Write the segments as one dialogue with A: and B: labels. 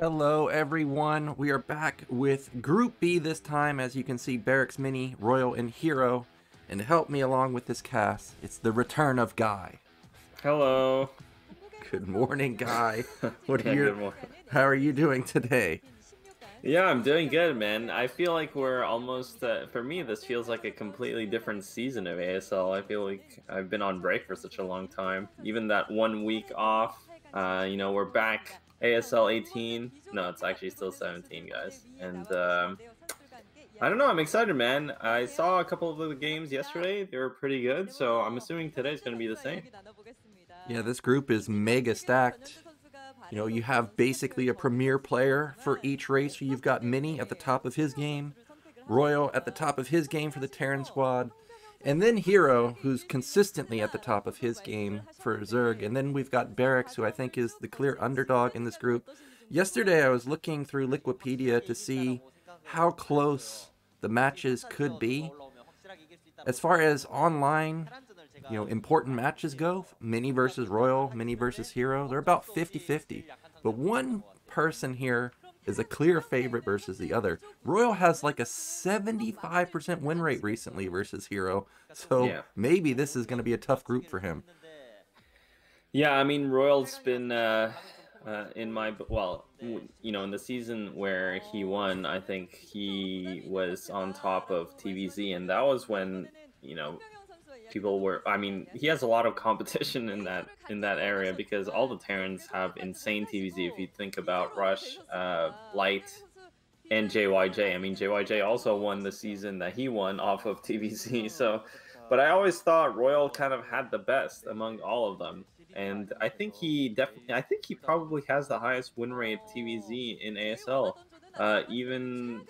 A: Hello, everyone. We are back with Group B this time. As you can see, Barracks Mini, Royal, and Hero. And to help me along with this cast, it's the return of Guy.
B: Hello.
A: Good morning, Guy. What
B: Yeah,
A: are you? How are you doing today?
B: Yeah, I'm doing good, man. I feel like we're almost, uh, for me, this feels like a completely different season of ASL. I feel like I've been on break for such a long time. Even that one week off, uh, you know, we're back ASL 18. No, it's actually still 17, guys. And um, I don't know, I'm excited, man. I saw a couple of the games yesterday. They were pretty good, so I'm assuming today's going to be the same.
A: Yeah, this group is mega stacked. You know, you have basically a premier player for each race. You've got Mini at the top of his game, Royal at the top of his game for the Terran squad, and then Hero, who's consistently at the top of his game for Zerg. And then we've got Barracks, who I think is the clear underdog in this group. Yesterday, I was looking through Liquipedia to see how close the matches could be. As far as online, you know, important matches go, Mini versus Royal, Mini versus Hero, they're about 50-50. But one person here is a clear favorite versus the other. Royal has like a 75% win rate recently versus Hero. So
B: Yeah.
A: maybe this is going to be a tough group for him.
B: Yeah, I mean, Royal's been uh, uh, in my well, you know, in the season where he won, I think he was on top of TVZ, and that was when you know people were. I mean, he has a lot of competition in that in that area because all the Terrans have insane TVZ. If you think about Rush, uh, Light, and JYJ. I mean, JYJ also won the season that he won off of TVZ. So, but I always thought Royal kind of had the best among all of them. And I think he definitely, I think he probably has the highest win rate TVZ in ASL, uh, even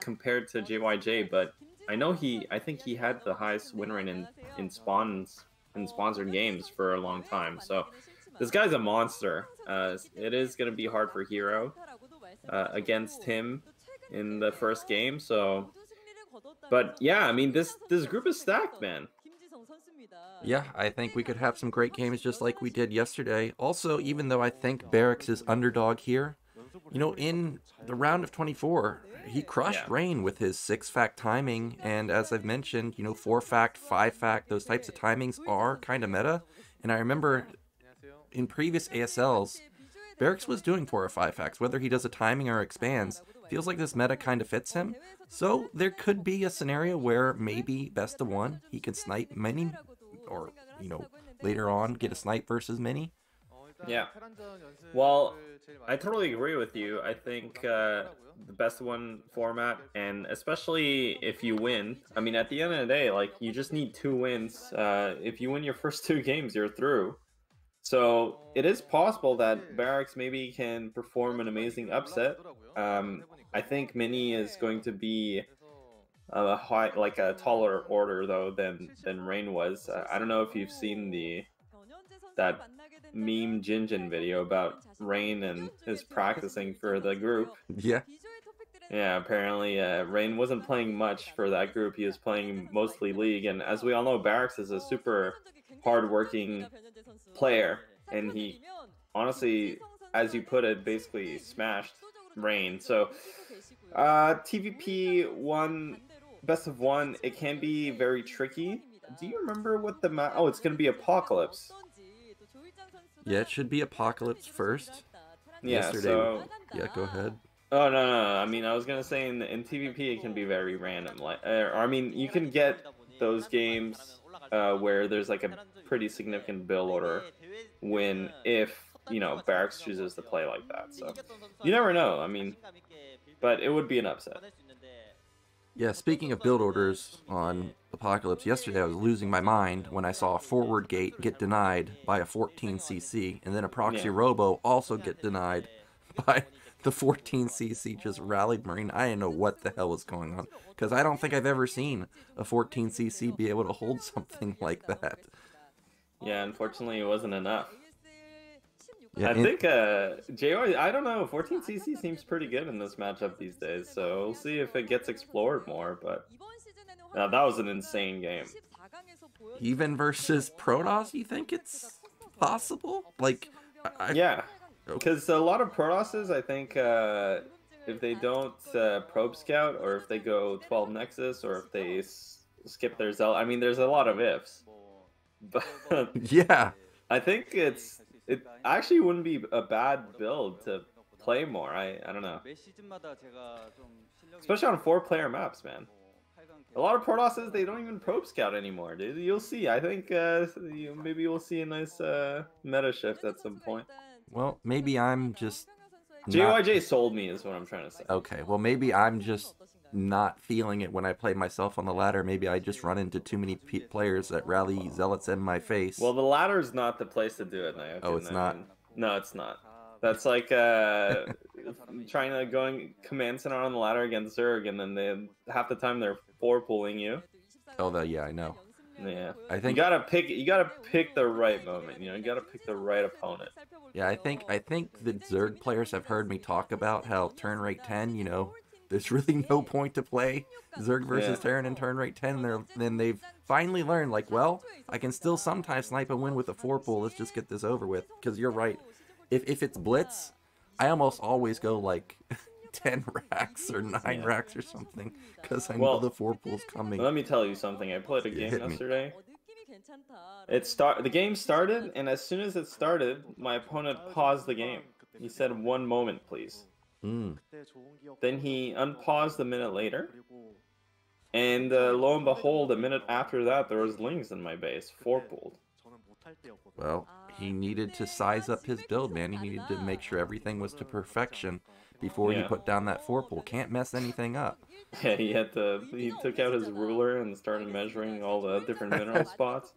B: compared to JYJ. But I know he, I think he had the highest win rate in, in spawns, in sponsored games for a long time. So this guy's a monster. Uh, it is going to be hard for Hero uh, against him in the first game. So, but yeah, I mean this this group is stacked, man.
A: Yeah, I think we could have some great games just like we did yesterday. Also, even though I think Barracks is underdog here, you know, in the round of 24, he crushed
B: Yeah.
A: Rain with his six fact timing. And as I've mentioned, you know, four fact, five fact, those types of timings are kind of meta. And I remember in previous ASLs, Barracks was doing four or five facts, whether he does a timing or expands. Feels like this meta kind of fits him. So there could be a scenario where maybe best of one, he can snipe Mini, or, you know, later on get a snipe versus Mini.
B: Yeah. Well, I totally agree with you. I think uh, the best one format, and especially if you win. I mean, at the end of the day, like you just need two wins. Uh, if you win your first two games, you're through. So it is possible that Barracks maybe can perform an amazing upset. Um, I think Mini is going to be a high, like a taller order though than than Rain was. Uh, I don't know if you've seen the that meme Jinjin video about Rain and his practicing for the group.
A: Yeah.
B: Yeah, apparently uh, Rain wasn't playing much for that group. He was playing mostly League, and as we all know, Barracks is a super hardworking player, and he honestly, as you put it, basically smashed Rain. So, uh, TVP one, best of one, it can be very tricky. Do you remember what the ma- oh, it's gonna be Apocalypse.
A: Yeah, it should be Apocalypse first.
B: Yeah,
A: Yesterday-
B: so
A: Yeah, go ahead.
B: Oh no, no, no! I mean, I was gonna say in, in TVP it can be very random. Like, uh, I mean, you can get those games uh, where there's like a pretty significant build order win if you know Barracks chooses to play like that. So you never know. I mean, but it would be an upset.
A: Yeah, speaking of build orders on Apocalypse, yesterday I was losing my mind when I saw a forward gate get denied by a 14cc, and then a proxy
B: Yeah.
A: robo also get denied by the 14cc just rallied Marine. I didn't know what the hell was going on, because I don't think I've ever seen a 14cc be able to hold something like that.
B: Yeah, unfortunately, it wasn't enough.
A: Yeah,
B: I think uh, JR, I don't know. 14cc seems pretty good in this matchup these days, so we'll see if it gets explored more. But uh, that was an insane game.
A: even versus Protoss, you think it's possible? Like, I, I-
B: Yeah, Because a lot of Protosses, I think, uh, if they don't uh, probe scout, or if they go 12 Nexus, or if they s- skip their Zell, I mean, there's a lot of ifs. But
A: Yeah.
B: I think it's it actually wouldn't be a bad build to play more. I I don't know, especially on four player maps, man. A lot of Protosses they don't even probe scout anymore, dude. You'll see. I think uh, you, maybe we'll see a nice uh, meta shift at some point.
A: Well, maybe I'm just not-
B: JYJ sold me, is what I'm trying to say.
A: Okay, well maybe I'm just not feeling it when I play myself on the ladder. Maybe I just run into too many players that rally zealots in my face.
B: Well, the ladder's not the place to do it, Naoki.
A: Oh, it's not?
B: No, it's not. That's like uh, trying to going command center on the ladder against Zerg, and then they half the time they're pulling you.
A: oh, the, yeah, I know.
B: Yeah,
A: I think you
B: gotta pick. You gotta pick the right moment. You know, you gotta pick the right opponent.
A: yeah, I think I think the Zerg players have heard me talk about how turn rate 10, you know, there's really no point to play Zerg versus
B: Yeah.
A: Terran in turn rate 10. They're, then they've finally learned, like, well, I can still sometimes snipe and win with a 4 pool. Let's just get this over with. Because you're right. If, if it's Blitz, I almost always go like 10 racks or 9
B: Yeah.
A: racks or something. Because I know the 4 pool's coming.
B: Let me tell you something. I played a game yesterday. It start. The game started, and as soon as it started, my opponent paused the game. He said, "One moment, please."
A: Mm.
B: Then he unpaused a minute later, and uh, lo and behold, a minute after that, there was lings in my base, four pooled.
A: Well, he needed to size up his build, man. He needed to make sure everything was to perfection before
B: Yeah.
A: put down that 4 pool. Can't mess anything up.
B: Yeah, he had to. He took out his ruler and started measuring all the different mineral spots.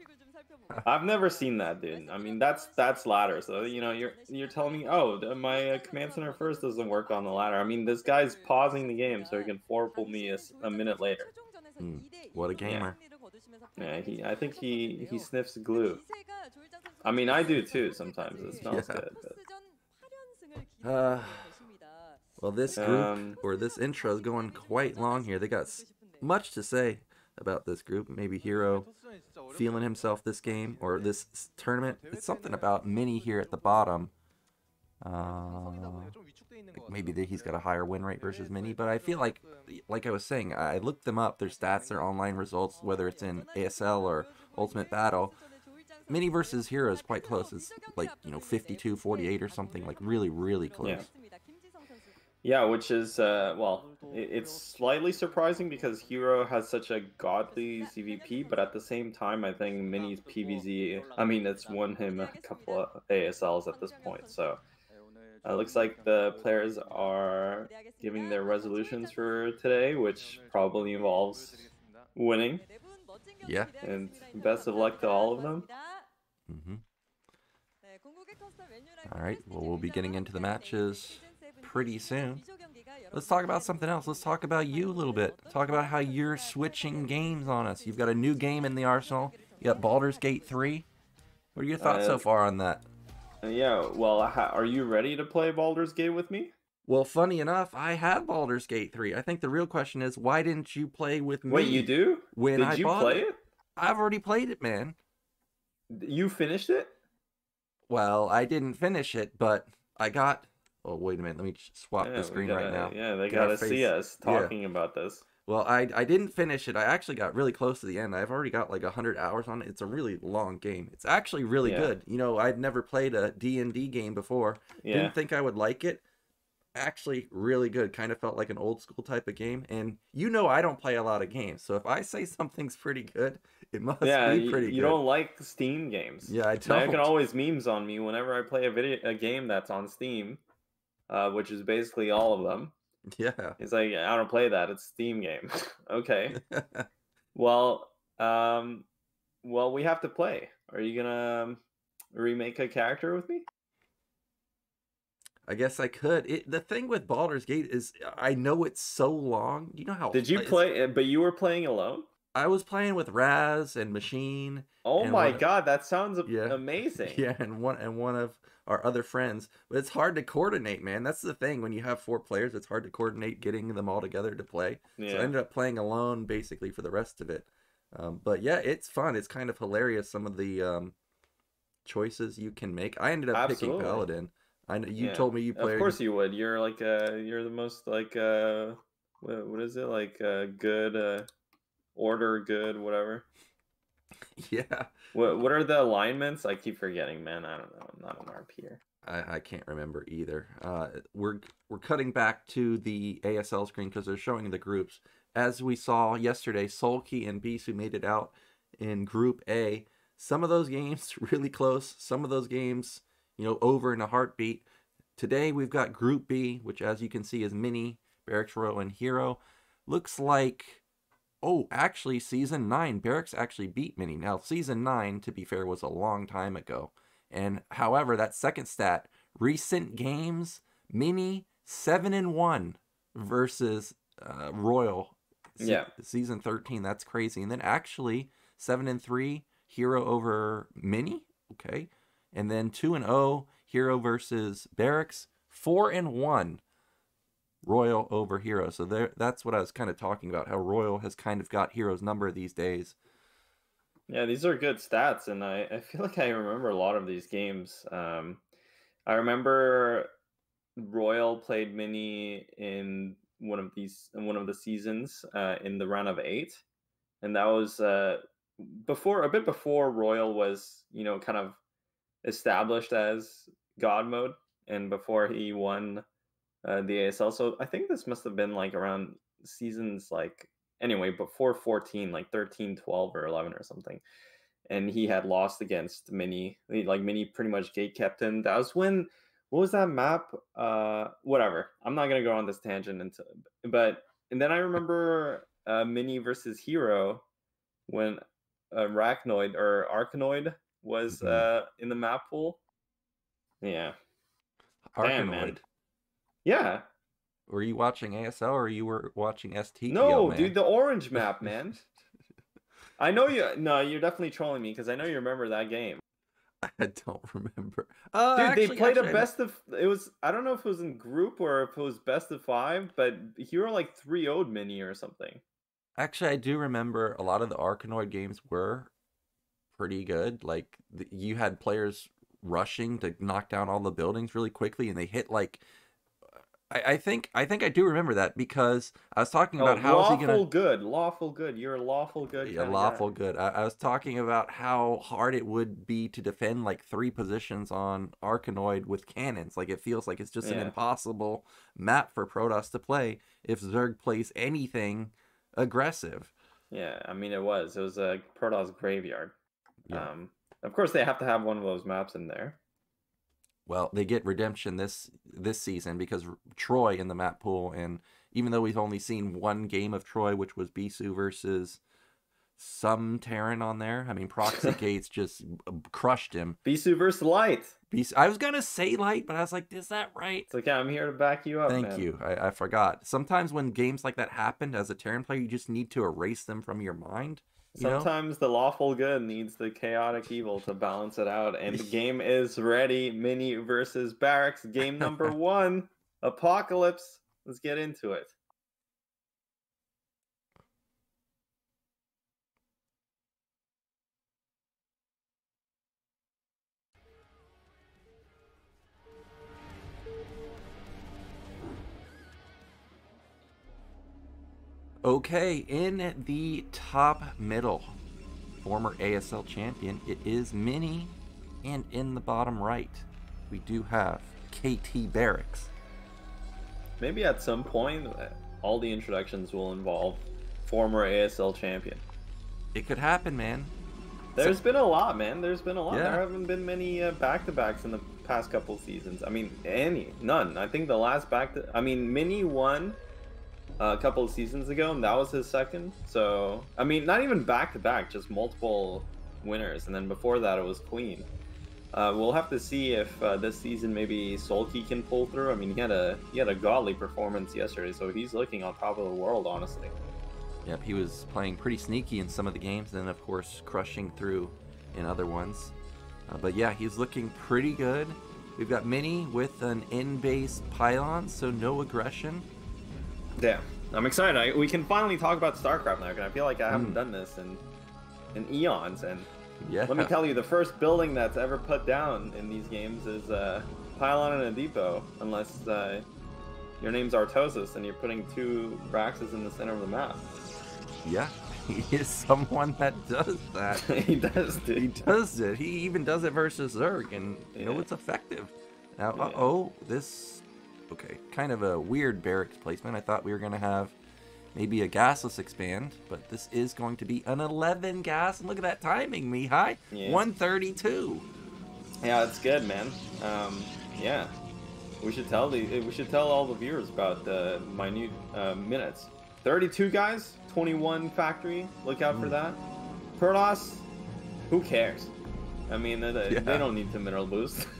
B: I've never seen that, dude. I mean, that's that's ladder. So you know, you're you're telling me, oh, my uh, command center first doesn't work on the ladder. I mean, this guy's pausing the game so he can four pool me a minute later.
A: Hmm, what a gamer.
B: Yeah, he. I think he he sniffs glue. I mean, I do too sometimes. It smells
A: Yeah.
B: good. But...
A: Uh, Well, this group,
B: Um,
A: or this intro is going quite long here. They got much to say about this group. Maybe Hero feeling himself this game, or this tournament. It's something about Mini here at the bottom. Uh, like maybe he's got a higher win rate versus Mini, but I feel like, like I was saying, I looked them up, their stats, their online results, whether it's in ASL or Ultimate Battle. Mini versus Hero is quite close. It's like, you know, 52 48 or something, like really, really close.
B: Yeah. Yeah, which is uh, well, it's slightly surprising because Hero has such a godly ZVP, but at the same time, I think Mini's PVZ. I mean, it's won him a couple of ASLs at this point, so uh, looks like the players are giving their resolutions for today, which probably involves winning.
A: Yeah.
B: And best of luck to all of them.
A: hmm All right. Well, we'll be getting into the matches pretty soon. Let's talk about something else. Let's talk about you a little bit. Talk about how you're switching games on us. You've got a new game in the arsenal. You got Baldur's Gate 3. What are your thoughts so
B: Uh,
A: far on that?
B: Yeah, well, are you ready to play Baldur's Gate with me?
A: Well, funny enough, I had Baldur's Gate 3. I think the real question is why didn't you play with me?
B: Wait, you do?
A: When
B: Did
A: I
B: you play
A: it.
B: it?
A: I've already played it, man.
B: You finished it?
A: Well, I didn't finish it, but I got. Oh, wait a minute. Let me swap
B: Yeah,
A: the screen
B: gotta-
A: right now.
B: Yeah, they gotta see
A: face-
B: us
A: yeah.
B: talking about this.
A: Well, I I didn't finish it. I actually got really close to the end. I've already got like 100 hours on it. It's a really long game. It's actually really
B: Yeah.
A: good. You know, I'd never played a D&D game before.
B: Yeah.
A: Didn't think I would like it. Actually, really good. Kind of felt like an old school type of game. And you know I don't play a lot of games. So if I say something's pretty good, it must
B: yeah,
A: be
B: you,
A: pretty
B: you
A: good.
B: don't like Steam games.
A: Yeah, I don't.
B: can always memes on me whenever I play a video a game that's on Steam, uh, which is basically all of them.
A: Yeah.
B: It's like I don't play that. It's a Steam game. okay. Well, um, well, we have to play. Are you gonna um, remake a character with me?
A: I guess I could. It, the thing with Baldur's Gate is I know it's so long. You know how
B: Did you play? uh, But you were playing alone.
A: I was playing with Raz and Machine
B: Oh
A: And
B: my god, that sounds
A: Yeah.
B: amazing.
A: Yeah, and one and one of our other friends. But it's hard to coordinate, man. That's the thing. When you have four players, it's hard to coordinate getting them all together to play. So I ended up playing alone basically for the rest of it. Um, but yeah, it's fun. It's kind of hilarious some of the um, choices you can make. I ended up
B: Absolutely.
A: picking Paladin. I know you
B: Yeah.
A: told me you played.
B: Of course you would. You're like uh you're the most like uh what, what is it like uh good uh order good whatever.
A: Yeah,
B: What what are the alignments? I keep forgetting, man. I don't know. I'm not an RP here.
A: I, I can't remember either. Uh, we're we're cutting back to the ASL screen because they're showing the groups. As we saw yesterday, Sulky and Bisu made it out in Group A. Some of those games really close. Some of those games, you know, over in a heartbeat. Today we've got Group B, which as you can see is Mini, Barracks Royal, and Hero. Looks like, oh, actually season nine, Barracks actually beat Mini. Now season nine, to be fair, was a long time ago. And however, that second stat, recent games, Mini seven and one versus uh, Royal. se-
B: Yeah.
A: season thirteen. That's crazy. And then actually seven and three, Hero over Mini. Okay, and then two and zero, Hero versus Barracks. Four and one, Royal over Hero. So there, that's what I was kind of talking about. How Royal has kind of got Hero's number these days.
B: Yeah, these are good stats, and I, I feel like I remember a lot of these games. Um, I remember Royal played Mini in one of these in one of the seasons uh, in the round of eight, and that was uh, before a bit before Royal was you know kind of established as God mode, and before he won uh, the ASL. So I think this must have been like around seasons like anyway before 14 like 13 12 or 11 or something and he had lost against mini like mini pretty much gate kept him that was when what was that map uh whatever i'm not gonna go on this tangent into but and then i remember uh mini versus hero when uh, arachnoid or arcanoid was
A: Mhm.
B: uh in the map pool yeah Damn.
A: Arkanoid.
B: Yeah
A: Were you watching ASL or you were watching STPL?
B: no
A: man?
B: dude the orange map man I know you. No, you're definitely trolling me because I know you remember that game,
A: I don't remember. Uh,
B: dude.
A: actually-
B: they played
A: actually,
B: a best of. It was. I don't know if it was in group or if it was best of five, but Hero like three 0 mini or something.
A: Actually, I do remember a lot of the Arkanoid games were pretty good. Like the, you had players rushing to knock down all the buildings really quickly, and they hit like. I, I think I think I do remember that because I was talking about
B: oh,
A: how is
B: lawful
A: he gonna
B: good, lawful good. You're a lawful good.
A: yeah,
B: kinda guy.
A: lawful good. I, I was talking about how hard it would be to defend like three positions on Arkanoid with cannons. Like it feels like it's just an impossible map for Protoss to play if Zerg plays anything aggressive.
B: Yeah, I mean it was. It was a Protoss graveyard.
A: Yeah.
B: Um, of course they have to have one of those maps in there.
A: Well, they get redemption this this season because Troy in the map pool, and even though we've only seen one game of Troy, which was Bisu versus some Terran on there, I mean Proxy Gates just crushed him.
B: Bisu versus Light.
A: Bisu, I was gonna say light, but I was like, is that right?
B: It's like yeah, I'm here to back you up.
A: Thank
B: man.
A: you. I, I forgot. Sometimes when games like that happened, as a Terran player, you just need to erase them from your mind. You know?
B: Sometimes the lawful good needs the chaotic evil to balance it out, and the game is ready. Mini versus Barracks, game number one, Apocalypse. Let's get into it.
A: Okay, in the top middle, former ASL champion, it is Mini, and in the bottom right, we do have KT Barracks.
B: Maybe at some point, uh, all the introductions will involve former ASL champion.
A: It could happen, man.
B: There's been a lot, man. There's been a lot.
A: Yeah.
B: There haven't been many uh, back-to-backs in the past couple seasons. I mean, any, none. I think the last back to, I mean, Mini won a couple of seasons ago, and that was his second. So, I mean, not even back-to-back, just multiple winners. And then before that, it was Queen. Uh, we'll have to see if uh, this season maybe Sulky can pull through. I mean, he had a he had a godly performance yesterday, so he's looking on top of the world, honestly.
A: Yep, he was playing pretty sneaky in some of the games, and of course crushing through in other ones. Uh, but yeah, he's looking pretty good. We've got Mini with an in-base pylon, so no aggression.
B: Damn, I'm excited. I, we can finally talk about StarCraft now. 'cause I feel like I haven't
A: Mm.
B: done this in in eons. And
A: Yeah.
B: let me tell you, the first building that's ever put down in these games is uh, Pylon and a depot, unless uh, your name's Artosis and you're putting two Braxes in the center of the map.
A: Yeah, he is someone that does that.
B: he does, dude.
A: He does it. He even does it versus Zerg, and you know it's effective. Now,
B: Yeah.
A: uh oh, this okay, kind of a weird barracks placement. I thought we were gonna have maybe a gasless expand, but this is going to be an 11 gas. And look at that timing, Mihai.
B: Yeah.
A: 132.
B: Yeah, it's good, man. Um, yeah, we should tell the we should tell all the viewers about the minute uh, minutes. Thirty-two guys, twenty-one factory. Look out for that. Protoss, who cares? I mean, they, they-
A: Yeah.
B: they don't need to mineral boost.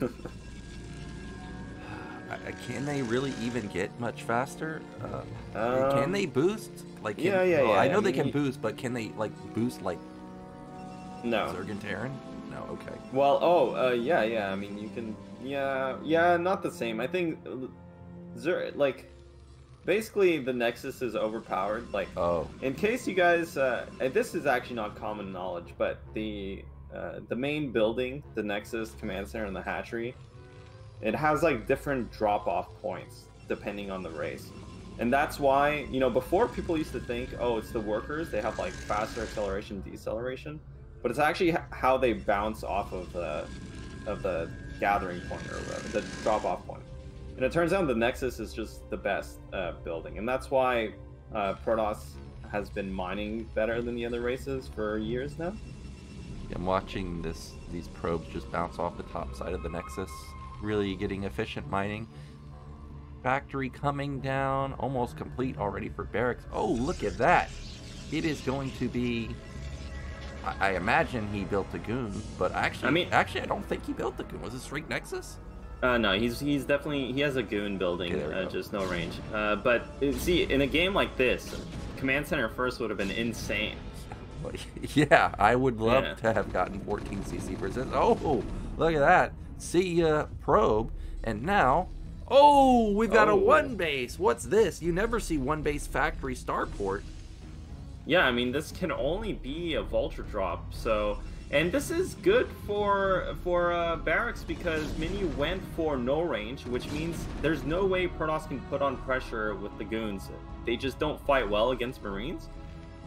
A: Can they really even get much faster? Uh,
B: Um,
A: can they boost? Like, can,
B: yeah, yeah,
A: well,
B: yeah,
A: I know
B: I
A: they
B: mean,
A: can boost, but can they like boost like
B: no.
A: Zerg and Terran? No. Okay.
B: Well, oh, uh, yeah, yeah. I mean, you can, yeah, yeah, not the same. I think, Zer, like, basically the Nexus is overpowered. Like,
A: Oh.
B: in case you guys, uh, and this is actually not common knowledge, but the uh, the main building, the Nexus Command Center, and the Hatchery, it has like different drop-off points depending on the race. And that's why, you know, before people used to think, oh, it's the workers, they have like faster acceleration, deceleration, but it's actually how they bounce off of the of the gathering point or whatever, the drop-off point. And it turns out the Nexus is just the best uh, building, and that's why uh, Protoss has been mining better than the other races for years now.
A: I'm watching this these probes just bounce off the top side of the Nexus, really getting efficient mining. Factory coming down, almost complete already for barracks. Oh, look at that! It is going to be. I, I imagine he built a goon, but actually,
B: I mean-
A: actually, I don't think he built the goon. Was it straight Nexus?
B: Uh, no, he's he's definitely he has a goon building,
A: Okay,
B: uh,
A: go.
B: just no range. Uh, but uh, see, in a game like this, command center first would have been insane.
A: yeah, I would love
B: Yeah.
A: to have gotten 14 CC percent. Oh, look at that! See ya, probe, and now, oh, we've got a
B: Oh.
A: one base. What's this? You never see one base factory starport.
B: Yeah, I mean this can only be a vulture drop. So, and this is good for for uh, barracks because Mini went for no range, which means there's no way Protoss can put on pressure with the goons. They just don't fight well against Marines.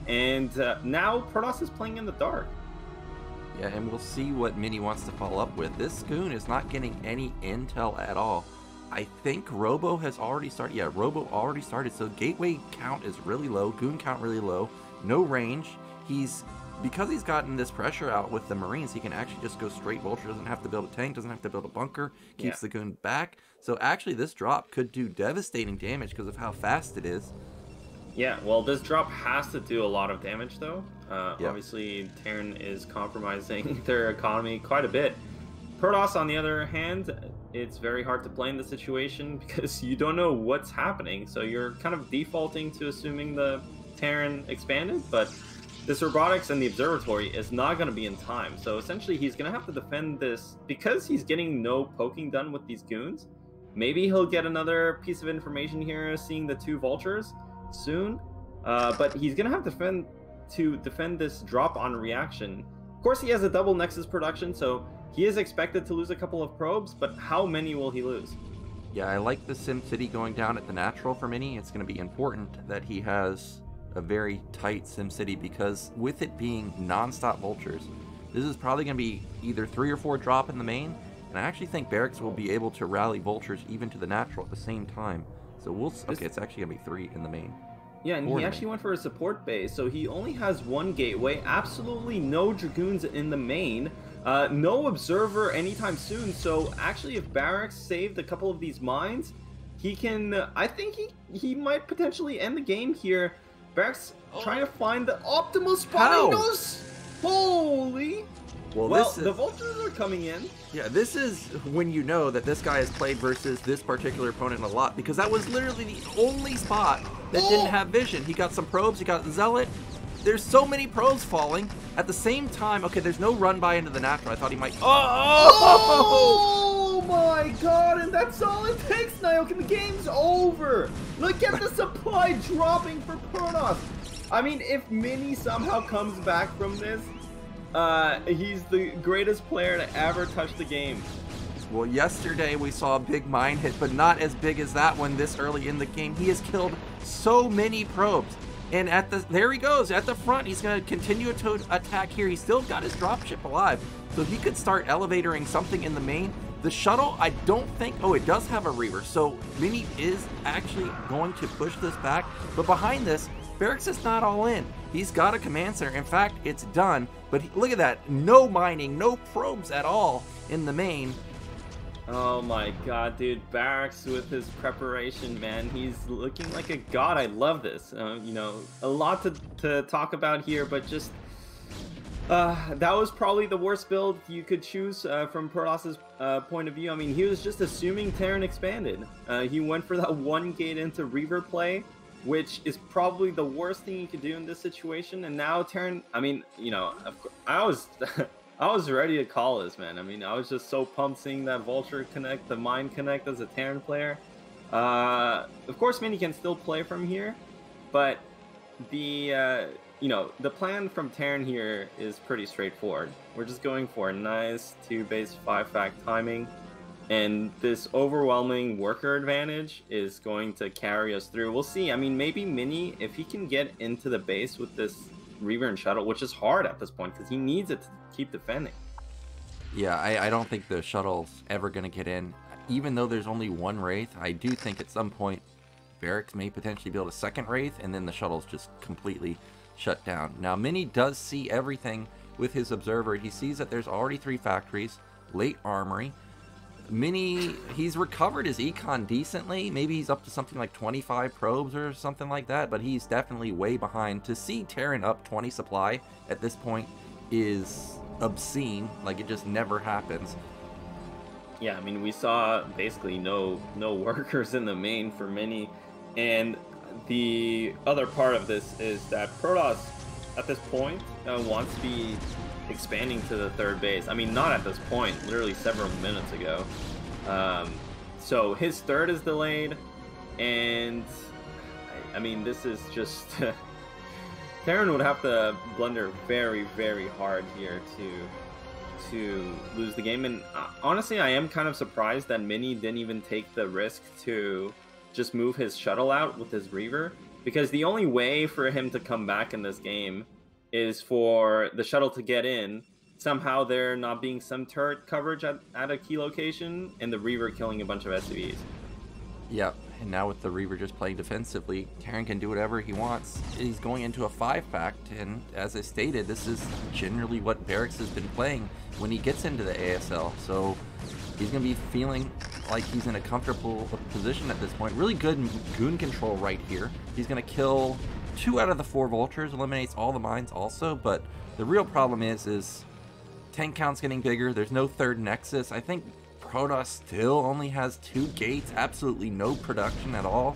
B: And uh, now Protoss is playing in the dark.
A: Yeah, and we'll see what Mini wants to follow up with. This Goon is not getting any intel at all. I think Robo has already started. Yeah, Robo already started. So Gateway count is really low, Goon count really low, no range. He's because he's gotten this pressure out with the Marines, he can actually just go straight Vulture. Doesn't have to build a tank, doesn't have to build a bunker. Keeps
B: Yeah.
A: the Goon back. So actually, this drop could do devastating damage because of how fast it is.
B: Yeah, well, this drop has to do a lot of damage, though. Uh,
A: Yeah.
B: Obviously, Terran is compromising their economy quite a bit. Protoss, on the other hand, it's very hard to play in the situation because you don't know what's happening. So you're kind of defaulting to assuming the Terran expanded, but this robotics and the observatory is not going to be in time. So essentially, he's going to have to defend this because he's getting no poking done with these goons. Maybe he'll get another piece of information here, seeing the two vultures soon. Uh, but he's gonna have to defend to defend this drop on reaction. Of course, he has a double Nexus production, so he is expected to lose a couple of probes. But how many will he lose?
A: Yeah, I like the Sim City going down at the natural for Mini. It's going to be important that he has a very tight Sim City because with it being non-stop vultures, this is probably going to be either three or four drop in the main, and I actually think Barracks will be able to rally vultures even to the natural at the same time. So we'll s- okay, it's actually going to be three in the main.
B: Yeah, and
A: Four
B: he actually
A: me.
B: went for a support base, so he only has one gateway. Absolutely no dragoons in the main. Uh, no observer anytime soon. So actually, if Barracks saved a couple of these mines, he can. uh, I think he he might potentially end the game here. Barracks trying to find the optimal spotting
A: How?
B: those. Holy!
A: Well,
B: Well,
A: this is,
B: the vultures are coming in.
A: yeah, this is when you know that this guy has played versus this particular opponent a lot because that was literally the only spot that
B: Oh!
A: didn't have vision. He got some probes, he got Zealot. There's so many probes falling at the same time. Okay, there's no run by into the natural. I thought he might. Oh!
B: Oh my god, and that's all it takes, Nyoke, and the game's over! Look at the supply dropping for Protoss! I mean, if Mini somehow comes back from this, uh, he's the greatest player to ever touch the game.
A: Well, yesterday we saw a big mine hit, but not as big as that one this early in the game. He has killed so many probes. And at the there he goes at the front. He's going to continue to attack here. He's still got his dropship alive, so he could start elevatoring something in the main. The shuttle, I don't think. Oh, it does have a reaver, so Mini is actually going to push this back. But behind this, Barracks is not all in. He's got a command center. In fact, it's done. But he, look at that. No mining, no probes at all in the main.
B: Oh my god, dude. Barracks with his preparation, man. He's looking like a god. I love this. Uh, you know, a lot to, to talk about here, but just... Uh, that was probably the worst build you could choose uh, from Protoss's uh, point of view. I mean, he was just assuming Terran expanded. Uh, he went for that one gate into Reaver play, which is probably the worst thing you could do in this situation. And now Terran, I mean, you know, I was... I was ready to call this, man. I mean, I was just so pumped seeing that Vulture connect, the Mind connect as a Terran player. Uh, of course, Mini can still play from here, but the uh, you know the plan from Terran here is pretty straightforward. We're just going for a nice two base five fact timing, and this overwhelming worker advantage is going to carry us through. We'll see. I mean, maybe Mini if he can get into the base with this Reaver and Shuttle, which is hard at this point because he needs it to keep defending.
A: Yeah, I, I don't think the Shuttle's ever going to get in. Even though there's only one Wraith, I do think at some point Barracks may potentially build a second Wraith, and then the Shuttle's just completely shut down. Now, Mini does see everything with his Observer. He sees that there's already three factories, late Armory, Mini, he's recovered his econ decently. Maybe he's up to something like 25 probes or something like that, but he's definitely way behind. To see Terran up 20 supply at this point is obscene. Like, it just never happens.
B: Yeah, I mean, we saw basically no no workers in the main for Mini, and the other part of this is that Protoss, at this point, uh, wants to be expanding to the third base. I mean, not at this point, literally several minutes ago. Um, so his third is delayed, and I, I mean, this is just. Terran would have to blunder very, very hard here to to lose the game. And uh, honestly, I am kind of surprised that Mini didn't even take the risk to just move his shuttle out with his Reaver. Because the only way for him to come back in this game is for the shuttle to get in. Somehow there not being some turret coverage at, at a key location, and the Reaver killing a bunch of SCVs.
A: Yep, and now with the Reaver just playing defensively, Terran can do whatever he wants. He's going into a 5 fact, and as I stated, this is generally what Barracks has been playing when he gets into the ASL. So he's going to be feeling like he's in a comfortable position at this point. Really good goon control right here. He's going to kill two out of the four vultures eliminates all the mines also, but the real problem is, is tank count's getting bigger. There's no third nexus. I think Protoss still only has two gates, absolutely no production at all.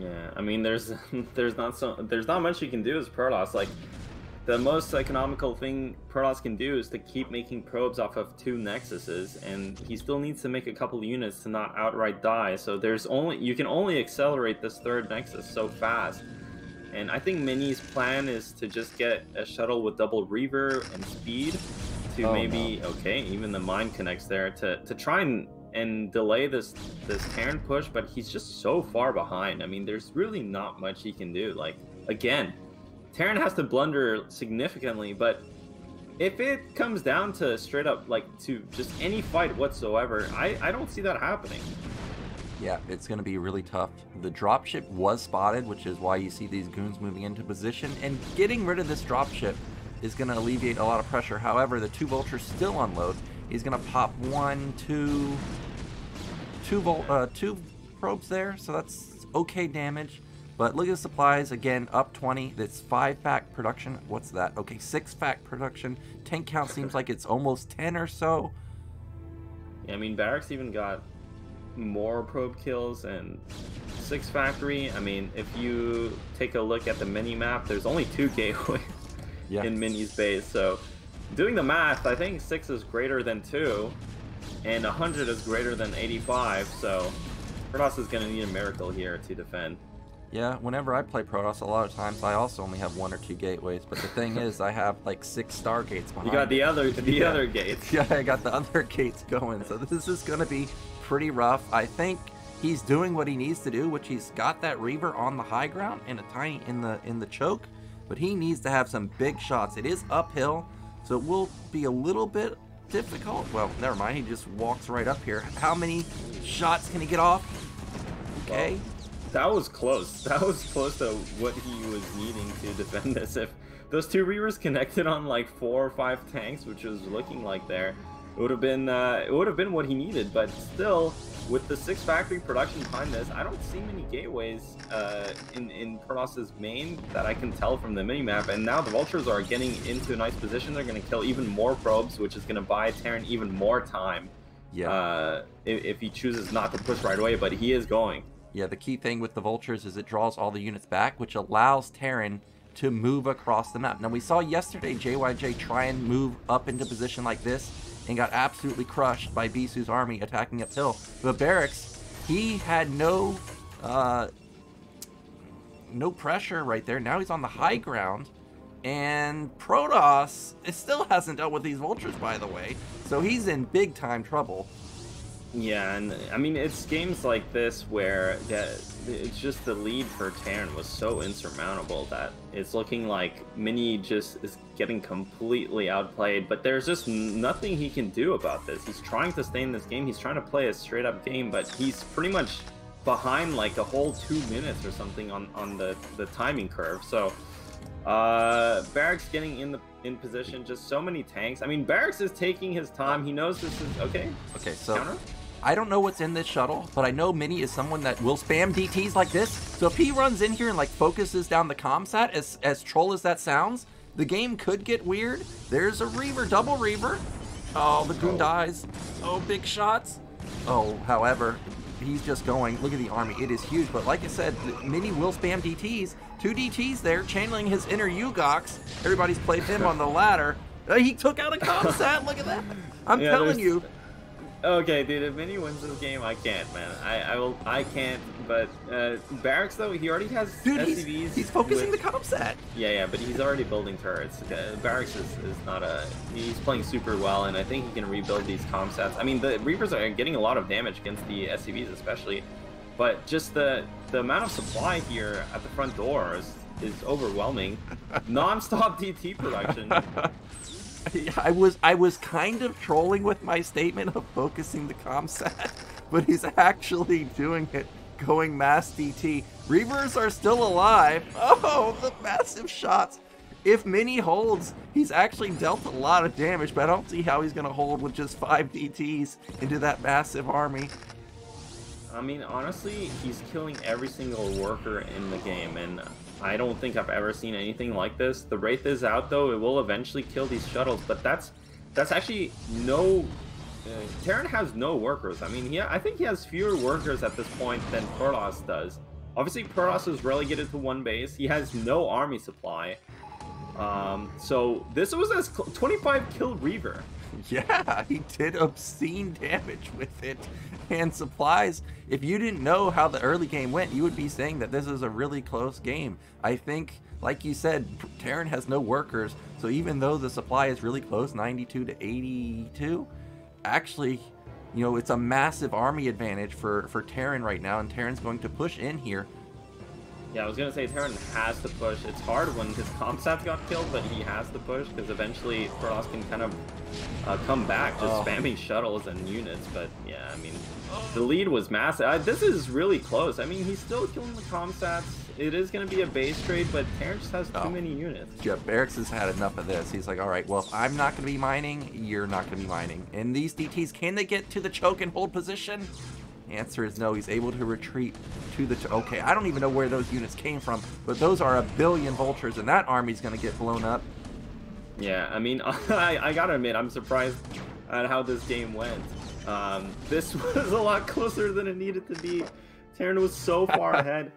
B: Yeah, I mean, there's there's not so there's not much you can do as Protoss. Like, the most economical thing Protoss can do is to keep making probes off of two nexuses, and he still needs to make a couple units to not outright die. So there's only you can only accelerate this third nexus so fast. And I think Mini's plan is to just get a shuttle with double reaver and speed to oh, maybe no. okay, even the mine connects there to, to try and and delay this this Terran push, but he's just so far behind. I mean, there's really not much he can do. Like again, Terran has to blunder significantly, but if it comes down to straight up like to just any fight whatsoever, I, I don't see that happening.
A: Yeah, it's going to be really tough. The dropship was spotted, which is why you see these goons moving into position, and getting rid of this dropship is going to alleviate a lot of pressure. However, the two vultures still unload. He's going to pop one, two, two, vol uh, two probes there, so that's okay damage. But look at the supplies, again, up 20. That's 5 fact production. What's that? Okay, 6 fact production. Tank count seems like it's almost 10 or so.
B: Yeah, I mean, Barracks even got more probe kills and six factory. I mean, if you take a look at the mini map, there's only two gateways yeah. in Mini's base. So doing the math, I think six is greater than two, and 100 is greater than 85. So Protoss is going to need a miracle here to defend.
A: Yeah, whenever I play Protoss, a lot of times I also only have one or two gateways. But the thing is, I have like six stargates behind.
B: You got the other the
A: Yeah.
B: other gates.
A: Yeah, I got the other gates going. So this is going to be pretty rough. I think he's doing what he needs to do, which he's got that Reaver on the high ground and a tiny in the in the choke, but he needs to have some big shots. It is uphill, so it will be a little bit difficult. Well, never mind. He just walks right up here. How many shots can he get off? Okay.
B: That was close. That was close to what he was needing to defend this. If those two Reavers connected on like four or five tanks, which was looking like there, it would have been uh, it would have been what he needed. But still, with the six factory production behind this, I don't see many gateways uh, in in Protoss's main that I can tell from the minimap. And now the Vultures are getting into a nice position. They're going to kill even more probes, which is going to buy Terran even more time.
A: Yeah.
B: Uh, if, if he chooses not to push right away, but he is going.
A: Yeah, the key thing with the vultures is it draws all the units back, which allows Terran to move across the map. Now we saw yesterday JYJ try and move up into position like this and got absolutely crushed by Bisu's army attacking uphill. But Barracks, he had no uh, no pressure right there. Now he's on the high ground. And Protoss still hasn't dealt with these vultures, by the way. So he's in big time trouble.
B: Yeah, and I mean it's games like this where the, it's just the lead for Terran was so insurmountable that it's looking like Mini just is getting completely outplayed. But there's just nothing he can do about this. He's trying to stay in this game. He's trying to play a straight up game, but he's pretty much behind like a whole two minutes or something on on the the timing curve. So. Uh, Barracks getting in the in position, just so many tanks. I mean, Barracks is taking his time. He knows this is okay.
A: Okay, so
B: Counter?
A: I don't know what's in this shuttle, but I know Mini is someone that will spam DTs like this. So if he runs in here and like focuses down the comsat, as as troll as that sounds, the game could get weird. There's a Reaver, double Reaver. Oh, the goon
B: Oh.
A: dies. Oh, big shots. Oh, however, he's just going. Look at the army. It is huge. But like I said, Mini will spam DTs. Two DTs there, channeling his inner Ugox. Everybody's played him on the ladder. Uh, he took out a comsat. Look at that. I'm
B: Yeah,
A: telling you.
B: Okay, dude, if Mini wins this game, I can't, man. I, I will, I can't. But uh, Barracks though, he already has
A: Dude,
B: SCVs.
A: he's, he's focusing
B: with-
A: the comsat.
B: Yeah, yeah, but he's already building turrets. Uh, Barracks is, is not a. He's playing super well, and I think he can rebuild these comsats. I mean, the Reavers are getting a lot of damage against the SCVs, especially. But just the the amount of supply here at the front door is, is overwhelming. Non-stop DT production.
A: I was I was kind of trolling with my statement of focusing the comsat, but he's actually doing it, going mass DT. Reavers are still alive. Oh, the massive shots. If Mini holds, he's actually dealt a lot of damage, but I don't see how he's gonna hold with just five DTs into that massive army.
B: I mean, honestly, he's killing every single worker in the game, and I don't think I've ever seen anything like this. The Wraith is out, though; it will eventually kill these shuttles, but that's that's actually no. Uh, Terran has no workers. I mean, yeah, I think he has fewer workers at this point than Protoss does. Obviously, Protoss is relegated to one base. He has no army supply. Um, so this was a 25 kill Reaver.
A: Yeah, he did obscene damage with it. And supplies, if you didn't know how the early game went, you would be saying that this is a really close game. I think, like you said, Terran has no workers, so even though the supply is really close, 92 to 82, actually, you know, it's a massive army advantage for, for Terran right now, and Terran's going to push in here.
B: Yeah, I was gonna say Terran has to push. It's hard when his comsat got killed, but he has to push because eventually Protoss can kind of uh, come back, just
A: Oh.
B: spamming shuttles and units. But yeah, I mean, the lead was massive. Uh, this is really close. I mean, he's still killing the comsats. It is gonna be a base trade, but Terran just has too
A: Oh.
B: many units.
A: Jeff Barracks has had enough of this. He's like, all right, well, if I'm not going to be mining, you're not going to be mining. And these DTs, can they get to the choke and hold position? Answer is no. He's able to retreat to the. Okay, I don't even know where those units came from, but those are a billion vultures, and that army's going to get blown up.
B: Yeah, I mean, I, I gotta admit, I'm surprised at how this game went. Um, this was a lot closer than it needed to be. Terran was so far ahead.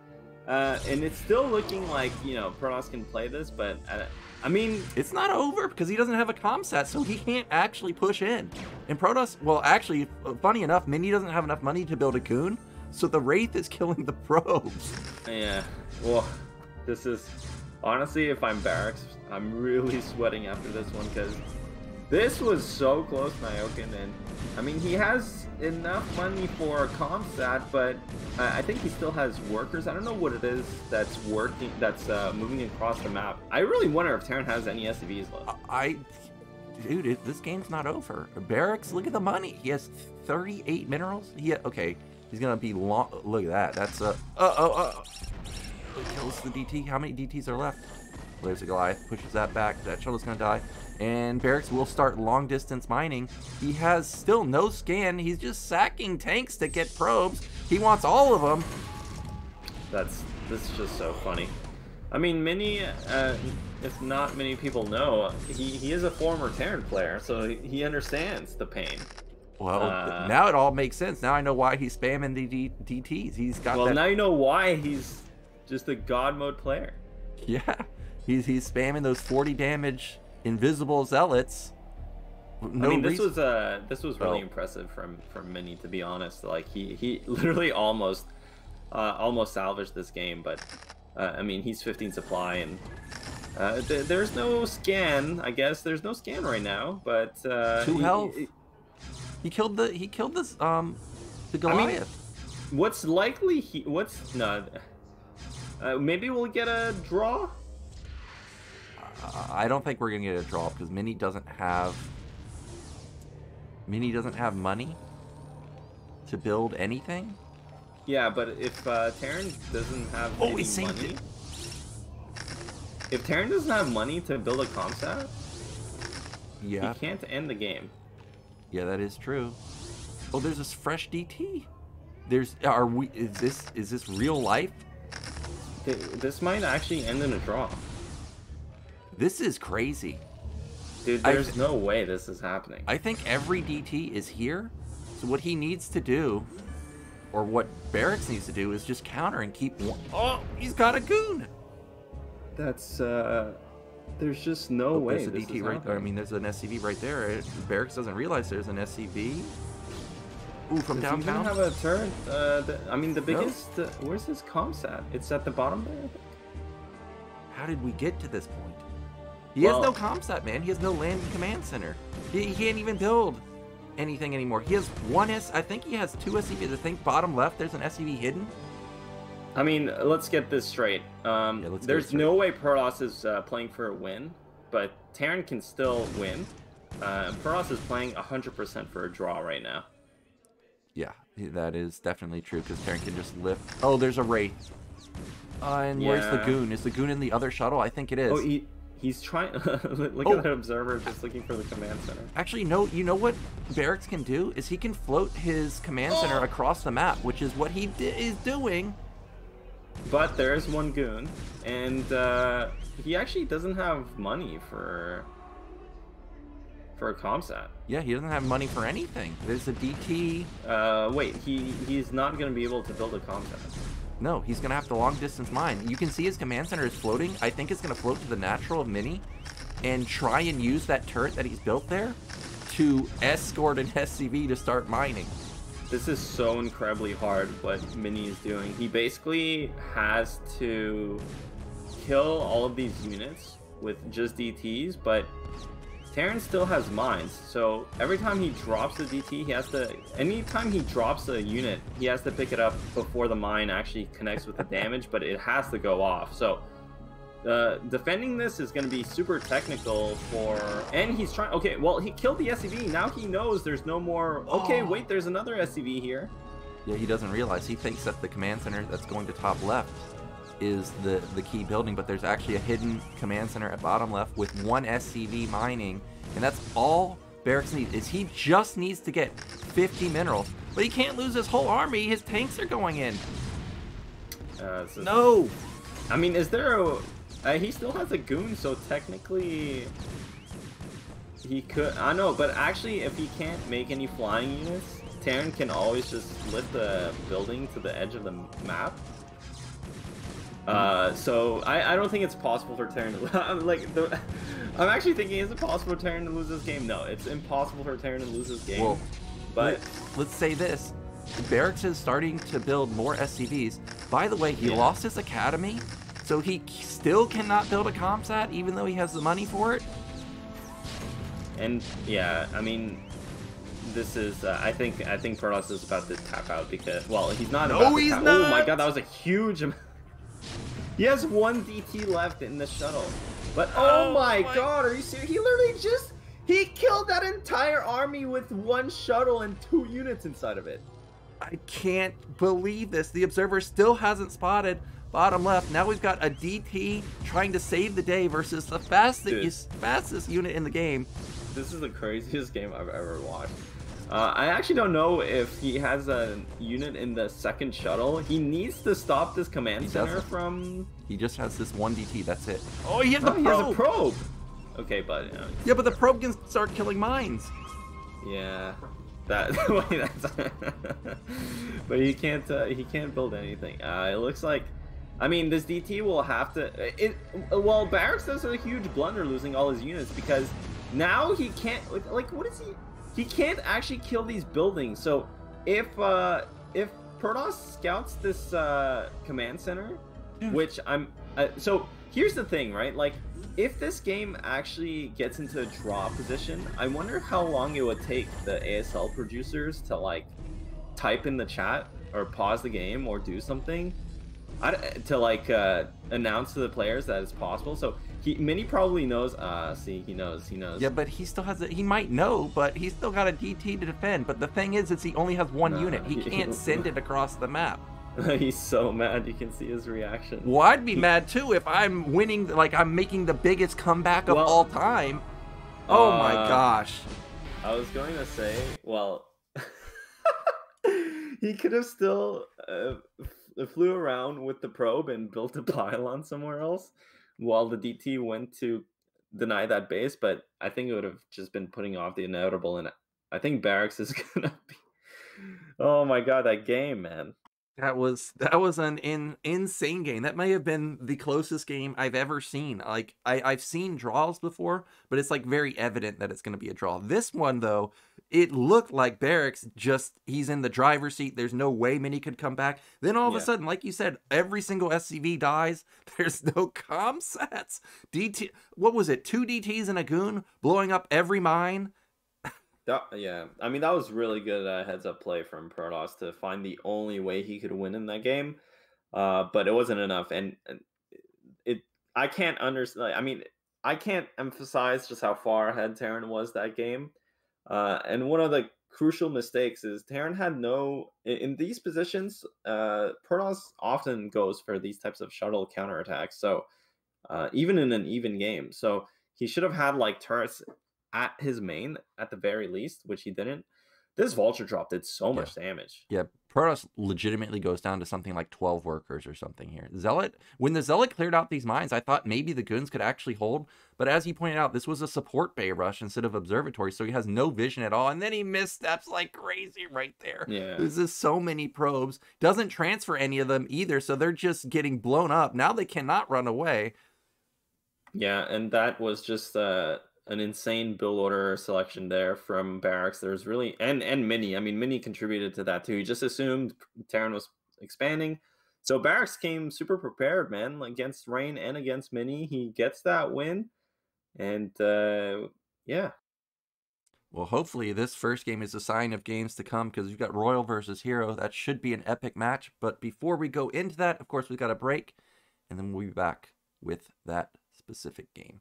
B: Uh, and it's still looking like, you know, Protoss can play this, but uh, I mean,
A: It's not over because he doesn't have a comsat, so he can't actually push in. And Protoss, well, actually, funny enough, Mini doesn't have enough money to build a goon, So the Wraith is killing the probes.
B: Yeah. Well, this is honestly, if I'm Barracks, I'm really sweating after this one because this was so close, Nyoken, and I mean he has enough money for a comsat, but I think he still has workers. I don't know what it is that's working, that's uh, moving across the map. I really wonder if Terran has any SCVs left.
A: I, dude, it, this game's not over. Barracks, look at the money. He has 38 minerals. He okay. He's gonna be long. Look at that. That's a. Uh oh. Uh, kills the DT. How many DTs are left? There's a Goliath. Pushes that back. That shuttle's gonna die. And Barracks will start long distance mining. He has still no scan. He's just sacking tanks to get probes. He wants all of them.
B: That's this is just so funny. I mean, many, uh, if not many people know, he, he is a former Terran player, so he understands the pain.
A: Well, uh, now it all makes sense. Now I know why he's spamming the D DTs. He's got.
B: Well,
A: that...
B: now you know why he's just a god mode player.
A: Yeah, he's he's spamming those 40 damage invisible zealots.
B: No I mean, this reason. was uh this was really oh. impressive from from Mini to be honest. Like he he literally almost uh, almost salvaged this game, but uh, I mean he's 15 supply and uh, th there's no scan. I guess there's no scan right now, but uh,
A: two health. He, he killed the he killed this um the Goliath. I
B: mean, what's likely he what's no uh, maybe we'll get a draw.
A: Uh, I don't think we're gonna get a draw because Mini doesn't have Mini doesn't have money to build anything.
B: Yeah, but if uh, Terran doesn't have oh, any money, it. if Terran doesn't have money to build a comsat,
A: yeah,
B: he can't end the game.
A: Yeah, that is true. Oh, there's this fresh DT. There's are we? Is this is this real life?
B: This might actually end in a draw.
A: This is crazy.
B: Dude, there's no way this is happening.
A: I think every DT is here. So what he needs to do, or what Barracks needs to do, is just counter and keep. Oh, he's got a goon.
B: That's uh, there's just no oh, way.
A: There's a DT right there. I mean, there's an SCV right there. Barracks doesn't realize there's an SCV. Ooh, from Does downtown.
B: Does have a turret? Uh, the, I mean, the biggest. No. Uh, where's his comsat? It's at the bottom there.
A: How did we get to this point? He well, has no comsat, man. He has no land command center. He, he, can't even build anything anymore. He has one S. I think he has two SCVs. I think bottom left there's an SCV hidden.
B: I mean, let's get this straight. Um, yeah, there's straight. no way Protoss is uh, playing for a win, but Terran can still win. Uh, Protoss is playing 100% for a draw right now.
A: Yeah, that is definitely true because Terran can just lift. Oh, there's a Wraith. Uh, and yeah. where's the Goon? Is the Goon in the other shuttle? I think it is.
B: Oh, he, he's trying. Look oh. at that observer just looking for the command center.
A: Actually, no. You know what Barracks can do is he can float his command center oh. across the map, which is what he is doing
B: but there's one goon, and uh, he actually doesn't have money for for a comsat.
A: Yeah, he doesn't have money for anything. There's a DT.
B: Uh, wait, he he's not going to be able to build a comsat.
A: No, he's going to have to long distance mine. You can see his command center is floating. I think it's going to float to the natural of Mini and try and use that turret that he's built there to escort an SCV to start mining.
B: This is so incredibly hard what Mini is doing. He basically has to kill all of these units with just DTs, but Terran still has mines, so every time he drops a DT, he has to, anytime he drops a unit, he has to pick it up before the mine actually connects with the damage, but it has to go off. So uh, defending this is going to be super technical for... And he's trying... Okay, well, he killed the SCV. Now he knows there's no more... Okay, oh. wait, there's another SCV here.
A: Yeah, he doesn't realize. He thinks that the command center that's going to top left is the, the key building, but there's actually a hidden command center at bottom left with one SCV mining. And that's all Barracks needs, is he just needs to get 50 minerals. But he can't lose his whole army. His tanks are going in.
B: Uh,
A: no!
B: I mean, is there a uh, he still has a goon, so technically he could. I know, but actually, if he can't make any flying units, Terran can always just lift the building to the edge of the map. Uh, so I, I don't think it's possible for Terran to I'm like the, I'm actually thinking is it possible for Terran to lose this game? No, it's impossible for Terran to lose this game. Well,
A: but let, let's say this: Barracks is starting to build more SCVs. By the way, he
B: Yeah.
A: lost his academy, so he still cannot build a comsat even though he has the money for it.
B: And yeah, I mean, this is. Uh, I think. I think Protoss is about to tap out because. Well, he's not.
A: No, he's
B: tap- Oh my god, that was a huge. am- he has one DT left in the shuttle, but oh,
A: Oh
B: my,
A: my-
B: god, are you serious? He literally just. He killed that entire army with one shuttle and two units inside of it.
A: I can't believe this. The observer still hasn't spotted bottom left. Now we've got a DT trying to save the day versus the fastest fastest unit in the game.
B: This is the craziest game I've ever watched. Uh, I actually don't know if he has a unit in the second shuttle. He needs to stop this command
A: He
B: center
A: doesn't.
B: from.
A: He just has this one DT. That's it. Oh, he has
B: Oh,
A: the
B: he has a probe. Okay, but you know,
A: Yeah, but the probe can start killing mines.
B: yeah, that. wait, that's. but he can't. Uh, he can't build anything. Uh, it looks like. I mean, this DT will have to. It. Well, Barracks does a huge blunder losing all his units because now he can't. Like, what is he? He can't actually kill these buildings. So if uh if Protoss scouts this uh command center,
A: Dude.
B: which I'm. Uh, so here's the thing, right? Like, if this game actually gets into a draw position, I wonder how long it would take the ASL producers to like type in the chat or pause the game or do something I, to like uh, announce to the players that it's possible. So he Mini probably knows. Uh, see, he knows. He knows.
A: Yeah, but he still has it. He might know, but he's still got a DT to defend. But the thing is, is he only has one
B: Nah,
A: unit. He
B: he-
A: can't send it across the map.
B: He's so mad. You can see his reaction.
A: Well, I'd be mad too if I'm winning, like I'm making the biggest comeback of
B: Well,
A: all time. Oh my
B: uh,
A: gosh.
B: I was going to say, well, he could have still uh, flew around with the probe and built a pylon somewhere else while the DT went to deny that base, but I think it would have just been putting off the inevitable. And I think Barracks is gonna be. Oh my god, that game, man!
A: That was that was an in, insane game. That may have been the closest game I've ever seen. Like I, I've seen draws before, but it's like very evident that it's going to be a draw. This one though, it looked like Barracks just he's in the driver's seat. There's no way Mini could come back. Then all of
B: Yeah.
A: a sudden, like you said, every single SCV dies. There's no comsats. DT, what was it? Two DTs and a goon blowing up every mine.
B: That, yeah, I mean that was really good uh, heads up play from Protoss to find the only way he could win in that game, uh, but it wasn't enough, and, and it I can't understand. I mean, I can't emphasize just how far ahead Terran was that game, uh, and one of the crucial mistakes is Terran had no in, in these positions. Uh, Protoss often goes for these types of shuttle counterattacks, so uh, even in an even game, so he should have had like turrets at his main at the very least, which he didn't. This vulture drop did so much damage.
A: Yeah, Protoss legitimately goes down to something like 12 workers or something here. Zealot, when the Zealot cleared out these mines, I thought maybe the goons could actually hold. But as he pointed out, this was a support bay rush instead of observatory, so he has no vision at all. And then he missteps like crazy right there.
B: Yeah.
A: There's just so many probes. Doesn't transfer any of them either, so they're just getting blown up. Now they cannot run away.
B: Yeah, and that was just uh, an insane build order selection there from Barracks. There's really and and Mini. I mean, Mini contributed to that too. He just assumed Terran was expanding. So Barracks came super prepared, man, against Rain and against Mini. He gets that win. And uh yeah.
A: Well, hopefully this first game is a sign of games to come because you've got Royal versus Hero. That should be an epic match. But before we go into that, of course, we've got a break, and then we'll be back with that specific game.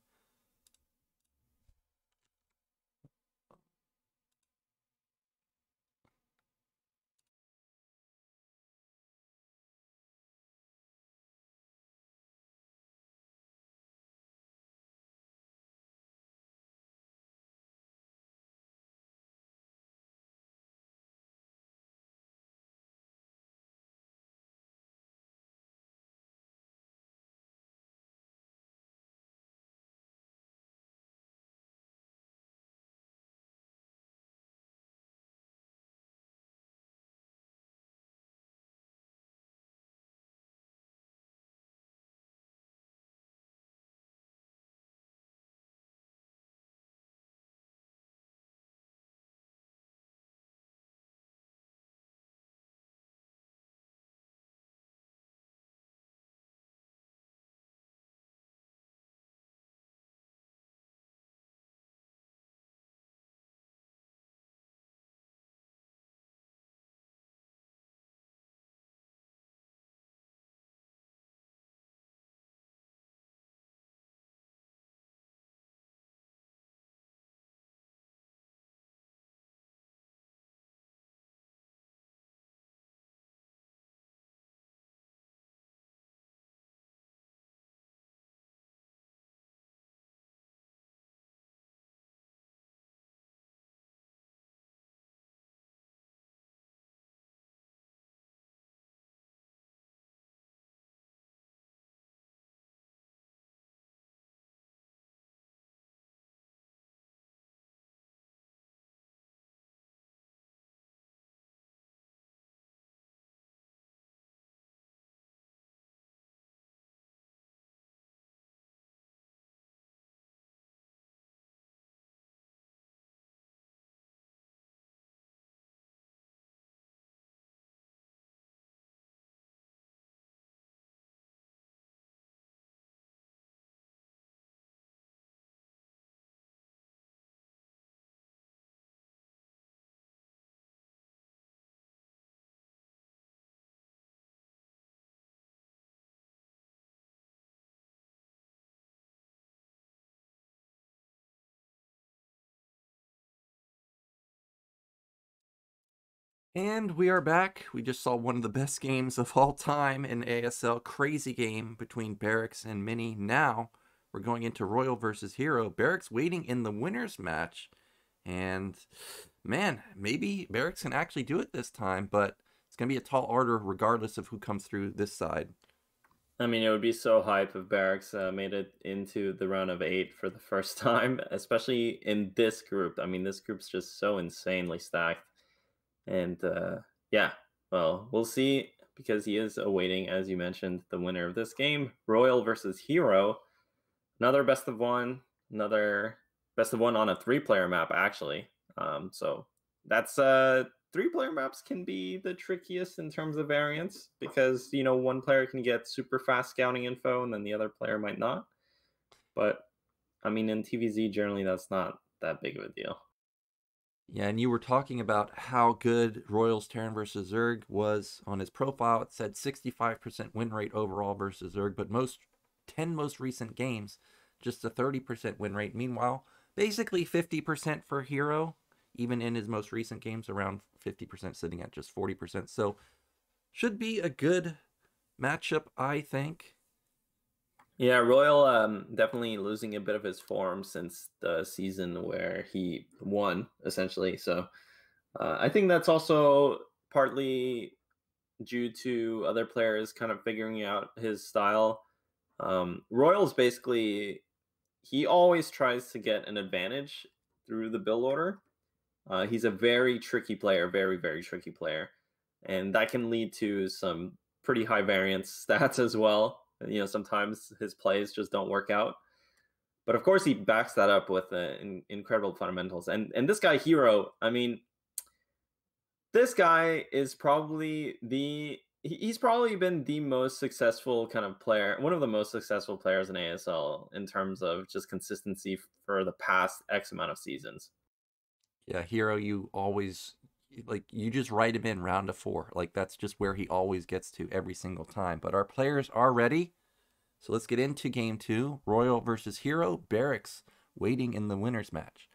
A: And we are back. We just saw one of the best games of all time in ASL. Crazy game between Barracks and Mini. Now we're going into Royal versus Hero. Barracks waiting in the winner's match. And man, maybe Barracks can actually do it this time, but it's going to be a tall order regardless of who comes through this side.
B: I mean, it would be so hype if Barracks uh, made it into the round of eight for the first time, especially in this group. I mean, this group's just so insanely stacked. And uh, yeah, well, we'll see because he is awaiting, as you mentioned, the winner of this game Royal versus Hero. Another best of one, another best of one on a three player map, actually. Um, so that's uh, three player maps can be the trickiest in terms of variance because, you know, one player can get super fast scouting info and then the other player might not. But I mean, in TVZ, generally, that's not that big of a deal.
A: Yeah, and you were talking about how good Royals Terran versus Zerg was on his profile. It said 65% win rate overall versus Zerg, but most 10 most recent games, just a 30% win rate. Meanwhile, basically 50% for Hero, even in his most recent games, around 50%, sitting at just 40%. So, should be a good matchup, I think.
B: Yeah, Royal um, definitely losing a bit of his form since the season where he won, essentially. So uh, I think that's also partly due to other players kind of figuring out his style. Um, Royal's basically, he always tries to get an advantage through the build order. Uh, he's a very tricky player, very, very tricky player. And that can lead to some pretty high variance stats as well you know, sometimes his plays just don't work out. But of course, he backs that up with uh, in, incredible fundamentals. And and this guy, Hero, I mean, this guy is probably the he's probably been the most successful kind of player, one of the most successful players in ASL in terms of just consistency for the past X amount of seasons.
A: Yeah, Hero, you always like you just write him in round of four. Like that's just where he always gets to every single time. But our players are ready. So let's get into game two. Royal versus Hero. Barracks waiting in the winners match.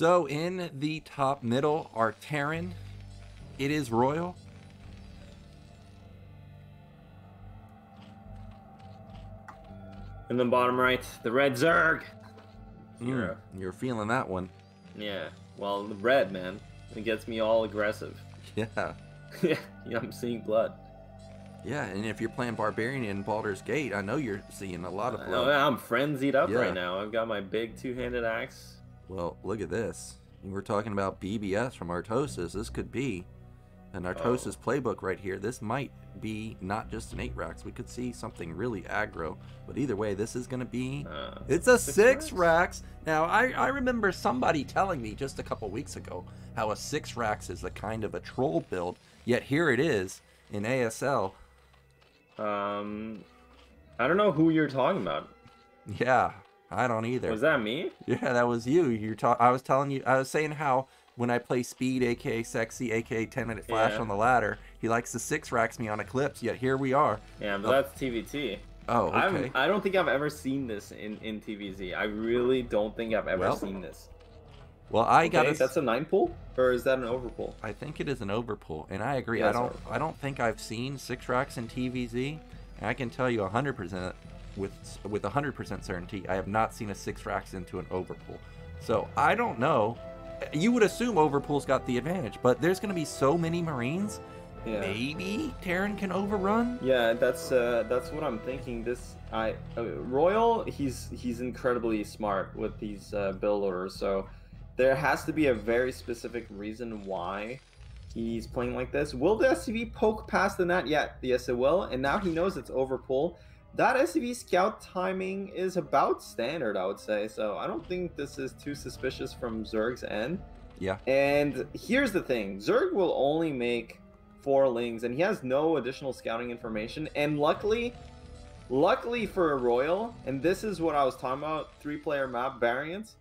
A: So in the top middle are Terran. It is Royal.
B: In the bottom right, the red Zerg.
A: Mm, you're feeling that one.
B: Yeah. Well, the red, man. It gets me all aggressive.
A: Yeah.
B: yeah, I'm seeing blood.
A: Yeah, and if you're playing Barbarian in Baldur's Gate, I know you're seeing a lot of blood.
B: I'm frenzied up yeah. right now. I've got my big two-handed axe
A: well, look at this. We're talking about BBS from Artosis. This could be an Artosis oh. playbook right here. This might be not just an 8 racks. We could see something really aggro. But either way, this is going to be... Uh, it's a 6, racks? racks. Now, I, I remember somebody telling me just a couple weeks ago how a 6 racks is a kind of a troll build. Yet here it is in ASL.
B: Um, I don't know who you're talking about.
A: Yeah, I don't either.
B: Was that me?
A: Yeah, that was you. You're ta- I was telling you. I was saying how when I play speed, aka sexy, aka 10 minute flash yeah. on the ladder, he likes to six racks me on Eclipse. Yet here we are.
B: Yeah, but oh. that's TVT.
A: Oh, okay.
B: I'm, I do not think I've ever seen this in in TVZ. I really don't think I've ever well, seen this.
A: Well, I
B: okay,
A: got.
B: That's a nine pull, or is that an overpull?
A: I think it is an overpull, and I agree. Yeah, I don't. I don't think I've seen six racks in TVZ, and I can tell you hundred percent with with 100% certainty, I have not seen a six racks into an overpull. So I don't know. You would assume overpull's got the advantage, but there's going to be so many Marines. Yeah. Maybe Terran can overrun.
B: Yeah, that's uh, that's what I'm thinking. This I uh, Royal, he's he's incredibly smart with these uh, build orders. So there has to be a very specific reason why he's playing like this. Will the SCV poke past the net? yet? yes, it will. And now he knows it's overpull that SCV scout timing is about standard, I would say. So I don't think this is too suspicious from Zerg's end.
A: Yeah.
B: And here's the thing Zerg will only make four lings, and he has no additional scouting information. And luckily, luckily for a Royal, and this is what I was talking about three player map variants,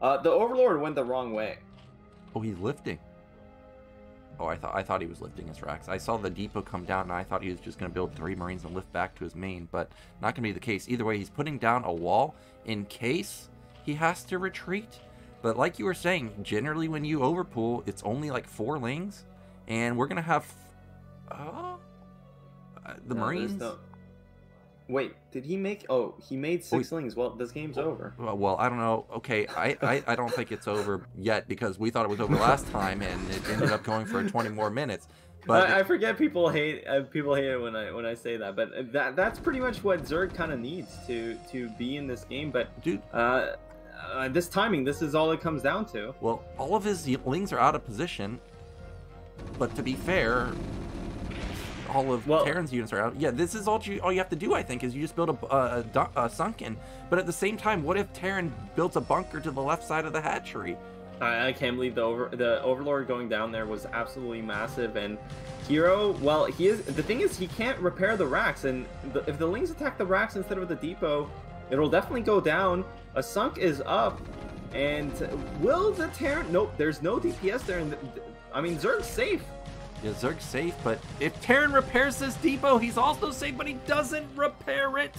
B: uh, the Overlord went the wrong way.
A: Oh, he's lifting. Oh, I thought I thought he was lifting his racks. I saw the depot come down, and I thought he was just going to build three marines and lift back to his main, but not going to be the case. Either way, he's putting down a wall in case he has to retreat. But like you were saying, generally when you overpool, it's only like four lings, and we're gonna have uh, the
B: No,
A: marines.
B: Wait, did he make? Oh, he made six
A: Wait.
B: lings. Well, this game's over.
A: Well, well, I don't know. Okay, I, I, I don't think it's over yet because we thought it was over last time and it ended up going for 20 more minutes. But
B: I, I forget people hate uh, people hate it when I when I say that, but that that's pretty much what Zerg kind of needs to to be in this game. But
A: dude,
B: uh, uh, this timing, this is all it comes down to.
A: well, all of his lings are out of position. But to be fair, all of
B: Well-
A: Terran's units are out. Yeah, this is all you all you have to do. I think is you just build a, a, a, a sunken. But at the same time, what if Terran built a bunker to the left side of the hatchery?
B: I, I can't believe the over the Overlord going down there was absolutely massive. And Hero, well, he is the thing is he can't repair the racks, and the, if the Lings attack the racks instead of the depot, it'll definitely go down. A sunk is up, and will the Terran? Nope, there's no DPS there. And I mean, Zerg's safe.
A: Yeah, Zerg's safe, but if Terran repairs this depot, he's also safe, but he doesn't repair it.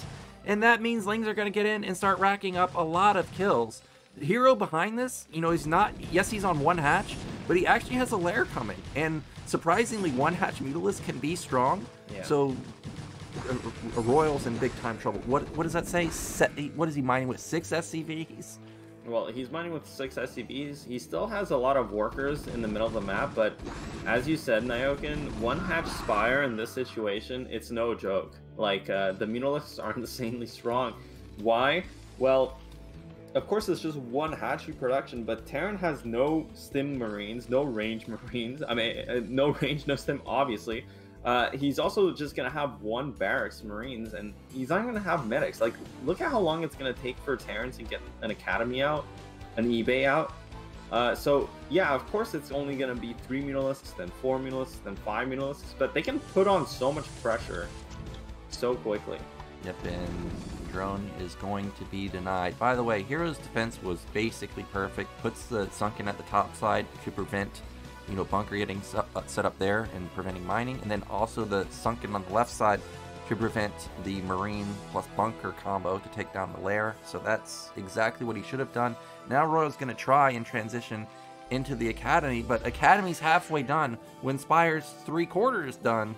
A: And that means Lings are going to get in and start racking up a lot of kills. The hero behind this, you know, he's not, yes, he's on one hatch, but he actually has a lair coming. And surprisingly, one hatch Mutalisk can be strong.
B: Yeah.
A: So uh, uh, Royal's in big time trouble. What what does that say? Se- what is he mining with? Six SCVs?
B: Well, he's mining with six SCVs. He still has a lot of workers in the middle of the map, but as you said, Nyoken, one hatch Spire in this situation, it's no joke. Like, uh, the Mutalisks are insanely strong. Why? Well, of course, it's just one hatchery production, but Terran has no stim marines, no range marines. I mean, uh, no range, no stim, obviously. Uh, he's also just gonna have one barracks marines, and he's not gonna have medics. Like, look at how long it's gonna take for Terran to get an academy out, an eBay out. Uh, so yeah, of course it's only gonna be three mutalisks, then four mutalisks, then five mutalisks, but they can put on so much pressure so quickly.
A: Yep, and drone is going to be denied. By the way, Hero's defense was basically perfect. Puts the sunken at the top side to prevent, you know, bunker getting uh, set up there and preventing mining, and then also the sunken on the left side to prevent the marine plus bunker combo to take down the lair. So that's exactly what he should have done. Now Royal's going to try and transition into the academy, but academy's halfway done when Spire's three quarters done.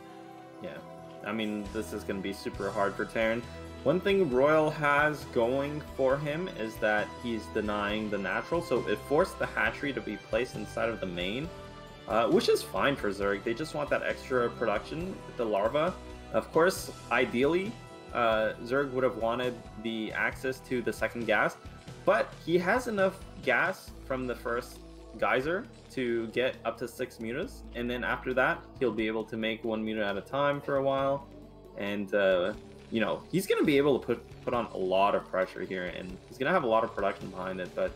B: Yeah, I mean, this is going to be super hard for Terran. One thing Royal has going for him is that he's denying the natural, so it forced the hatchery to be placed inside of the main, uh, which is fine for Zerg. They just want that extra production the larva. Of course, ideally, uh, Zerg would have wanted the access to the second gas, but he has enough gas from the first geyser to get up to six mutas, and then after that, he'll be able to make one muta at a time for a while, and uh, you know he's gonna be able to put put on a lot of pressure here, and he's gonna have a lot of production behind it. But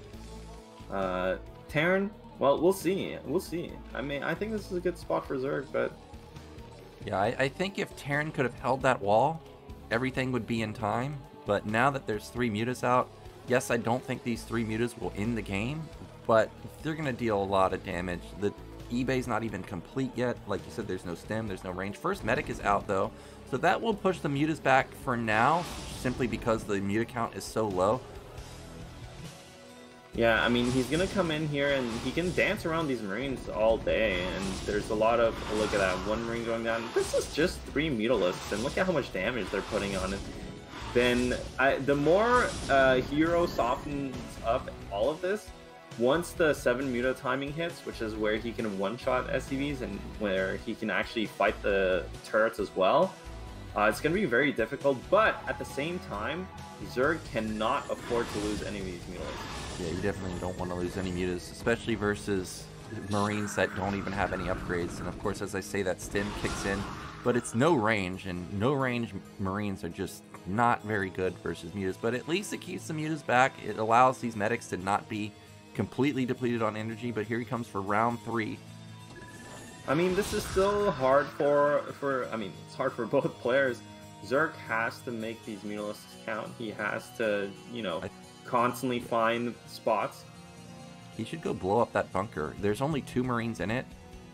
B: uh, Terran, well, we'll see, we'll see. I mean, I think this is a good spot for Zerg, but
A: Yeah, I, I think if Terran could have held that wall, everything would be in time. But now that there's three mutas out, yes, I don't think these three mutas will end the game, but they're going to deal a lot of damage. The eBay's not even complete yet. Like you said, there's no stem, there's no range. First medic is out though, so that will push the mutas back for now, simply because the muta count is so low.
B: Yeah, I mean, he's gonna come in here and he can dance around these Marines all day, and there's a lot of, look at that, one Marine going down. This is just three Mutalisks, and look at how much damage they're putting on it. Then, I, the more uh, Hero softens up all of this, once the 7 Muta timing hits, which is where he can one-shot SCVs and where he can actually fight the turrets as well, uh, it's going to be very difficult, but at the same time, Zerg cannot afford to lose any of these Mutalisks.
A: Yeah, you definitely don't want to lose any mutas, especially versus Marines that don't even have any upgrades. And of course, as I say, that stim kicks in, but it's no range, and no range Marines are just not very good versus mutas. But at least it keeps the mutas back. It allows these medics to not be completely depleted on energy. But here he comes for round three.
B: I mean, this is still hard for for. I mean, it's hard for both players. Zerg has to make these Mutalisks count. He has to, you know, constantly find spots.
A: He should go blow up that bunker. There's only two Marines in it,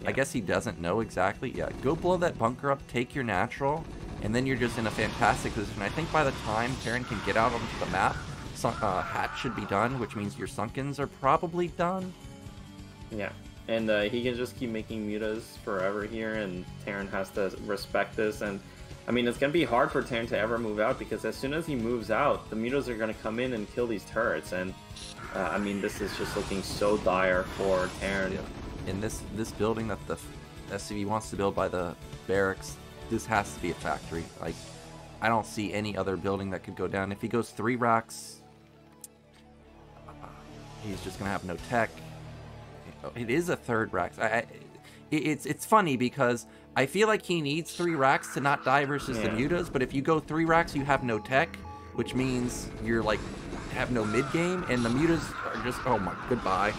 A: I guess he doesn't know exactly. Yeah, go blow that bunker up, take your natural, and then you're just in a fantastic position. I think by the time Terran can get out onto the map, uh, hatch should be done, which means your sunkens are probably done.
B: Yeah, and uh, he can just keep making mutas forever here, and Terran has to respect this. And I mean, it's gonna be hard for Terran to ever move out because as soon as he moves out, the mutas are gonna come in and kill these turrets. And uh, I mean, this is just looking so dire for Terran. Yeah.
A: In this this building that the SCV wants to build by the barracks, this has to be a factory. Like, I don't see any other building that could go down. If he goes three racks, he's just gonna have no tech. It is a third rack. I, it's it's funny because I feel like he needs three racks to not die versus yeah. the mutas, but if you go three racks, you have no tech, which means you're like have no mid game, and the mutas are just oh my goodbye.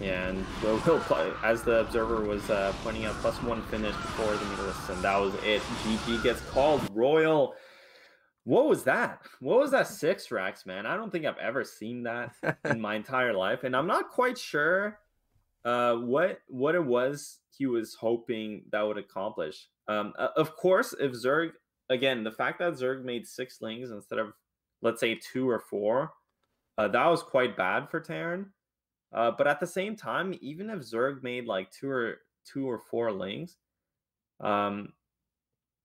B: Yeah, and we'll, we'll as the observer was uh, pointing out, plus one finish before the Mutas, and that was it. GG gets called Royal. What was that? What was that six racks, man? I don't think I've ever seen that in my entire life, and I'm not quite sure uh, what what it was he was hoping that would accomplish. Um, of course, if Zerg again, the fact that Zerg made six lings instead of let's say two or four, uh, that was quite bad for Terran. Uh, but at the same time, even if Zerg made like two or two or four lings, um,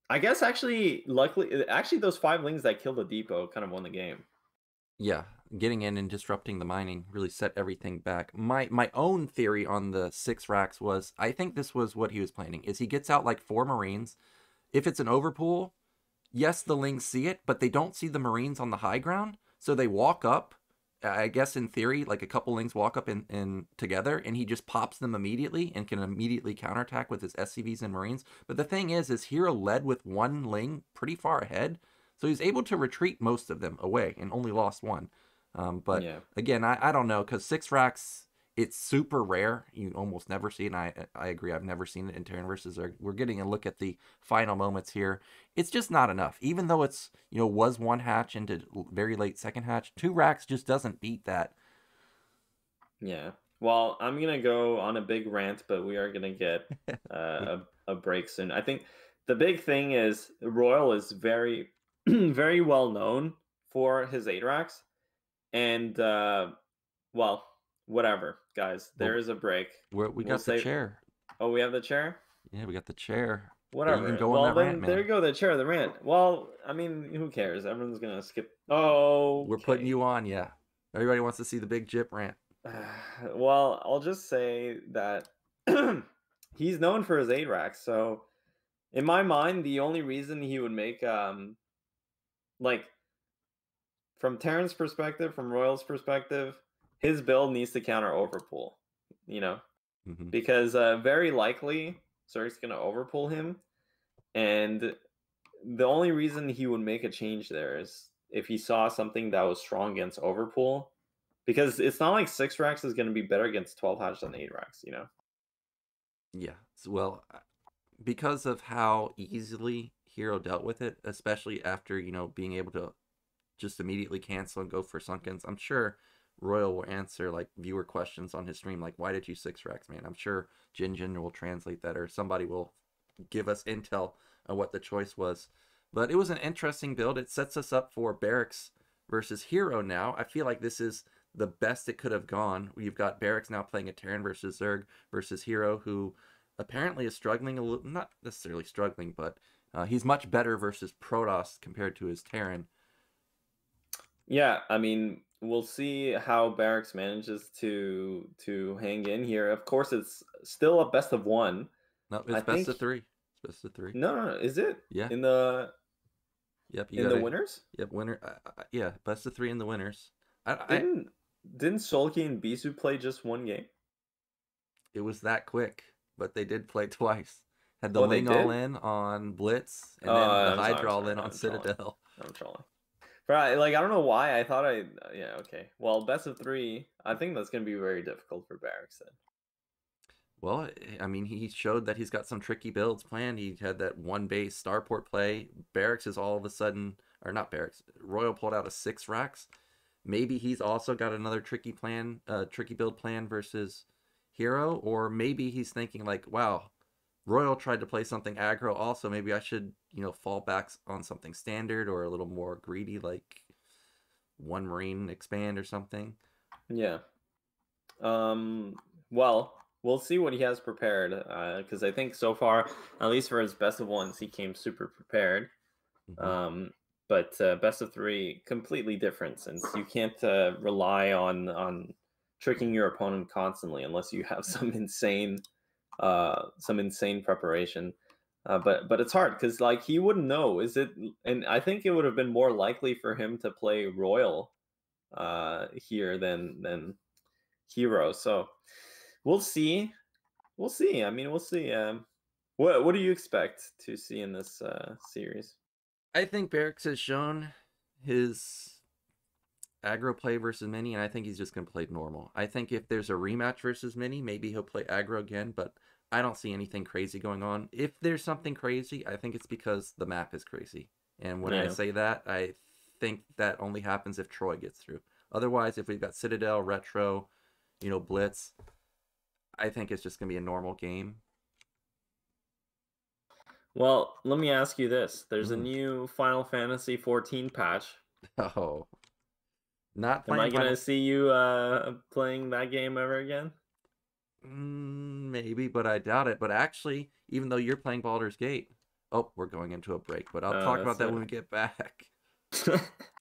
B: I guess actually, luckily, actually those five lings that killed the depot kind of won the game.
A: Yeah, getting in and disrupting the mining really set everything back. My my own theory on the six racks was I think this was what he was planning. Is he gets out like four marines. If it's an overpool, yes, the lings see it, but they don't see the marines on the high ground, so they walk up. I guess in theory, like a couple lings walk up in, in together, and he just pops them immediately and can immediately counterattack with his SCVs and marines. But the thing is, is Hero led with one ling pretty far ahead, so he's able to retreat most of them away and only lost one. Um, but yeah. again, I, I don't know because six racks it's super rare. You almost never see it. And I I agree. I've never seen it in Terran versus. We're getting a look at the final moments here. It's just not enough. Even though it's you know was one hatch into very late second hatch, two racks just doesn't beat that.
B: Yeah. Well, I'm gonna go on a big rant, but we are gonna get uh, a a break soon. I think the big thing is Royal is very very well known for his eight racks and uh, well, whatever, guys. There is a break.
A: We're, we got we'll the chair.
B: Oh, we have the chair.
A: Yeah, we got the chair.
B: Whatever. You go well, then rant, there you go. The chair, the rant. Well, I mean, who cares? Everyone's gonna skip. Oh,
A: we're putting you on. Yeah, everybody wants to see the big Jip rant.
B: well, I'll just say that he's known for his eight racks. So, in my mind, the only reason he would make um, like from Terran's perspective, from Royal's perspective, his build needs to counter Overpool, you know, mm-hmm. because uh, very likely Zerg's going to Overpool him. And the only reason he would make a change there is if he saw something that was strong against Overpool, because it's not like six racks is going to be better against 12 hatch than eight racks, you know?
A: Yeah. Well, uh, because of how easily Hero dealt with it, especially after, you know, being able to just immediately cancel and go for Sunkens. I'm sure Royal will answer like viewer questions on his stream, like why did you six racks, man? I'm sure Jin Jin will translate that, or somebody will give us intel on what the choice was. But it was an interesting build. It sets us up for Barracks versus Hero now. I feel like this is the best it could have gone. We've got Barracks now playing a Terran versus Zerg versus Hero, who apparently is struggling a little, not necessarily struggling, but uh, he's much better versus Protoss compared to his Terran.
B: Yeah, I mean, we'll see how Barracks manages to to hang in here. Of course, it's still a best of one.
A: No, it's I best think... of three. It's best of three.
B: No, no, no, is it?
A: Yeah.
B: In the.
A: Yep.
B: in gotta... the winners.
A: Yep, winner. Uh, yeah, best of three in the winners.
B: I, didn't I... didn't Sulky and Bisu play just one game?
A: It was that quick, but they did play twice. Had the oh, Ling all in on Blitz, and then uh, the Hydra all in on I'm Citadel.
B: Trolling. I'm trolling. But like I don't know why I thought I yeah okay well best of three I think that's gonna be very difficult for Barracks then.
A: Well, I mean, he showed that he's got some tricky builds planned. He had that one base starport play. Barracks is all of a sudden, or not Barracks. Royal pulled out a six racks. Maybe he's also got another tricky plan, uh, tricky build plan versus hero, or maybe he's thinking like, wow, Royal tried to play something aggro also. Maybe I should, you know, fall back on something standard or a little more greedy, like one Marine expand or something.
B: Yeah. Um. Well, we'll see what he has prepared. Because uh, I think so far, at least for his best of ones, he came super prepared. Mm-hmm. Um. But uh, best of three, completely different since you can't uh, rely on on tricking your opponent constantly unless you have some insane uh, some insane preparation. Uh, but but it's hard because like he wouldn't know. Is it? And I think it would have been more likely for him to play Royal uh, here than than Hero. So we'll see. We'll see. I mean, we'll see. Um, what what do you expect to see in this uh, series?
A: I think Barracks has shown his aggro play versus Mini, and I think he's just going to play normal. I think if there's a rematch versus Mini, maybe he'll play aggro again, but I don't see anything crazy going on. If there's something crazy, I think it's because the map is crazy. And when yeah. I say that, I think that only happens if Troy gets through. Otherwise, if we've got Citadel, Retro, you know, Blitz, I think it's just going to be a normal game.
B: Well, let me ask you this. There's mm. a new Final Fantasy 14 patch.
A: Oh. Not
B: Am I going to see you uh, playing that game ever again?
A: Mm, maybe, but I doubt it. But actually, even though you're playing Baldur's Gate, oh, we're going into a break. But I'll uh, talk about that when we get back.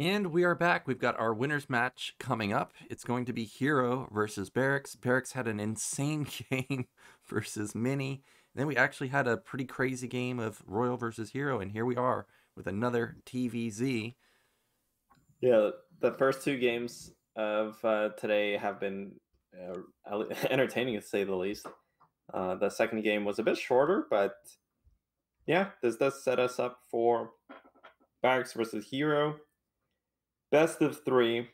A: And we are back. We've got our winners match coming up. It's going to be Hero versus Barracks. Barracks had an insane game versus Mini. And then we actually had a pretty crazy game of Royal versus Hero, and here we are with another TVZ.
B: Yeah, the first two games of uh, today have been uh, entertaining to say the least. Uh, the second game was a bit shorter, but yeah, this does set us up for Barracks versus Hero. Best of 3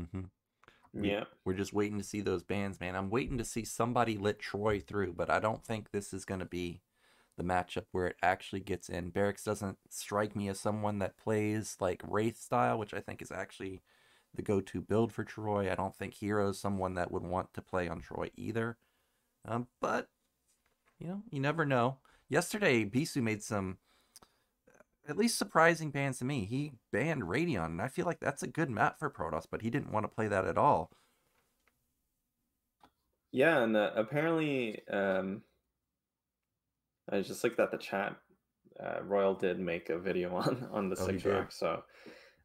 A: Mm-hmm.
B: Yeah.
A: We're just waiting to see those bands, man. I'm waiting to see somebody let Troy through, but I don't think this is going to be the matchup where it actually gets in. Barracks doesn't strike me as someone that plays like Wraith style, which I think is actually the go to build for Troy. I don't think Hero is someone that would want to play on Troy either. Um, but, you know, you never know. Yesterday, Bisu made some at least surprising bans to me. He banned Radion, and I feel like that's a good map for Protoss, but he didn't want to play that at all.
B: Yeah, and uh, apparently, um, I just looked at the chat. Uh, Royal did make a video on on the
A: Oh,
B: rack, so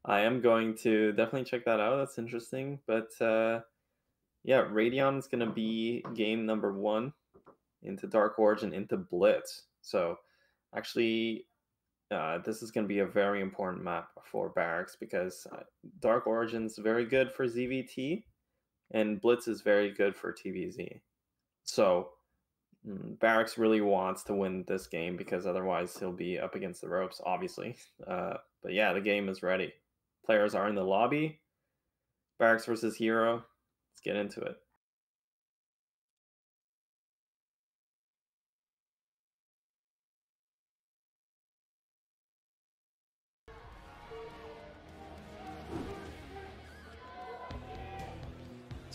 B: I am going to definitely check that out. That's interesting. But uh, yeah, Radion is going to be game number one into Dark Origin into Blitz. So actually, uh, this is going to be a very important map for Barracks because uh, Dark Origin's very good for ZVT, and Blitz is very good for TVZ. So mm, Barracks really wants to win this game because otherwise he'll be up against the ropes, obviously. Uh, but yeah, the game is ready. Players are in the lobby. Barracks versus Hero. Let's get into it.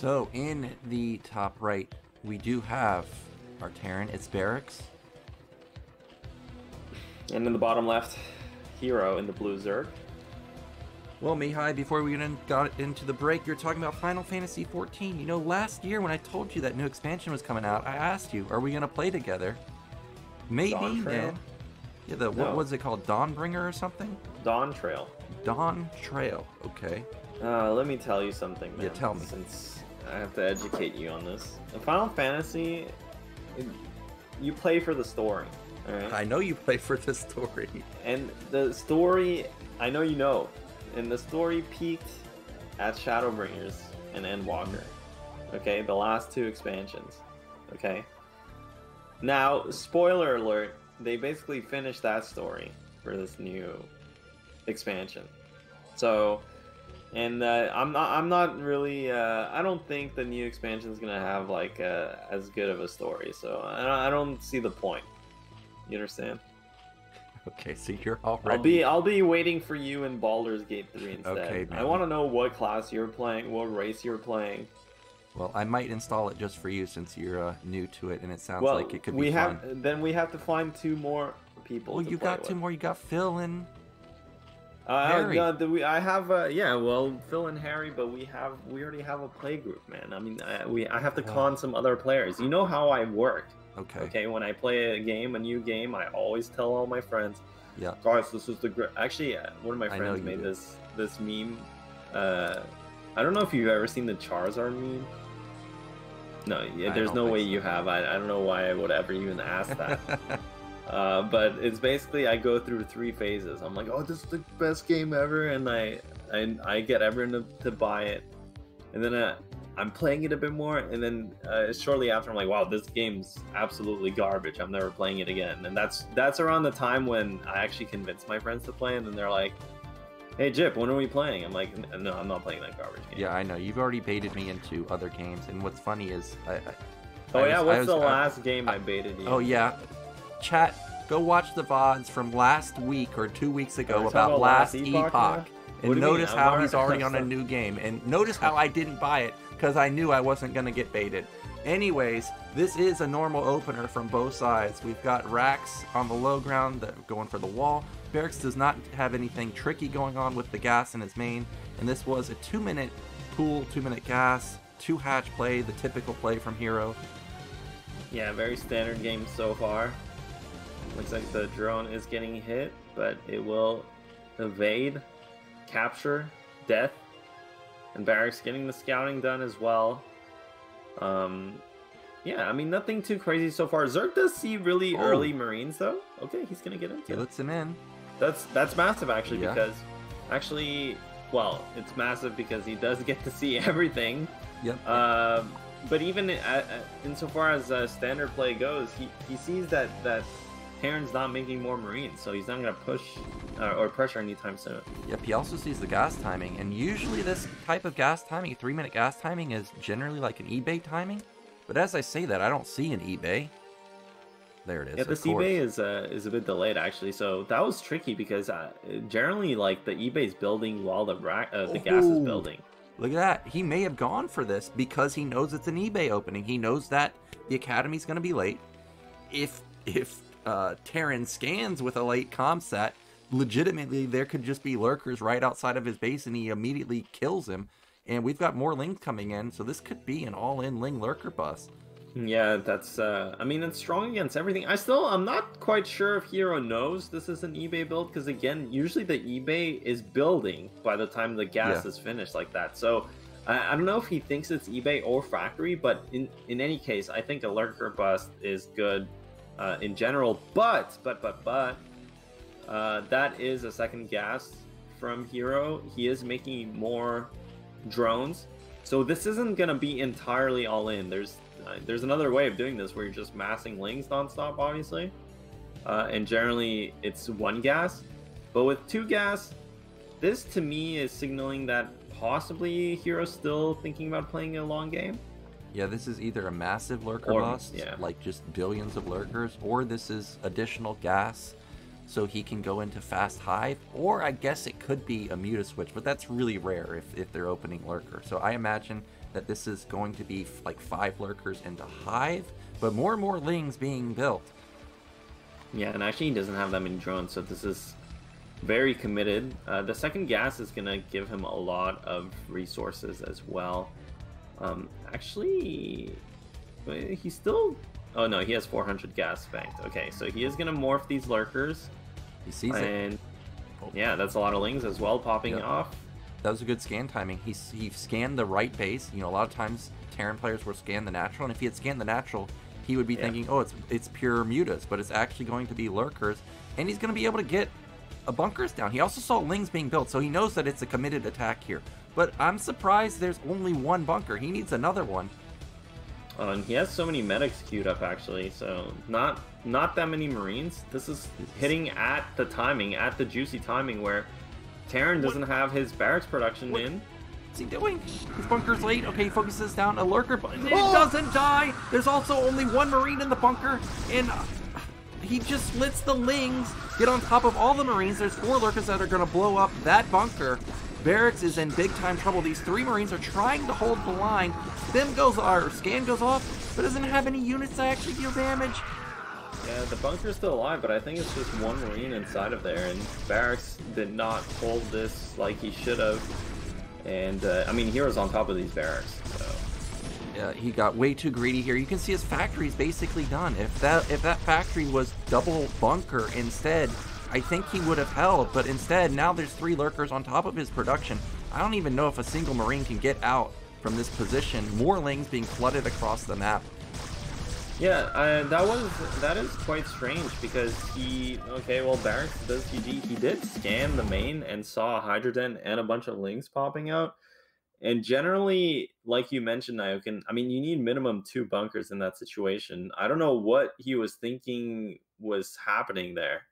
A: So in the top right, we do have our Terran. It's Barracks.
B: And in the bottom left, Hero in the blue Zerg.
A: Well, Mihai, before we even got into the break, you're talking about Final Fantasy XIV. You know, last year when I told you that new expansion was coming out, I asked you, "Are we gonna play together?" Maybe,
B: Dawn Trail?
A: man. Yeah, the what was it called? Dawnbringer or something?
B: Dawn Trail.
A: Dawn Trail. Okay.
B: Uh, let me tell you something, man.
A: Yeah, tell me.
B: Since I have to educate you on this. In Final Fantasy, it- you play for the story, all right?
A: I know you play for the story.
B: And the story, I know you know, and the story peaked at Shadowbringers and Endwalker. Okay, the last two expansions. Okay. Now, spoiler alert, they basically finished that story for this new expansion. So, and uh, I'm not, I'm not really, uh, I don't think the new expansion is gonna have like uh, as good of a story. So I don't, I don't see the point. You understand?
A: Okay, so you're already.
B: I'll be I'll be waiting for you in Baldur's Gate 3 instead.
A: Okay,
B: I want to know what class you're playing, what race you're playing.
A: Well, I might install it just for you since you're uh, new to it, and it sounds
B: well,
A: like it could be
B: we
A: fun.
B: have then we have to find two more people.
A: Well, you got two more. You got Phil and
B: Uh,
A: Harry.
B: no, do we, I have uh, yeah, well, Phil and Harry, but we have we already have a play group, man. I mean, I, we I have to
A: Wow.
B: con some other players. You know how I work.
A: okay.
B: Okay, when I play a game, a new game, I always tell all my friends,
A: Yeah.
B: guys, this is the great. Actually, uh, one of my friends made this this meme. Uh, I don't know if you've ever seen the Charizard meme. No, yeah, there's no way
A: so.
B: you have. I, I don't know why I would ever even ask that. uh, but it's basically I go through three phases. I'm like, oh, this is the best game ever, and I I, I get everyone to, to buy it, and then uh, I'm playing it a bit more, and then uh, shortly after I'm like, wow, this game's absolutely garbage. I'm never playing it again, and that's that's around the time when I actually convince my friends to play, and then they're like, hey, Jip, when are we playing? I'm like, no, I'm not playing that garbage game.
A: yeah, I know. You've already baited me into other games, and what's funny is, I, I,
B: Oh
A: I
B: yeah,
A: was-
B: what's
A: I was-
B: the
A: I-
B: last game I baited you?
A: Oh yeah, chat. Go watch the vods from last week or two weeks ago
B: Are we talking
A: about
B: about
A: last Epoch,
B: Epoch
A: and
B: you mean?
A: notice how he's already on a new game, and notice how I didn't buy it because I knew I wasn't gonna get baited. Anyways, this is a normal opener from both sides. We've got Rax on the low ground that going for the wall. Barracks does not have anything tricky going on with the gas in his main, and this was a two-minute pool, two-minute gas, two hatch play, the typical play from Hero.
B: Yeah, very standard game so far. Looks like the drone is getting hit, but it will evade. capture, death, and Barracks getting the scouting done as well. Um, yeah, I mean nothing too crazy so far. Zerg does see really
A: Oh.
B: early Marines though. Okay, he's gonna get into
A: He
B: it.
A: lets him in.
B: That's that's massive actually
A: Yeah.
B: because actually, well, it's massive because he does get to see everything.
A: Yep.
B: Um, but even a- a- insofar as uh, standard play goes, he, he sees that that Terran's not making more Marines, so he's not gonna push uh, or pressure anytime soon.
A: Yep, he also sees the gas timing, and usually this type of gas timing, three minute gas timing, is generally like an eBay timing. But as I say that, I don't see an eBay. There it is.
B: Yeah, this
A: course.
B: eBay is uh, is a bit delayed actually, so that was tricky because uh, generally like the eBay's building while the rack uh, the gas is
A: Oh.
B: building.
A: Look at that. He may have gone for this because he knows it's an eBay opening. He knows that the Academy's going to be late. If if uh, Terran scans with a late comsat, legitimately there could just be lurkers right outside of his base, and he immediately kills him. And we've got more lings coming in, so this could be an all-in ling lurker bus.
B: Yeah, that's. Uh, I mean, it's strong against everything. I still, I'm not quite sure if Hero knows this is an eBay build because again, usually the eBay is building by the time the gas
A: Yeah.
B: is finished like that. So I, I don't know if he thinks it's eBay or factory, but in in any case, I think a lurker bust is good uh, in general. But but but but uh, that is a second gas from Hero. He is making more drones. So this isn't gonna be entirely all in. There's uh, there's another way of doing this where you're just massing lings nonstop, obviously, uh, and generally it's one gas. But with two gas, this to me is signaling that possibly Hero's still thinking about playing a long game.
A: Yeah, this is either a massive lurker
B: Or-
A: bust,
B: yeah.
A: like just billions of lurkers, or this is additional gas so he can go into fast hive, or I guess it could be a muta switch, but that's really rare if, if they're opening lurker. So I imagine that this is going to be f- like five lurkers into hive, but more and more lings being built.
B: Yeah, and actually he doesn't have that many drones, so this is very committed. Uh, the second gas is gonna give him a lot of resources as well. Um, actually, he's still. Oh no, he has 400 gas banked. Okay, so he is gonna morph these lurkers,
A: He sees it.
B: and yeah, that's a lot of lings as well popping
A: Yeah.
B: off.
A: That was a good scan timing. He, he scanned the right base. You know, a lot of times Terran players will scan the natural, and if he had scanned the natural, he would be
B: Yeah.
A: thinking, oh, it's it's pure mutas, but it's actually going to be lurkers, and he's going to be able to get a bunkers down. He also saw lings being built, so he knows that it's a committed attack here. But I'm surprised there's only one bunker. He needs another one.
B: And he has so many medics queued up actually, so not not that many marines. This is hitting at the timing, at the juicy timing where Terran doesn't have his barracks production
A: What?
B: in.
A: What's he doing? His bunker's late. Okay, he focuses down a lurker, but it
B: Oh!
A: doesn't die. There's also only one marine in the bunker, and uh, he just lets the lings get on top of all the marines. There's four lurkers that are going to blow up that bunker. Barracks is in big time trouble. These three marines are trying to hold the line. Stim goes, or scan goes off, but doesn't have any units to actually deal damage.
B: Yeah, the bunker's still alive, but I think it's just one marine inside of there, and barracks did not hold this like he should have. And uh, I mean, Hero's on top of these barracks, so
A: Yeah, he got way too greedy here. You can see his factory's basically done. If that if that factory was double bunker instead, I think he would have held. But instead, now there's three lurkers on top of his production. I don't even know if a single marine can get out from this position. More lings being flooded across the map.
B: Yeah, uh, that was that is quite strange because he okay well Barracks does GG he did scan the main and saw a Hydra Den and a bunch of lings popping out, and generally like you mentioned Nyoken, I mean you need minimum two bunkers in that situation. I don't know what he was thinking was happening there.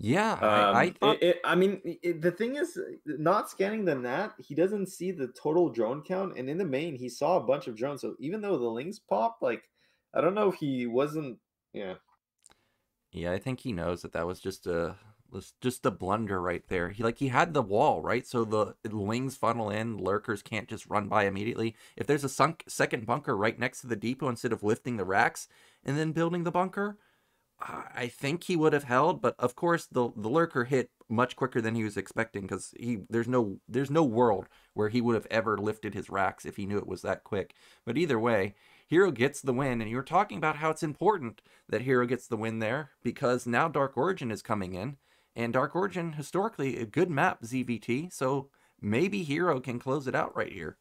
A: Yeah,
B: Um,
A: I, I thought
B: it, it- I mean it, the thing is not scanning the nat he doesn't see the total drone count and in the main he saw a bunch of drones so even though the lings popped like I don't know if he wasn't. Yeah.
A: Yeah, I think he knows that that was just a was just a blunder right there. He like he had the wall right, so the lings funnel in. Lurkers can't just run by immediately. If there's a sunk second bunker right next to the depot, instead of lifting the racks and then building the bunker, I think he would have held. But of course, the the lurker hit much quicker than he was expecting because he there's no there's no world where he would have ever lifted his racks if he knew it was that quick. But either way, Hero gets the win, and you were talking about how it's important that Hero gets the win there because now Dark Origin is coming in, And Dark Origin, historically, a good map, ZVT. So maybe Hero can close it out right here.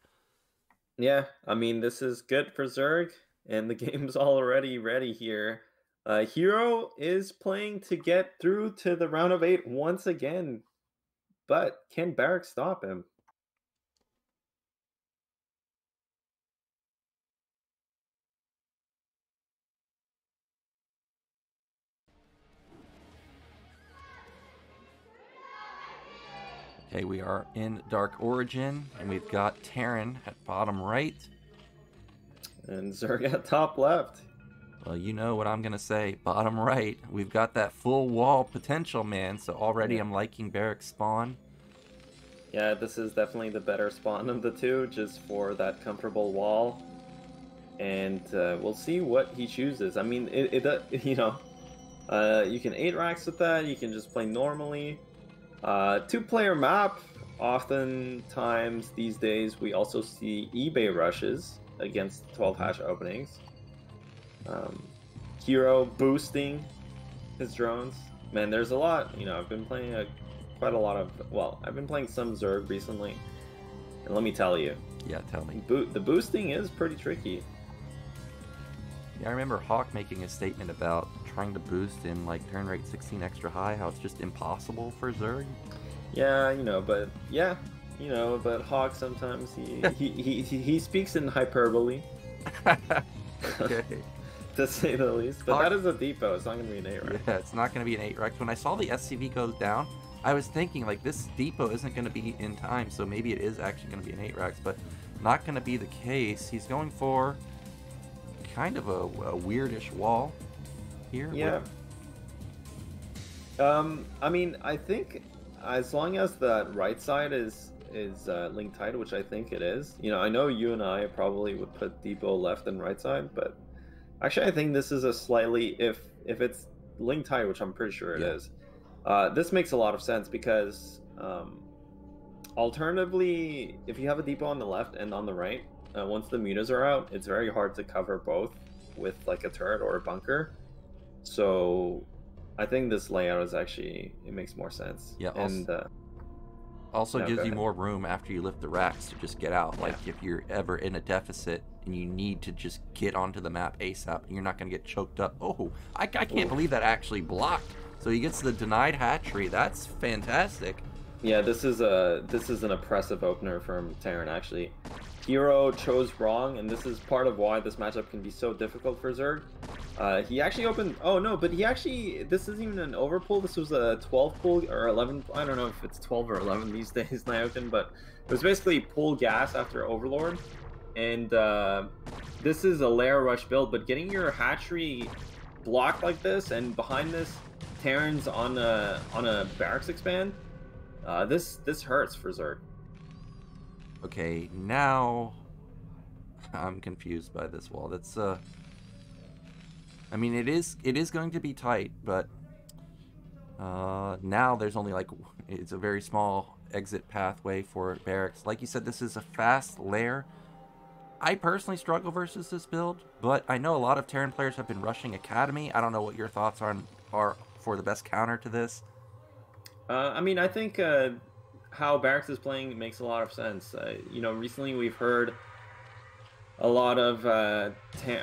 B: Yeah, I mean, this is good for Zerg, and the game's already ready here. Uh, Hero is playing to get through to the round of eight once again, but can Barracks stop him?
A: Okay, we are in Dark Origin, and we've got Terran at bottom right.
B: And Zerg at top left.
A: Well, you know what I'm gonna say. Bottom right, we've got that full wall potential, man. So already yeah. I'm liking Barrack spawn.
B: Yeah, this is definitely the better spawn of the two, just for that comfortable wall. And uh, we'll see what he chooses. I mean, it, it uh, you know, uh, you can eight racks with that. You can just play normally. Uh, two-player map. Oftentimes these days, we also see eBay rushes against 12 hatch openings. Um, hero boosting his drones. Man, there's a lot. You know, I've been playing a, quite a lot of. Well, I've been playing some Zerg recently, and let me tell you.
A: Yeah, tell me.
B: Bo- the boosting is pretty tricky.
A: Yeah, I remember Hawk making a statement about trying to boost in like turn rate 16 extra high, how it's just impossible for Zerg.
B: Yeah, you know, but yeah, you know, but Hawk sometimes he he, he, he speaks in hyperbole. okay. To say the least. But that is a depot. It's not going to be an 8 Rax.
A: Yeah, it's not going to be an 8 Rax. When I saw the SCV goes down, I was thinking, like, this depot isn't going to be in time, so maybe it is actually going to be an 8 Rax, but not going to be the case. He's going for kind of a, a weirdish wall here.
B: Yeah. Um, I mean, I think as long as the right side is is uh, linked tight, which I think it is. You know, I know you and I probably would put depot left and right side, but actually, I think this is a slightly if if it's linked tight, which I'm pretty sure it yeah. is. Uh, this makes a lot of sense because um, alternatively, if you have a depot on the left and on the right, uh, once the mutas are out, it's very hard to cover both with like a turret or a bunker. So I think this layout is actually it makes more sense.
A: Yeah, and uh, also no, gives you more room after you lift the racks to just get out. Like yeah. if you're ever in a deficit and you need to just get onto the map ASAP, and you're not going to get choked up. Oh, I, I can't Ooh. believe that actually blocked. So he gets the denied hatchery. That's fantastic.
B: Yeah, this is a this is an oppressive opener from Terran actually. Hero chose wrong, and this is part of why this matchup can be so difficult for Zerg. Uh, he actually opened. Oh no, but he actually. This isn't even an overpool. This was a 12 pool or 11. I don't know if it's 12 or 11 these days, Nyoken, but it was basically pool gas after Overlord, and uh, this is a lair rush build. But getting your hatchery blocked like this, and behind this, Terran's on a on a barracks expand. Uh, this this hurts for Zerg.
A: Okay, now I'm confused by this wall. That's uh I mean it is it is going to be tight, but uh now there's only like it's a very small exit pathway for barracks. Like you said this is a fast lair. I personally struggle versus this build, but I know a lot of Terran players have been rushing Academy. I don't know what your thoughts are on, are for the best counter to this.
B: Uh, I mean, I think uh, how Barracks is playing makes a lot of sense. Uh, you know, recently we've heard a lot of uh,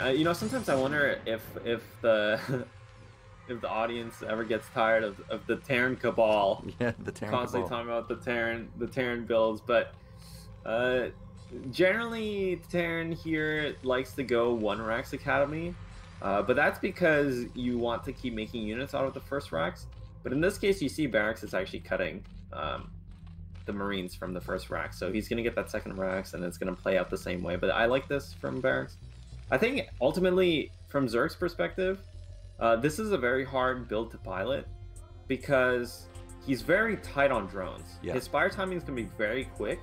B: uh you know sometimes I wonder if if the if the audience ever gets tired of, of the Terran cabal.
A: Yeah, the Terran
B: constantly
A: cabal.
B: talking about the Terran the Terran builds, but uh, generally Terran here likes to go one racks academy. Uh, but that's because you want to keep making units out of the first racks. But in this case, you see Barracks is actually cutting um, the Marines from the first rack. So he's going to get that second racks, and it's going to play out the same way. But I like this from Barracks. I think ultimately, from Zerg's perspective, uh, this is a very hard build to pilot because he's very tight on drones. Yeah. His spire timing is going to be very quick,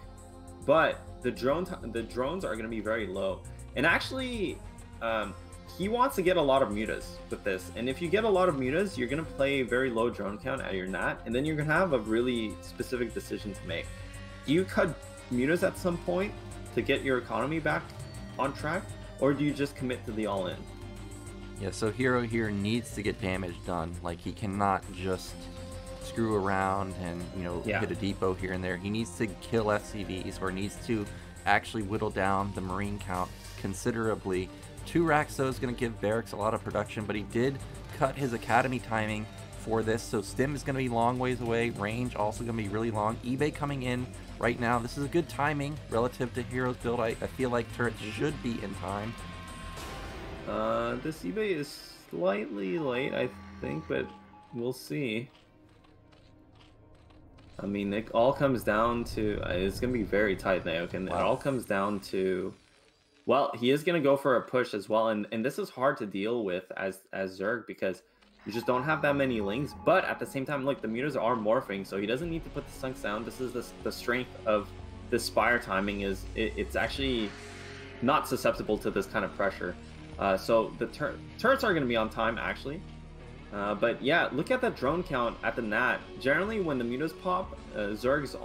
B: but the drone the drones are going to be very low. And actually, um, he wants to get a lot of mutas with this. And if you get a lot of mutas, you're going to play very low drone count at your nat, and then you're going to have a really specific decision to make. Do you cut mutas at some point to get your economy back on track, or do you just commit to the all in?
A: Yeah, so Hero here needs to get damage done. Like, he cannot just screw around and you know
B: Yeah.
A: hit a depot here and there. He needs to kill SCVs or needs to actually whittle down the marine count considerably. Two racks though is going to give Barracks a lot of production, but he did cut his academy timing for this, so stim is going to be long ways away. Range also going to be really long. eBay coming in right now. This is a good timing relative to Heroes build. I, I feel like turrets should be in time.
B: Uh, this eBay is slightly late, I think, but we'll see. I mean, it all comes down to uh, it's gonna be very tight, Naok, and it all comes down to, well, he is gonna go for a push as well, and and this is hard to deal with as as Zerg because you just don't have that many lings. But at the same time, like the mutas are morphing, so he doesn't need to put the sunks down. This is the the strength of the spire timing is it, it's actually not susceptible to this kind of pressure. Uh, so the tur- turrets are going to be on time actually. Uh, but yeah, look at that drone count at the Nat. Generally, when the mutas pop, uh, Zerg's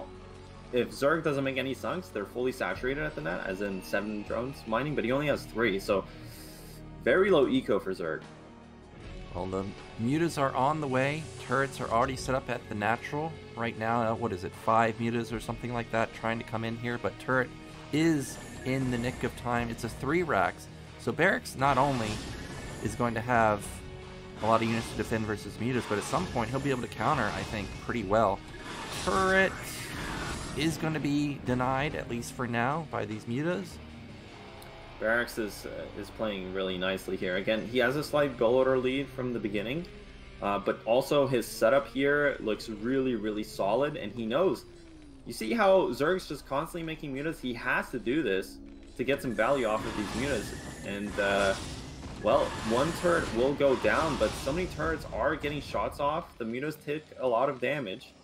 B: if Zerg doesn't make any sunks, they're fully saturated at the net, as in seven drones mining. But he only has three, so very low eco for Zerg.
A: Well, the mutas are on the way. Turrets are already set up at the natural right now. Uh, What is it, five mutas or something like that, trying to come in here. But turret is in the nick of time. It's a three racks, so barracks not only is going to have a lot of units to defend versus mutas, but at some point he'll be able to counter. I think pretty well. Turret is going to be denied at least for now by these mutas.
B: Barracks is uh, is playing really nicely here. Again, he has a slight goal order lead from the beginning, uh, but also his setup here looks really really solid, and he knows. You see how Zerg's just constantly making mutas. He has to do this to get some value off of these mutas, and uh, well, one turret will go down, but so many turrets are getting shots off. The mutas take a lot of damage.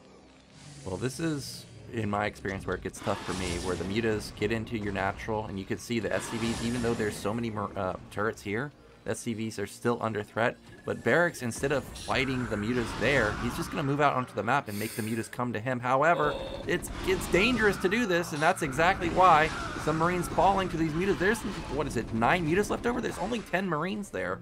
A: Well, this is, in my experience, where it gets tough for me, where the mutas get into your natural, and you can see the SCVs, even though there's so many uh, turrets here, the SCVs are still under threat. But Barracks, instead of fighting the mutas there, he's just going to move out onto the map and make the mutas come to him. However, it's it's dangerous to do this, and that's exactly why some Marines falling to these mutas. There's, what is it, nine mutas left over? There's only 10 Marines there.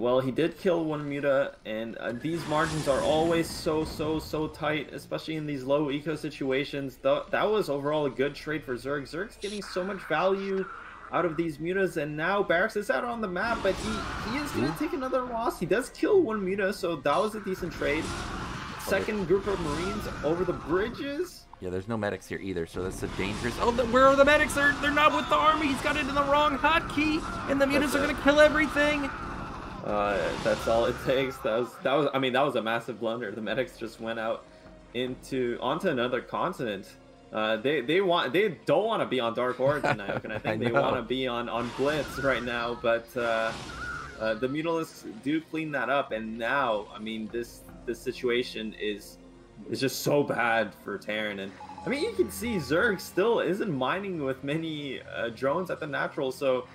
B: Well, he did kill one Muta, and uh, these margins are always so, so, so tight, especially in these low eco situations. Th- that was overall a good trade for Zerg. Zerg's getting so much value out of these Mutas, and now Barracks is out on the map, but he, he is going to take another loss. He does kill one Muta, so that was a decent trade. Second group of Marines over the bridges.
A: Yeah, there's no medics here either, so that's a dangerous. Oh, the, where are the medics? They're, they're not with the army. He's got it in the wrong hotkey, and the mutas
B: That's
A: are going to kill everything.
B: Uh, that's all it takes. That was that was. I mean, that was a massive blunder. The medics just went out into onto another continent. Uh, they they want they don't want to be on Dark Origin now, and I
A: I
B: think they want to be on on Blitz right now. But uh, uh, the Mutalisks do clean that up, and now I mean this this situation is is just so bad for Terran. And I mean you can see Zerg still isn't mining with many uh, drones at the natural, so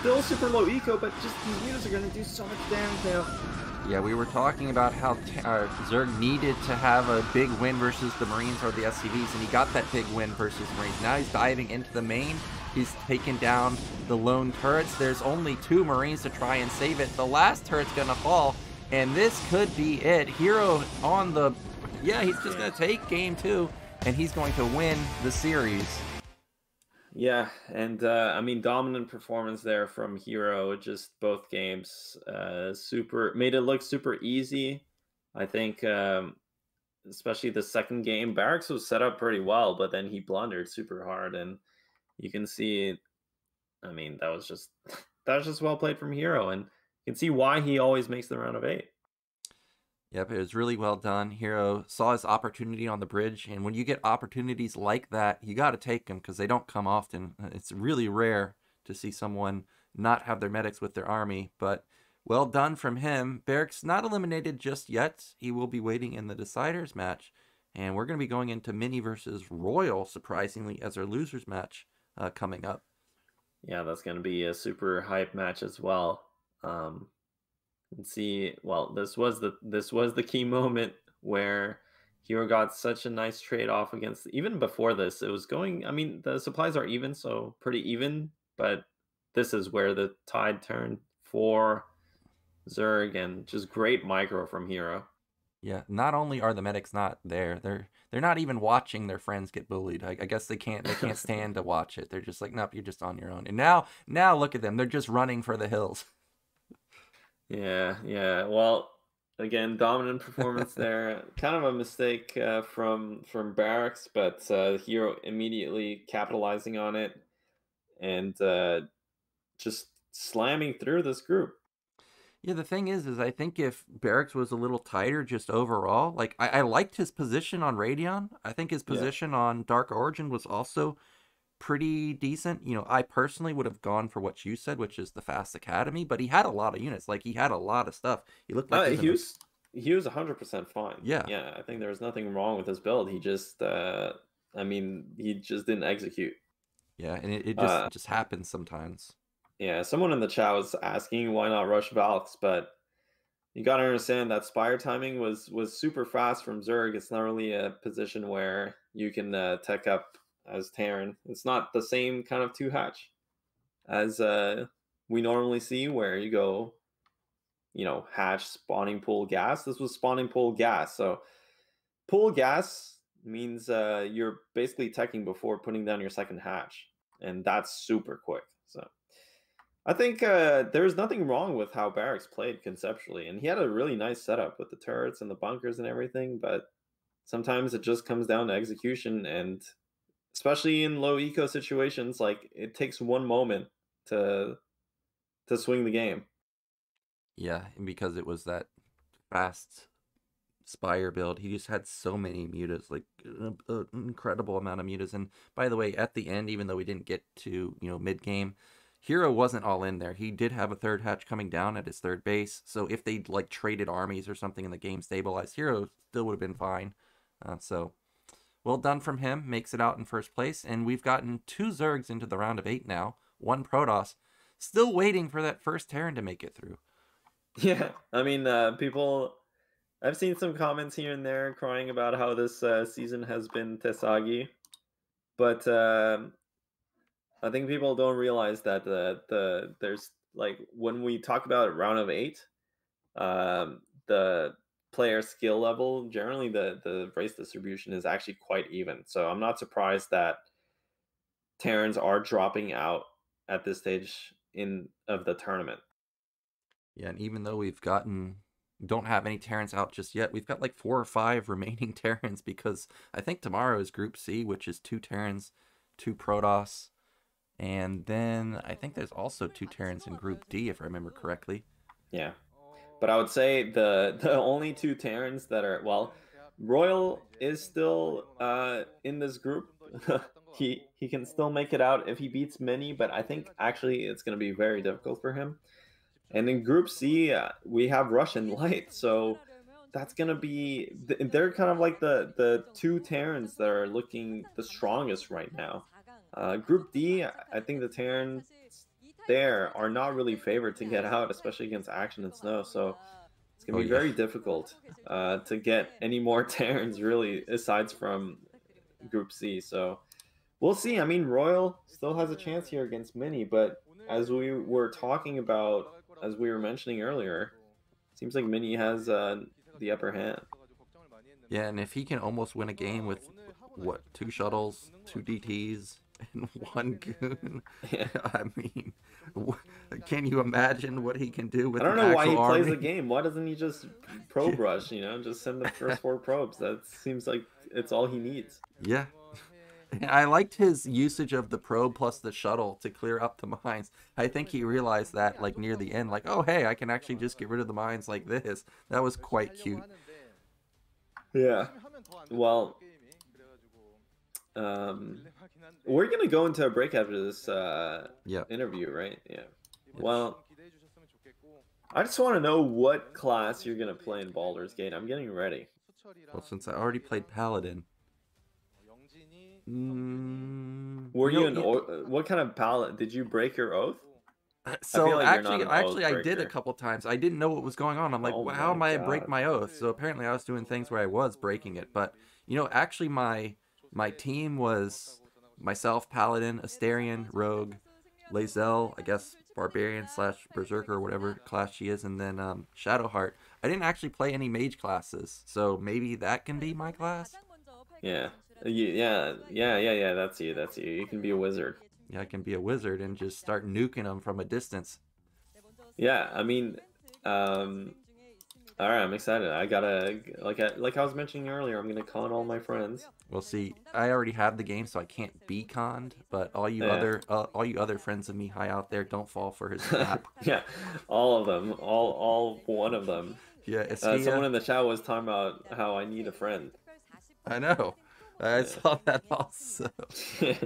B: still super low eco, but just these mutas are gonna do so much damage now.
A: Yeah, we were talking about how uh, Zerg needed to have a big win versus the Marines or the SCVs, and he got that big win versus Marines. Now he's diving into the main. He's taken down the lone turrets. There's only two Marines to try and save it. The last turret's gonna fall, and this could be it. Hero on the. Yeah, he's just gonna take game two, and he's going to win the series.
B: Yeah, and uh, I mean dominant performance there from Hero. Just both games, uh, super made it look super easy. I think, um, especially the second game, Barracks was set up pretty well, but then he blundered super hard, and you can see. I mean, that was just that was just well played from Hero, and you can see why he always makes the round of eight.
A: Yep, it was really well done. Hero saw his opportunity on the bridge, and when you get opportunities like that, you got to take them because they don't come often. Uh, It's really rare to see someone not have their medics with their army, but well done from him. Barracks not eliminated just yet. He will be waiting in the deciders match, and we're going to be going into Mini versus Royal, surprisingly, as our losers match uh, coming up.
B: Yeah, that's going to be a super hype match as well. Um, and see, well, this was the this was the key moment where Hero got such a nice trade off against. Even before this, it was going. I mean, the supplies are even, so pretty even. But this is where the tide turned for Zerg, and just great micro from Hero.
A: Yeah, not only are the medics not there, they're they're not even watching their friends get bullied. I, I guess they can't they can't stand to watch it. They're just like, nope, you're just on your own. And now now look at them, they're just running for the hills.
B: Yeah, yeah. Well, again, dominant performance there. kind of a mistake uh, from from Barracks, but uh, Hero immediately capitalizing on it and uh, just slamming through this group.
A: Yeah, the thing is, is I think if Barracks was a little tighter just overall, like I, I liked his position on Radeon. I think his
B: Yeah.
A: position on Dark Origin was also pretty decent. You know, I personally would have gone for what you said, which is the Fast Academy, but he had a lot of units. Like he had a lot of stuff. He looked like
B: Uh,
A: he
B: was—he
A: a-
B: was he was hundred percent fine.
A: Yeah.
B: yeah. I think there was nothing wrong with his build. He just, uh, I mean, he just didn't execute.
A: yeah, and it, it just
B: uh,
A: it just happens sometimes.
B: Yeah, someone in the chat was asking why not rush Valks, but you got to understand that Spire timing was was super fast from Zerg. It's not really a position where you can uh, tech up as Terran. It's not the same kind of two hatch as uh, we normally see, where you go, you know, hatch spawning pool gas. This was spawning pool gas, so pool gas means uh, you're basically teching before putting down your second hatch, and that's super quick. So. I think uh, there's nothing wrong with how Barracks played conceptually, and he had a really nice setup with the turrets and the bunkers and everything. But sometimes it just comes down to execution, and especially in low eco situations, like it takes one moment to to swing the game.
A: Yeah, and because it was that fast Spire build, he just had so many mutas, like an incredible amount of mutas. And by the way, at the end, even though we didn't get to you know mid game, Hero wasn't all in there. He did have a third hatch coming down at his third base. So if they like traded armies or something and the game stabilized, Hero still would have been fine. Uh, so well done from him. Makes it out in first place, and we've gotten two Zergs into the round of eight now. One Protoss, still waiting for that first Terran to make it through.
B: Yeah, I mean, uh, people. I've seen some comments here and there crying about how this uh, season has been Tesagi, but um I think people don't realize that the the there's like when we talk about round of eight, um, the player skill level generally the the race distribution is actually quite even. So I'm not surprised that Terrans are dropping out at this stage in of the tournament.
A: Yeah, and even though we've gotten don't have any Terrans out just yet, we've got like four or five remaining Terrans because I think tomorrow is Group C, which is two Terrans, two Protoss, and then I think there's also two Terrans in Group D, if I remember correctly.
B: Yeah. But I would say the the only two Terrans that are well, Royal is still uh, in this group. he he can still make it out if he beats Mini, but I think actually it's going to be very difficult for him. And in Group C, uh, we have Rush and Light, so that's going to be th- they're kind of like the the two Terrans that are looking the strongest right now. Uh, Group D, I think the Terrans there are not really favored to get out, especially against Action and Snow. So it's gonna
A: Oh,
B: be
A: yeah.
B: very difficult uh, to get any more Terrans really, aside from Group C. So we'll see. I mean, Royal still has a chance here against Mini, but as we were talking about, as we were mentioning earlier, seems like Mini has uh, the upper hand.
A: Yeah, and if he can almost win a game with what two shuttles, two DTs, and one goon,
B: Yeah.
A: I mean, can you imagine what he can do with?
B: I don't know why he
A: actual
B: plays the game. Why doesn't he just probe
A: Yeah.
B: rush? You know, just send the first four probes. That seems like it's all he needs.
A: Yeah. I liked his usage of the probe plus the shuttle to clear up the mines. I think he realized that like near the end, like, oh hey, I can actually just get rid of the mines like this. That was quite cute.
B: Yeah. Well, um, we're gonna go into a break after this uh,
A: Yeah.
B: interview, right? Yeah. Well, I just want to know what class you're gonna play in Baldur's Gate. I'm getting ready.
A: Well, since I already played Paladin. Mm,
B: Were you
A: know,
B: an
A: yeah,
B: what kind of paladin? Did you break your oath?
A: So
B: feel like
A: actually, actually, I did a couple times. I didn't know what was going on. I'm like,
B: Oh
A: well, how am
B: my
A: I break my oath? So apparently, I was doing things where I was breaking it. But you know, actually, my my team was myself, Paladin, Astarion, Rogue, Lae'zel, I guess Barbarian slash Berserker or whatever class she is, and then um, Shadowheart. I didn't actually play any mage classes, so maybe that can be my class.
B: Yeah. Yeah, yeah, yeah, yeah. That's you. That's you. You can be a wizard.
A: Yeah, I can be a wizard and just start nuking them from a distance.
B: Yeah, I mean, um, all right, I'm excited. I gotta like I, like I was mentioning earlier. I'm gonna con all my friends.
A: We'll see. I already have the game, so I can't be conned. But all you
B: Yeah.
A: other, uh, all you other friends of me high out there, don't fall for his trap.
B: yeah, all of them, all all one of them.
A: yeah,
B: Uh, someone in the chat was talking about how I need a friend.
A: I know. I saw that also.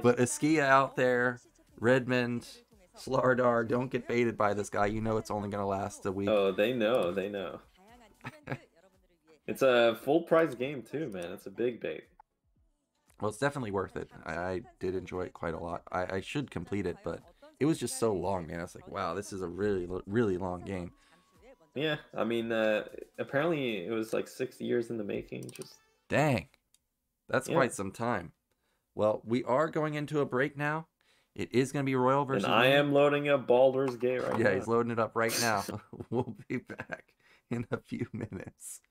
A: But Eskia out there, Redmond, Slardar, don't get baited by this guy. You know it's only gonna last a week.
B: oh, they know, they know. It's a full price game too, man. It's a big bait.
A: Well, it's definitely worth it. I, I did enjoy it quite a lot. I, I should complete it, but it was just so long, man. I was like, wow, this is a really, really long game.
B: Yeah, I mean, uh, apparently it was like six years in the making. Just
A: Dang. That's
B: Yeah.
A: quite some time. Well, we are going into a break now. It is going to be Royal versus.
B: and I am loading up Baldur's Gate right
A: Yeah,
B: now.
A: Yeah, he's loading it up right now. we'll be back in a few minutes.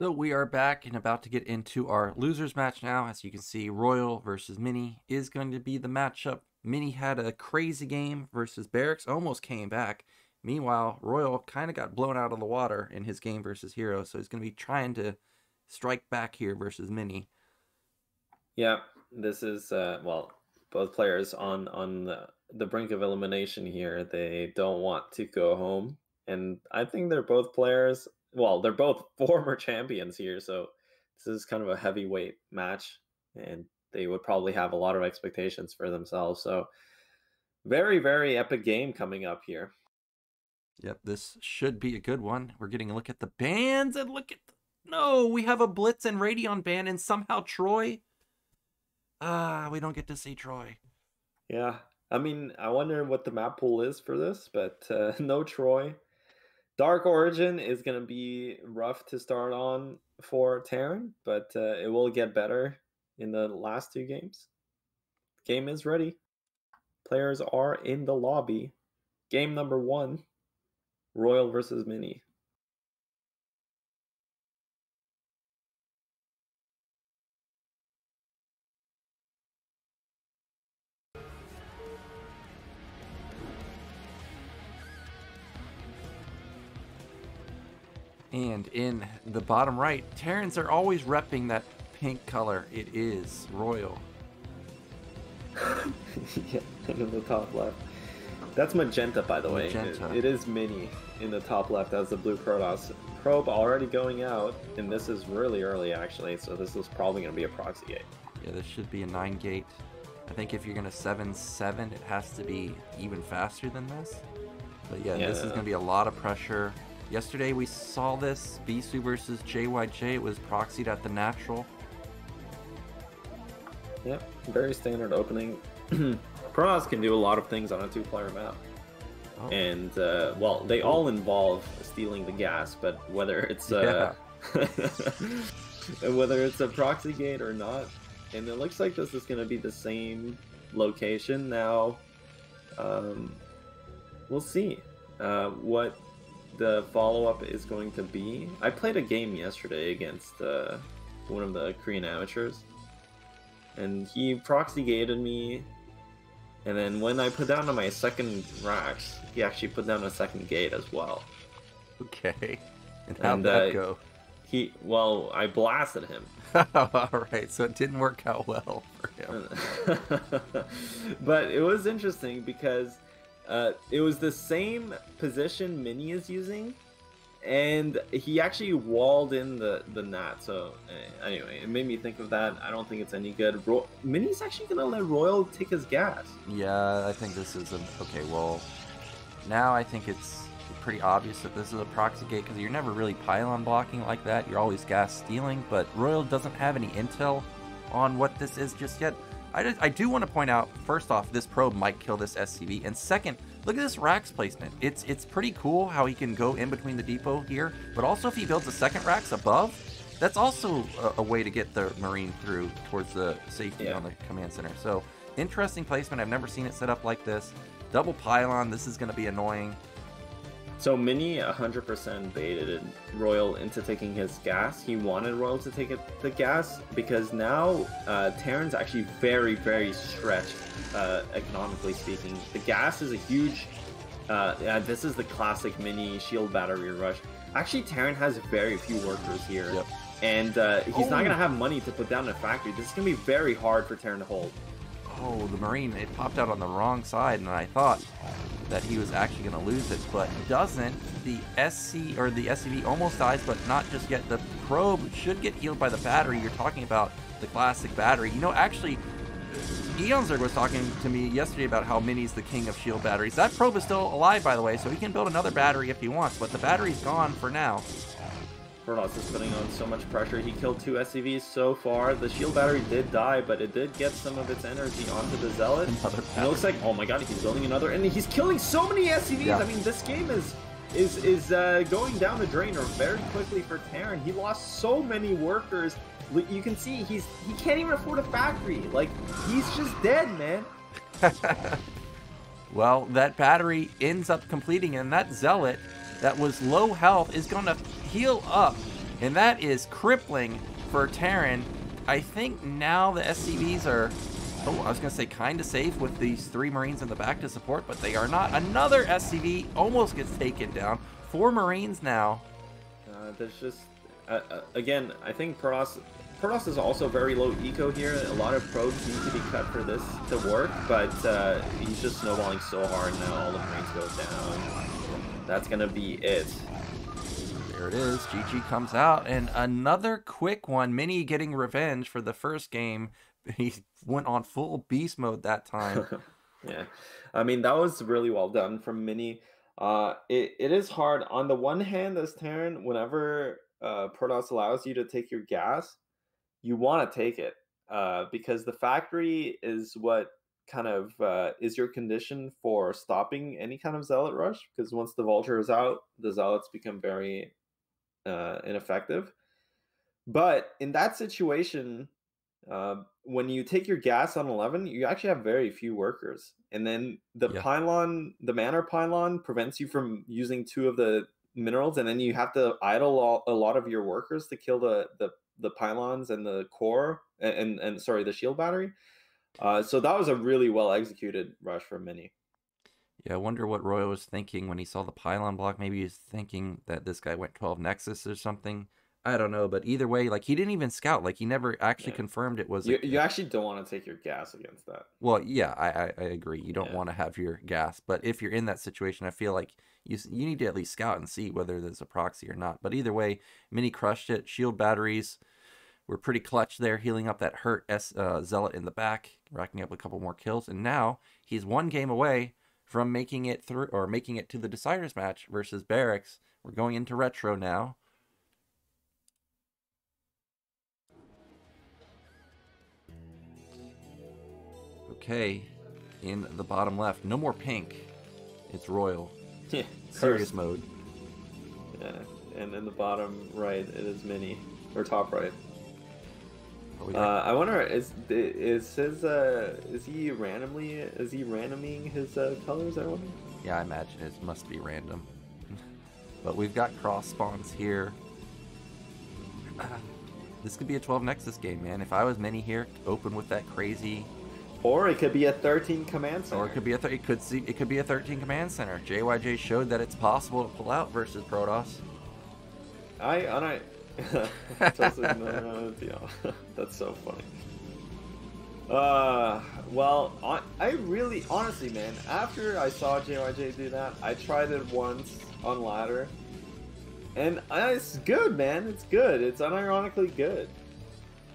A: So we are back and about to get into our losers match now. As you can see, Royal versus Mini is going to be the matchup. Mini had a crazy game versus Barracks, almost came back. Meanwhile, Royal kind of got blown out of the water in his game versus Hero, so he's going to be trying to strike back here versus Mini.
B: Yeah, this is uh, well, both players on on the, the brink of elimination here. They don't want to go home, and I think they're both players. Well, they're both former champions here, so this is kind of a heavyweight match, and they would probably have a lot of expectations for themselves. So very very epic game coming up here.
A: Yep, this should be a good one. We're getting a look at the bands and look at the... no, we have a Blitz and Radeon band and somehow Troy. Ah, uh, we don't get to see Troy.
B: Yeah, I mean, I wonder what the map pool is for this, but uh, no Troy. Dark Origin is going to be rough to start on for Terran, but uh, it will get better in the last two games. Game is ready. Players are in the lobby. Game number one Royal versus Mini.
A: And in the bottom right, Terrans are always repping that pink color. It is Royal.
B: yeah, and in the top left. That's magenta, by the magenta. way. It, it is mini in the top left as the blue Protoss. Probe already going out, and this is really early actually, so this is probably going to be a proxy gate.
A: Yeah, this should be a 9 gate. I think if you're going to 7-7, it has to be even faster than this. But yeah, yeah. this is going to be a lot of pressure. Yesterday we saw this, Bisu versus JYJ, it was proxied at the natural.
B: Yep, very standard opening. Protoss can do a lot of things on a two-player map. Oh. And, uh, well, they all involve stealing the gas, but whether it's uh, yeah. whether it's a proxy gate or not, and it looks like this is going to be the same location now. Um, we'll see uh, what the follow-up is going to be. I played a game yesterday against uh, one of the Korean amateurs, and he proxy gated me. And then when I put down on my second racks, he actually put down a second gate as well.
A: Okay. And how'd and, that uh, go?
B: He well, I blasted him.
A: All right, so it didn't work out well for him.
B: but it was interesting because uh, it was the same position Mini is using, and he actually walled in the the gnat. So uh, anyway, it made me think of that. I don't think it's any good. Ro- Mini's actually gonna let Royal take his gas.
A: Yeah, I think this is a okay. Well, now I think it's pretty obvious that this is a proxy gate because you're never really pylon blocking like that. You're always gas stealing, but Royal doesn't have any intel on what this is just yet. I, just, I do want to point out, first off, this probe might kill this SCV, and second, look at this racks placement. It's it's pretty cool how he can go in between the depot here, but also if he builds a second racks above, that's also a, a way to get the Marine through towards the safety yeah. on the command center. So interesting placement. I've never seen it set up like this. Double pylon. This is going to be annoying.
B: So Mini 100% baited Royal into taking his gas. He wanted Royal to take it, the gas because now uh, Terran's actually very, very stretched, uh, economically speaking. The gas is a huge. Uh, yeah, this is the classic Mini shield battery rush. Actually, Terran has very few workers here. Yep. And uh, he's oh. not going to have money to put down a factory. This is going to be very hard for Terran to hold.
A: Oh, the Marine, it popped out on the wrong side, and I thought that he was actually going to lose it, but doesn't. The SC or the SCV almost dies, but not just yet. The probe should get healed by the battery. You're talking about the classic battery. You know, actually, Eonzerg was talking to me yesterday about how Mini's the king of shield batteries. That probe is still alive, by the way, so he can build another battery if he wants, but the battery's gone for now.
B: Protoss is putting on so much pressure. He killed two SCVs so far. The shield battery did die, but it did get some of its energy onto the Zealot. it looks like, oh my god, he's building another, and he's killing so many SCVs. Yeah. I mean, this game is is is uh, going down the drain very quickly for Terran. He lost so many workers. You can see he's he can't even afford a factory. Like he's just dead, man.
A: well, that battery ends up completing, and that Zealot that was low health is going to heal up. And that is crippling for Terran. I think now the SCVs are, oh, I was to say kind of safe with these three Marines in the back to support, but they are not. Another SCV almost gets taken down. Four Marines now.
B: Uh, there's just, uh, uh, again, I think Protoss, Protoss is also very low eco here. A lot of probes need to be cut for this to work, but uh, he's just snowballing so hard now. All the Marines go down. That's to be it.
A: There it is. GG comes out. And another quick one. Mini getting revenge for the first game. He went on full beast mode that time.
B: Yeah, I mean that was really well done from Mini. Uh, it, it is hard on the one hand as Terran. Whenever uh, Protoss allows you to take your gas, you want to take it uh, because the factory is what kind of uh, is your condition for stopping any kind of zealot rush. Because once the vulture is out, the zealots become very uh, ineffective. But in that situation, uh, when you take your gas on 11, you actually have very few workers. And then the yeah. pylon, the manner pylon, prevents you from using two of the minerals. And then you have to idle a lot of your workers to kill the, the, the pylons and the core and, and, and sorry, the shield battery. Uh, so that was a really well executed rush for Mini.
A: Yeah, I wonder what Roy was thinking when he saw the pylon block. Maybe he's thinking that this guy went 12 Nexus or something. I don't know, but either way, like he didn't even scout. Like he never actually yeah. confirmed it was.
B: You, a, you actually don't want to take your gas against that.
A: Well, yeah, I I, I agree. You don't yeah. want to have your gas, but if you're in that situation, I feel like you you need to at least scout and see whether there's a proxy or not. But either way, Mini crushed it. Shield batteries were pretty clutch there, healing up that hurt S, uh, zealot in the back, racking up a couple more kills, and now he's one game away from making it through or making it to the deciders match versus Barracks. We're going into retro now. Okay, in the bottom left, no more pink. It's royal.
B: Yeah,
A: serious mode.
B: Yeah, and in the bottom right, it is mini or top right. Oh, yeah. uh, I wonder is is his uh is he randomly is he randoming his uh, colors? I wonder.
A: Yeah, I imagine it must be random. but we've got cross spawns here. this could be a 12 Nexus game, man. If I was mini here, open with that crazy
B: or it could be a 13 command center.
A: Or it could be a th- it could see it could be a 13 command center. JYJ showed that it's possible to pull out versus Protoss.
B: I, I I that's so funny. Uh, well, I really, honestly, man, after I saw JYJ do that, I tried it once on ladder, and it's good, man. It's good. It's unironically good.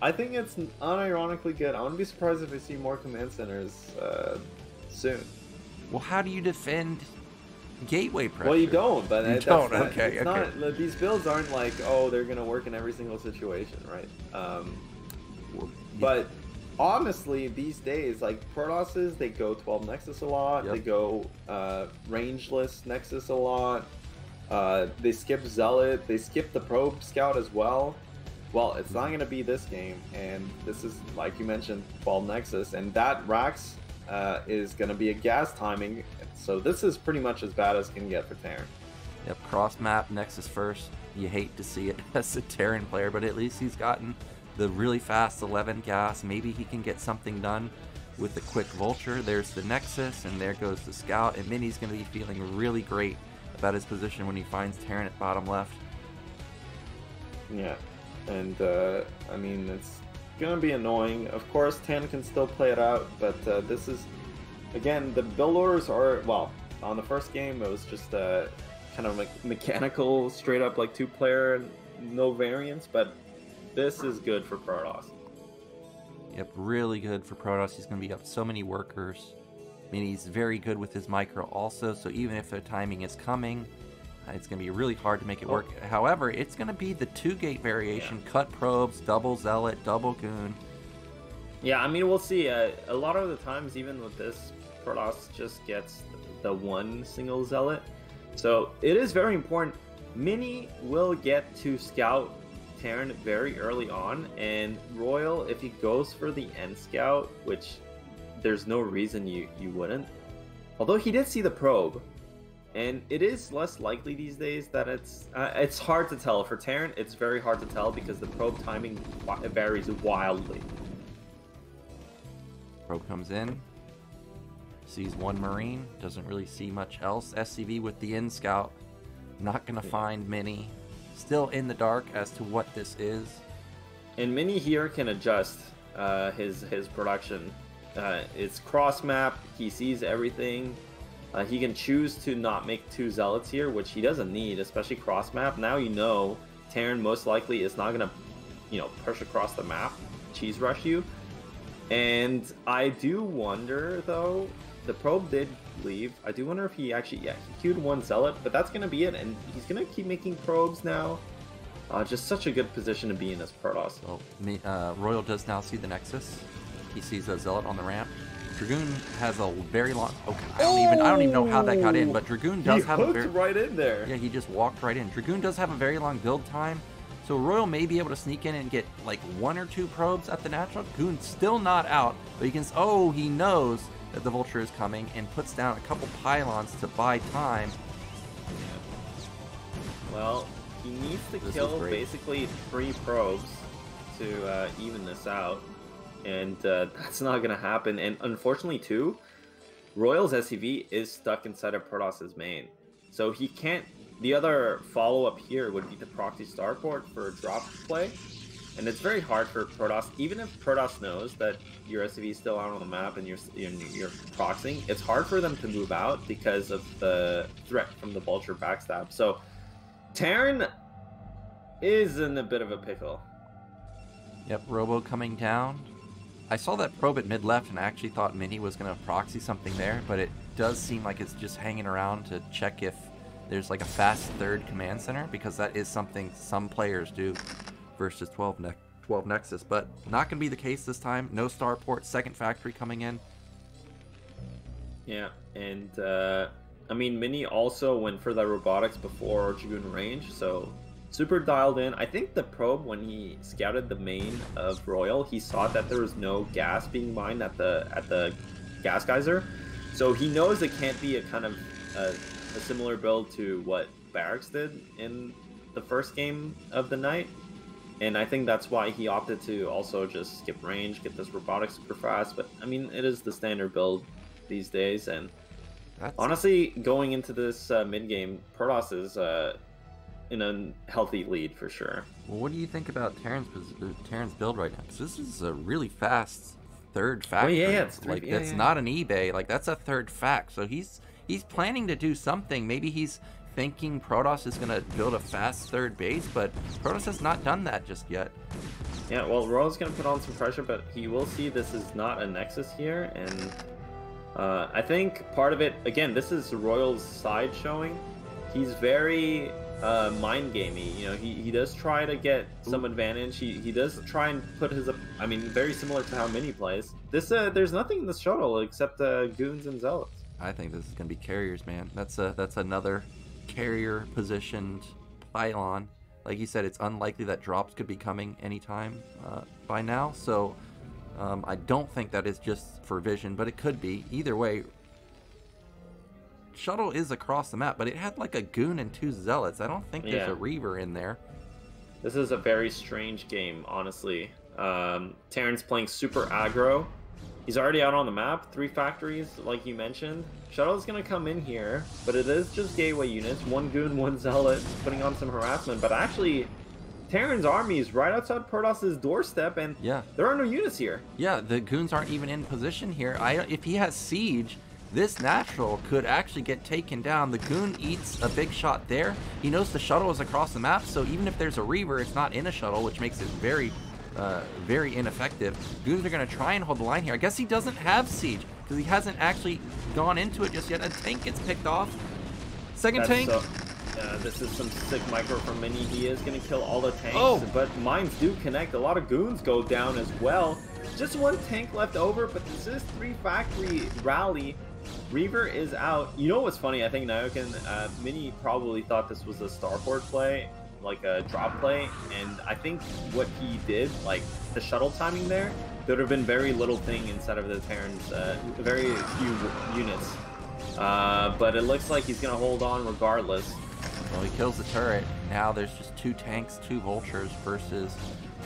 B: I think it's unironically good. I wouldn't be surprised if we see more command centers uh, soon.
A: Well, how do you defend gateway pressure?
B: Well, you don't. But
A: you don't.
B: Not,
A: okay.
B: okay.
A: Not,
B: these builds aren't like, oh, they're gonna work in every single situation, right? Um, well, yeah. But honestly, these days, like Protosses, they go 12 Nexus a lot. Yep. They go uh, rangeless Nexus a lot. Uh, they skip Zealot. They skip the Probe Scout as well. Well, it's not going to be this game, and this is, like you mentioned, 12 Nexus, and that Rax uh, is going to be a gas timing, so this is pretty much as bad as can get for Terran.
A: Yep, cross map Nexus first. You hate to see it as a Terran player, but at least he's gotten the really fast 11 gas. Maybe he can get something done with the quick Vulture. There's the Nexus, and there goes the Scout, and Mini's going to be feeling really great about his position when he finds Terran at bottom left.
B: Yeah, and uh, I mean it's gonna be annoying. Of course, Tan can still play it out, but uh, this is again the build orders are well. On the first game, it was just uh, kind of like mechanical, straight up like two player, no variants. But this is good for Protoss.
A: Yep, really good for Protoss. He's going to be up so many workers. I mean, he's very good with his micro also. So even if the timing is coming, it's going to be really hard to make it work. Oh. However, it's going to be the two gate variation yeah. cut probes, double zealot, double goon.
B: Yeah, I mean, we'll see. Uh, a lot of the times, even with this, Protoss just gets the one single zealot. So it is very important. Mini will get to scout Terran very early on, and Royal, if he goes for the end scout, which there's no reason you, you wouldn't. Although he did see the probe, and it is less likely these days that it's uh, it's hard to tell for Terran. It's very hard to tell because the probe timing varies wildly.
A: Probe comes in, sees one Marine, doesn't really see much else. SCV with the in scout, not gonna find many. Still in the dark as to what this is.
B: And Mini here can adjust uh, his his production. Uh, it's cross map. He sees everything uh, he can choose to not make two zealots here, which he doesn't need, especially cross map. Now you know Terran most likely is not gonna, you know, push across the map, cheese rush you. And I do wonder though the probe did leave. I do wonder if he actually, yeah, he queued one zealot, but that's gonna be it, and he's gonna keep making probes now. Uh, just such a good position to be in as Protoss.
A: Me, uh, Royal does now see the Nexus. He sees a zealot on the ramp. Dragoon has a very long. Okay, I don't even I don't even know how that got in, but Dragoon does
B: he
A: have a very
B: right in there.
A: yeah he just walked right in. Dragoon does have a very long build time, so Royal may be able to sneak in and get like one or two probes at the natural. Dragoon's still not out, but he can. Oh, he knows that the Vulture is coming and puts down a couple pylons to buy time.
B: Well, he needs to
A: This
B: kill basically three probes to uh, even this out, and uh, that's not gonna happen. And unfortunately, too, Royal's SCV is stuck inside of Protoss's main, so he can't. The other follow up here would be the proxy starport for a drop play, and it's very hard for Protoss. Even if Protoss knows that your SCV is still out on the map and you're you're, you're proxying, it's hard for them to move out because of the threat from the Vulture backstab. So. Terran is in a bit of a pickle.
A: Yep, Robo coming down. I saw that probe at mid left and I actually thought Mini was going to proxy something there, but it does seem like it's just hanging around to check if there's like a fast third command center because that is something some players do versus 12, ne- 12 Nexus, but not going to be the case this time. No starport, second factory coming in.
B: Yeah, and uh, I mean, Mini also went for the robotics before Dragoon range, so super dialed in. I think the probe, when he scouted the main of Royal, he saw that there was no gas being mined at the at the gas geyser, so he knows it can't be a kind of a, a similar build to what Barracks did in the first game of the night. And I think that's why he opted to also just skip range, get this robotic super fast. But I mean, it is the standard build these days, and
A: That's
B: honestly, going into this uh, mid game, Protoss is uh, in a healthy lead for sure.
A: Well, what do you think about Terran's uh, Terran's build right now? Because this is a really fast third factory.
B: yeah, it's
A: like
B: yeah,
A: that's
B: yeah.
A: not an eBay. Like that's a third fact. So he's he's planning to do something. Maybe he's thinking Protoss is gonna build a fast third base, but Protoss has not done that just yet.
B: Yeah, well, Royal's gonna put on some pressure, but he will see this is not a Nexus here, and uh, I think part of it, again, this is Royal's side showing. He's very uh, mind gamey. You know, he, he does try to get some advantage. He he does try and put his. I mean, very similar to how Mini plays. This uh, there's nothing in the shuttle except uh, goons and zealots.
A: I think this is gonna be carriers, man. That's a that's another carrier positioned pylon. Like you said, it's unlikely that drops could be coming anytime uh, by now. So um, I don't think that is just for vision, but it could be. Either way, shuttle is across the map, but it had like a goon and two zealots. I don't think there's a reaver in there.
B: This is a very strange game, honestly. Um, Terran's playing super aggro. He's already out on the map, three factories, like you mentioned. Shuttle's gonna come in here, but it is just gateway units. One goon, one zealot, putting on some harassment. But actually, Terran's army is right outside Protoss's doorstep, and
A: Yeah.
B: there are no units here.
A: Yeah, the goons aren't even in position here. I if he has siege, this natural could actually get taken down. The goon eats a big shot there. He knows the shuttle is across the map, so even if there's a reaver, it's not in a shuttle, which makes it very, uh, very ineffective. Goons are gonna try and hold the line here. I guess he doesn't have siege because he hasn't actually gone into it just yet. A tank gets picked off. Second
B: That's
A: tank.
B: so- uh, this is some sick micro from Mini. He is going to kill all the tanks,
A: Oh.
B: but mines do connect. A lot of goons go down as well. Just one tank left over, but this is three factory rally. Reaver is out. You know what's funny? I think Nyoken, uh, Mini probably thought this was a starport play, like a drop play, and I think what he did, like the shuttle timing there, there would have been very little thing inside of the Terrans, uh, very few units. Uh, but it looks like he's gonna hold on regardless.
A: Well, he kills the turret. Now there's just two tanks, two vultures versus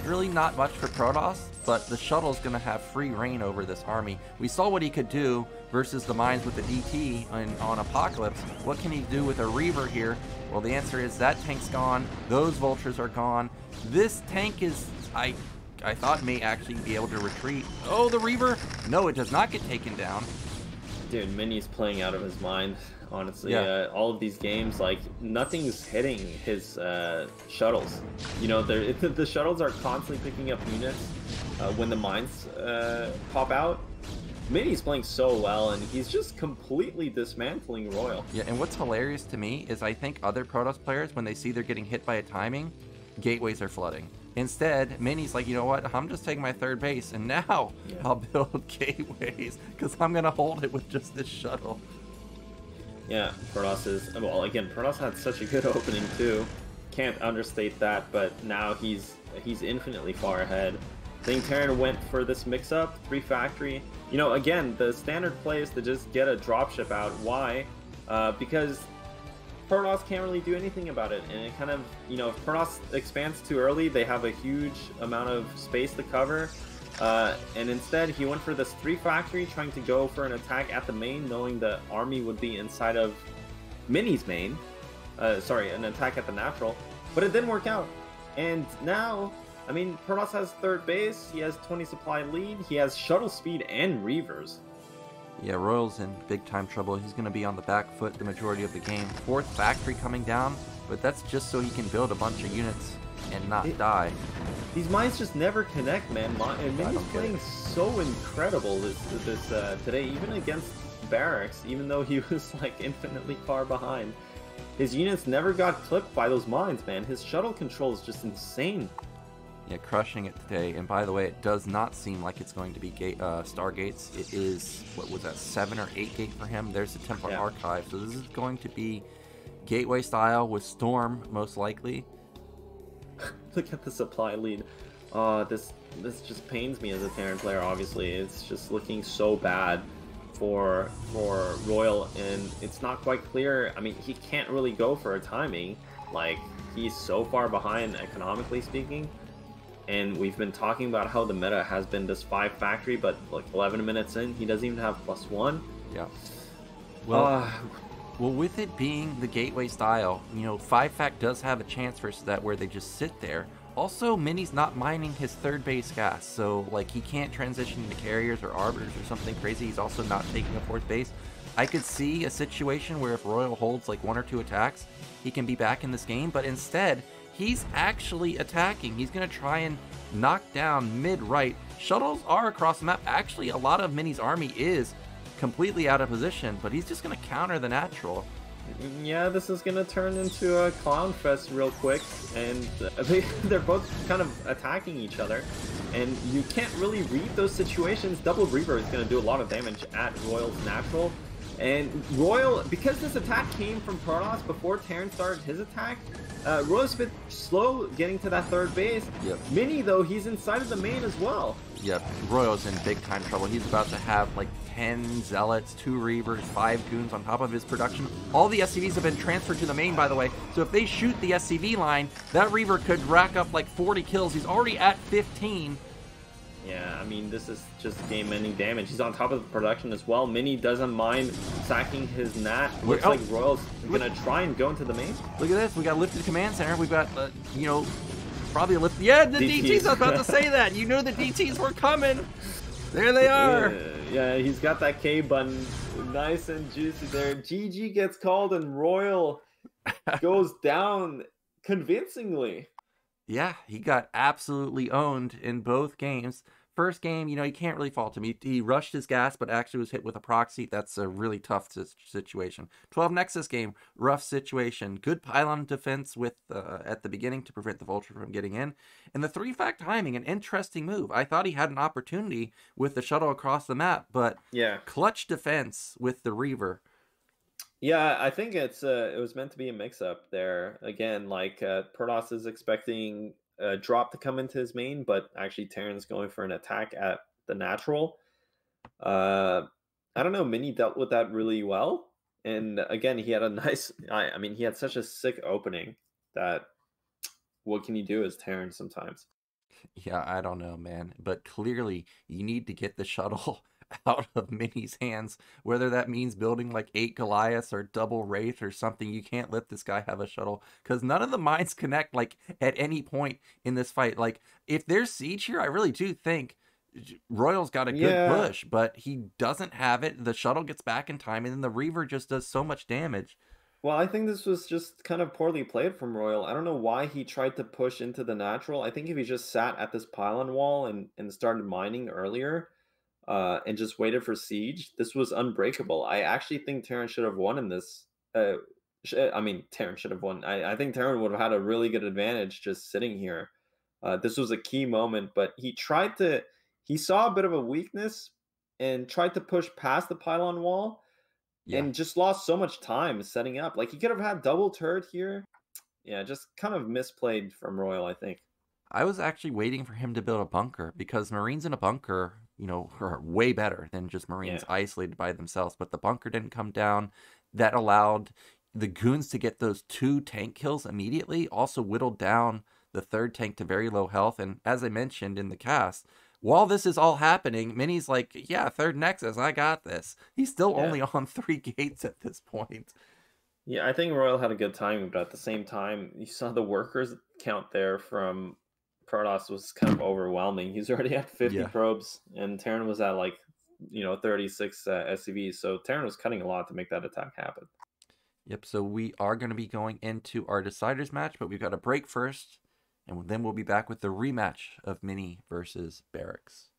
A: really not much for Protoss, but the shuttle's going to have free reign over this army. We saw what he could do versus the mines with the DT on, on Apocalypse. What can he do with a Reaver here? Well, the answer is that tank's gone. Those vultures are gone. This tank is, I, I thought may actually be able to retreat. Oh, the Reaver? No, it does not get taken down.
B: Dude, Mini's playing out of his mind. Honestly,
A: Yeah.
B: uh, all of these games, like nothing's hitting his uh, shuttles. You know, they're, the shuttles are constantly picking up units uh, when the mines uh, pop out, Mini's playing so well, and he's just completely dismantling Royal.
A: Yeah, and what's hilarious to me is I think other Protoss players, when they see they're getting hit by a timing, gateways are flooding. Instead, Mini's like, you know what? I'm just taking my third base, and now yeah. I'll build gateways because I'm gonna hold it with just this shuttle.
B: Yeah, Protoss is well. Again, Protoss had such a good opening too. Can't understate that, but now he's he's infinitely far ahead. I think Terran went for this mix-up, three factory. You know, again, the standard play is to just get a dropship out. Why? Uh, because Protoss can't really do anything about it, and it kind of, you know, if Protoss expands too early, they have a huge amount of space to cover. Uh, and instead, he went for this three factory, trying to go for an attack at the main, knowing the army would be inside of Mini's main. Uh, sorry, an attack at the natural. But it didn't work out. And now I mean, Protoss has third base, he has 20 supply lead, he has shuttle speed and reavers.
A: Yeah, Royal's in big time trouble. He's going to be on the back foot the majority of the game. Fourth factory coming down, but that's just so he can build a bunch of units and not it, die.
B: These mines just never connect, man. And Mini's playing so incredible this this uh, today, even against Barracks, even though he was like infinitely far behind. His units never got clipped by those mines, man. His shuttle control is just insane.
A: Yeah, crushing it today. And by the way, it does not seem like it's going to be gate, uh, Stargates. It is, what was that, 7 or 8 gate for him? There's the Templar yeah. Archive. So this is going to be Gateway style with Storm, most likely.
B: Look at the supply lead. Uh, this this just pains me as a Terran player, obviously. It's just looking so bad for for Royal, and it's not quite clear. I mean, he can't really go for a timing. Like, he's so far behind economically speaking and we've been talking about how the meta has been this five factory, but like 11 minutes in, he doesn't even have plus one.
A: Yeah. Well, uh, well, with it being the gateway style, you know, five fact does have a chance versus that where they just sit there. Also, Mini's not mining his third base gas, so like he can't transition to carriers or arbiters or something crazy. He's also not taking a fourth base. I could see a situation where if Royal holds like one or two attacks, he can be back in this game, but instead he's actually attacking. He's going to try and knock down mid-right. Shuttles are across the map. Actually, a lot of Mini's army is completely out of position, but he's just going to counter the natural.
B: Yeah, this is going to turn into a clown fest real quick, and they, they're both kind of attacking each other, and you can't really read those situations. Double Reaver is going to do a lot of damage at Royal's natural, and Royal, because this attack came from Protoss before Terran started his attack, uh, Royal's a bit slow getting to that third base.
A: Yep.
B: Mini, though, he's inside of the main as well.
A: Yep, Royal's in big time trouble. He's about to have like 10 Zealots, 2 Reavers, 5 Goons on top of his production. All the SCVs have been transferred to the main, by the way. So if they shoot the SCV line, that Reaver could rack up like 40 kills. He's already at 15.
B: Yeah, I mean, this is just game-ending damage. He's on top of the production as well. Mini doesn't mind sacking his Nat. Looks oh, like Royal's gonna try and go into the main.
A: Look at this. We got lifted command center. We've got, uh, you know, probably a lift. Yeah, the DTs. DTs. I was about to say that. You knew the DTs were coming. There they are.
B: Yeah, yeah, he's got that K button nice and juicy there. GG gets called and Royal goes down convincingly.
A: Yeah, he got absolutely owned in both games. First game, you know, you can't really fault him. He, he rushed his gas, but actually was hit with a proxy. That's a really tough situation. 12 Nexus game, rough situation. Good pylon defense with uh, at the beginning to prevent the Vulture from getting in. And the three fact timing, an interesting move. I thought he had an opportunity with the shuttle across the map, but
B: yeah,
A: clutch defense with the Reaver.
B: Yeah, I think it's uh, it was meant to be a mix up there. Again, like uh, Protoss is expecting a drop to come into his main, but actually Terran's going for an attack at the natural. Uh, I don't know. Mini dealt with that really well, and again, he had a nice. I, I mean, he had such a sick opening that what can you do as Terran sometimes?
A: Yeah, I don't know, man. But clearly, you need to get the shuttle out of Mini's hands, whether that means building like eight Goliaths or double Wraith or something. You can't let this guy have a shuttle because none of the mines connect like at any point in this fight. Like if there's siege here, I really do think Royal's got a good yeah. push, but he doesn't have it. The shuttle gets back in time, and then the Reaver just does so much damage.
B: Well, I think this was just kind of poorly played from Royal. I don't know why he tried to push into the natural. I think if he just sat at this pylon wall and, and started mining earlier, uh, and just waited for siege, this was unbreakable. I actually think Terran should have won in this. Uh, I mean, Terran should have won. I, I think Terran would have had a really good advantage just sitting here. Uh, this was a key moment, but he tried to. He saw a bit of a weakness and tried to push past the pylon wall, yeah. and just lost so much time setting up. Like he could have had double turret here. Yeah, just kind of misplayed from Royal, I think.
A: I was actually waiting for him to build a bunker because Marines in a bunker, you know, are way better than just Marines yeah. isolated by themselves. But the bunker didn't come down. That allowed the goons to get those two tank kills immediately. Also whittled down the third tank to very low health. And as I mentioned in the cast, while this is all happening, Mini's like, yeah, third Nexus, I got this. He's still yeah. only on three gates at this point.
B: Yeah, I think Royal had a good time, but at the same time, you saw the workers count there from Protoss was kind of overwhelming. He's already at 50 yeah. probes, and Terran was at like, you know, 36 uh, SCVs. So Terran was cutting a lot to make that attack happen.
A: Yep, so we are going to be going into our deciders match, but we've got a break first, and then we'll be back with the rematch of Mini versus Barracks.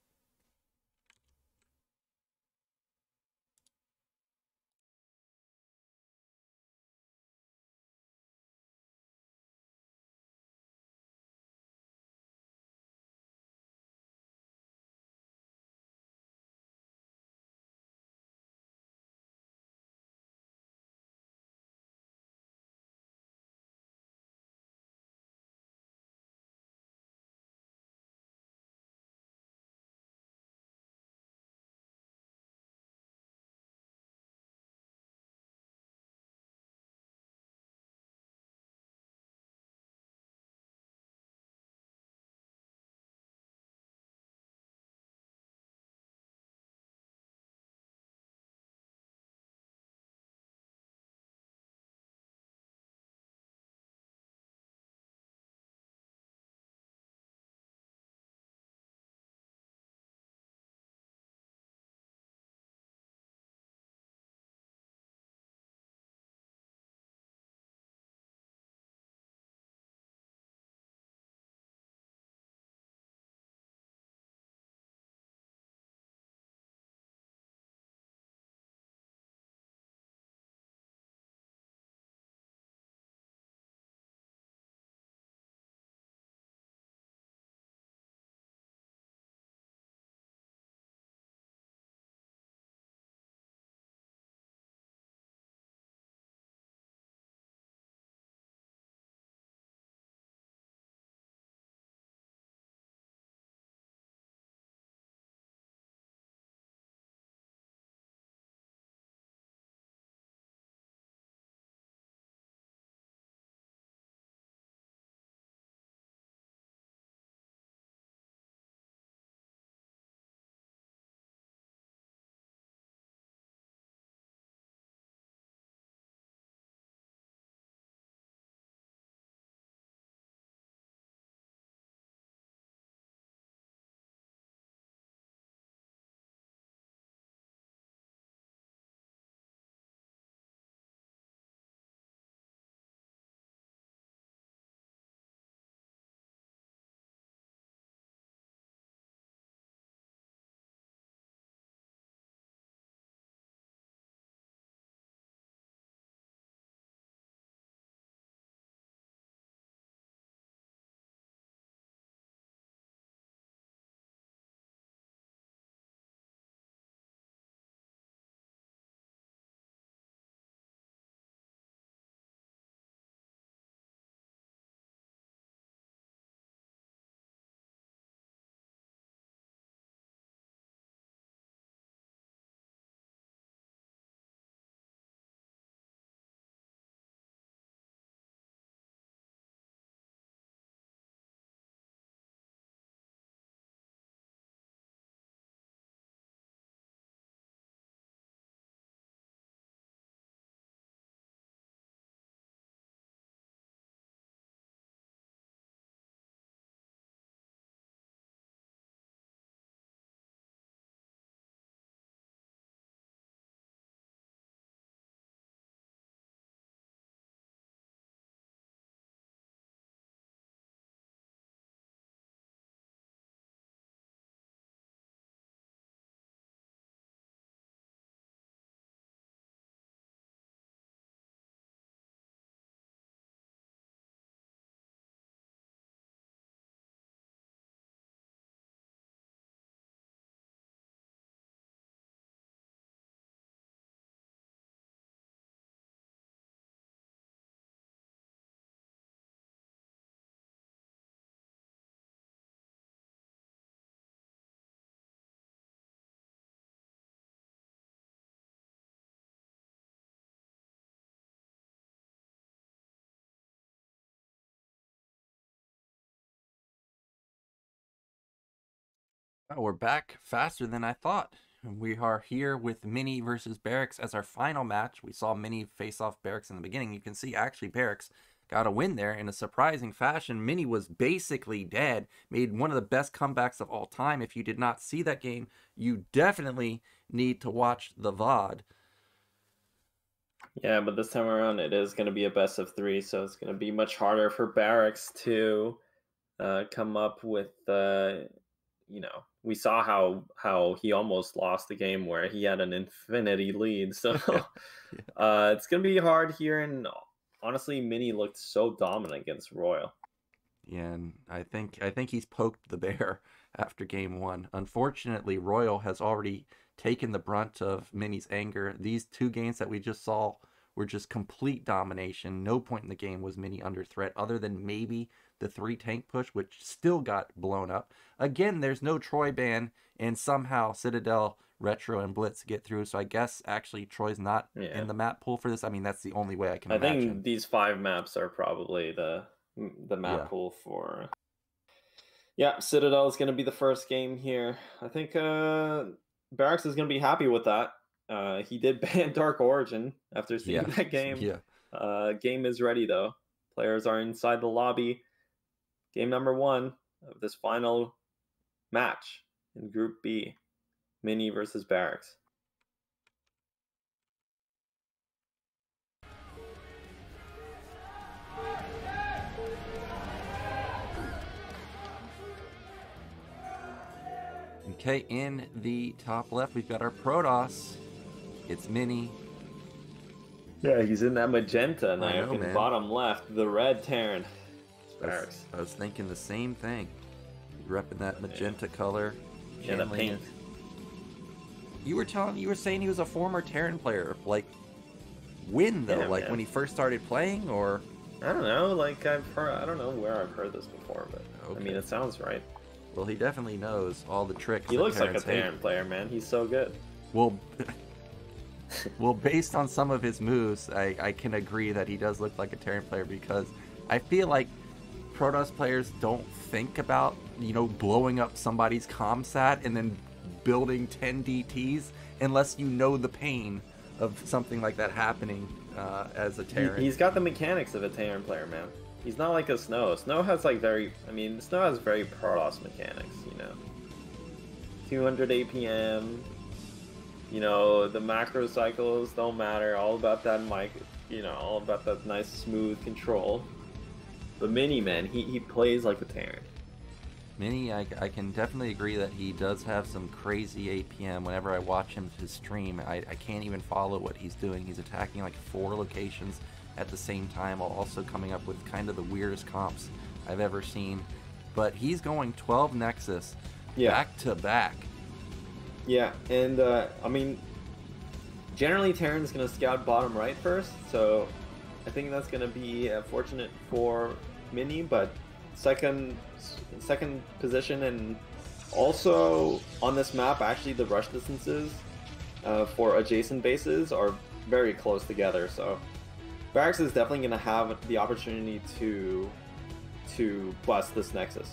A: Oh, we're back faster than I thought. We are here with Mini versus Barracks as our final match. We saw Mini face off Barracks in the beginning. You can see actually Barracks got a win there in a surprising fashion. Mini was basically dead, made one of the best comebacks of all time. If you did not see that game, you definitely need to watch the VOD.
B: Yeah, but this time around it is going to be a best of three, so it's going to be much harder for Barracks to uh, come up with, uh, you know, we saw how how he almost lost the game where he had an infinity lead. So uh, it's going to be hard here, and honestly, Mini looked so dominant against Royal.
A: Yeah, and I think I think he's poked the bear after game one. Unfortunately, Royal has already taken the brunt of Mini's anger. These two games that we just saw were just complete domination. No point in the game was Mini under threat, other than maybe the three tank push, which still got blown up. Again, there's no Troy ban, and somehow Citadel Retro and Blitz get through. So I guess actually Troy's not yeah. in the map pool for this. I mean, that's the only way I can. I imagine. think
B: these five maps are probably the the map yeah. pool for. Yeah, Citadel is going to be the first game here. I think uh, Barracks is going to be happy with that. Uh, he did ban Dark Origin after seeing yeah. that game.
A: Yeah.
B: Uh, game is ready though. Players are inside the lobby. Game number one of this final match in Group B. Mini versus Barracks.
A: Okay, in the top left, we've got our Protoss. It's Mini.
B: Yeah, he's in that magenta now. In man. bottom left, the red Terran.
A: I was, I was thinking the same thing. Repping that magenta yeah. color.
B: Yeah, the paint.
A: You were telling, you were saying he was a former Terran player. Like, when though? Yeah, like man. when he first started playing, or?
B: I don't know. Like I've heard, I don't know where I've heard this before, but okay. I mean, it sounds right.
A: Well, he definitely knows all the tricks.
B: He looks like a Terran hate. player, man. He's so good.
A: Well, well, based on some of his moves, I, I can agree that he does look like a Terran player because I feel like Protoss players don't think about you know blowing up somebody's comsat and then building 10 DTs unless you know the pain of something like that happening uh, as a Terran.
B: He, has got the mechanics of a Terran player, man. He's not like a Snow. Snow has like very, I mean, Snow has very Protoss mechanics, you know. 200 APM, you know, the macro cycles don't matter. All about that mic, you know, all about that nice smooth control. But Mini Man, he, he plays like a Terran.
A: Mini, I, I can definitely agree that he does have some crazy APM. Whenever I watch him his stream, I, I can't even follow what he's doing. He's attacking like four locations at the same time, while also coming up with kind of the weirdest comps I've ever seen. But he's going 12 Nexus yeah. back to back.
B: Yeah, and uh, I mean, generally Terran's going to scout bottom right first, so I think that's going to be uh, fortunate for Mini, but second second position and also on this map actually the rush distances uh, for adjacent bases are very close together so Barracks is definitely going to have the opportunity to to bust this Nexus.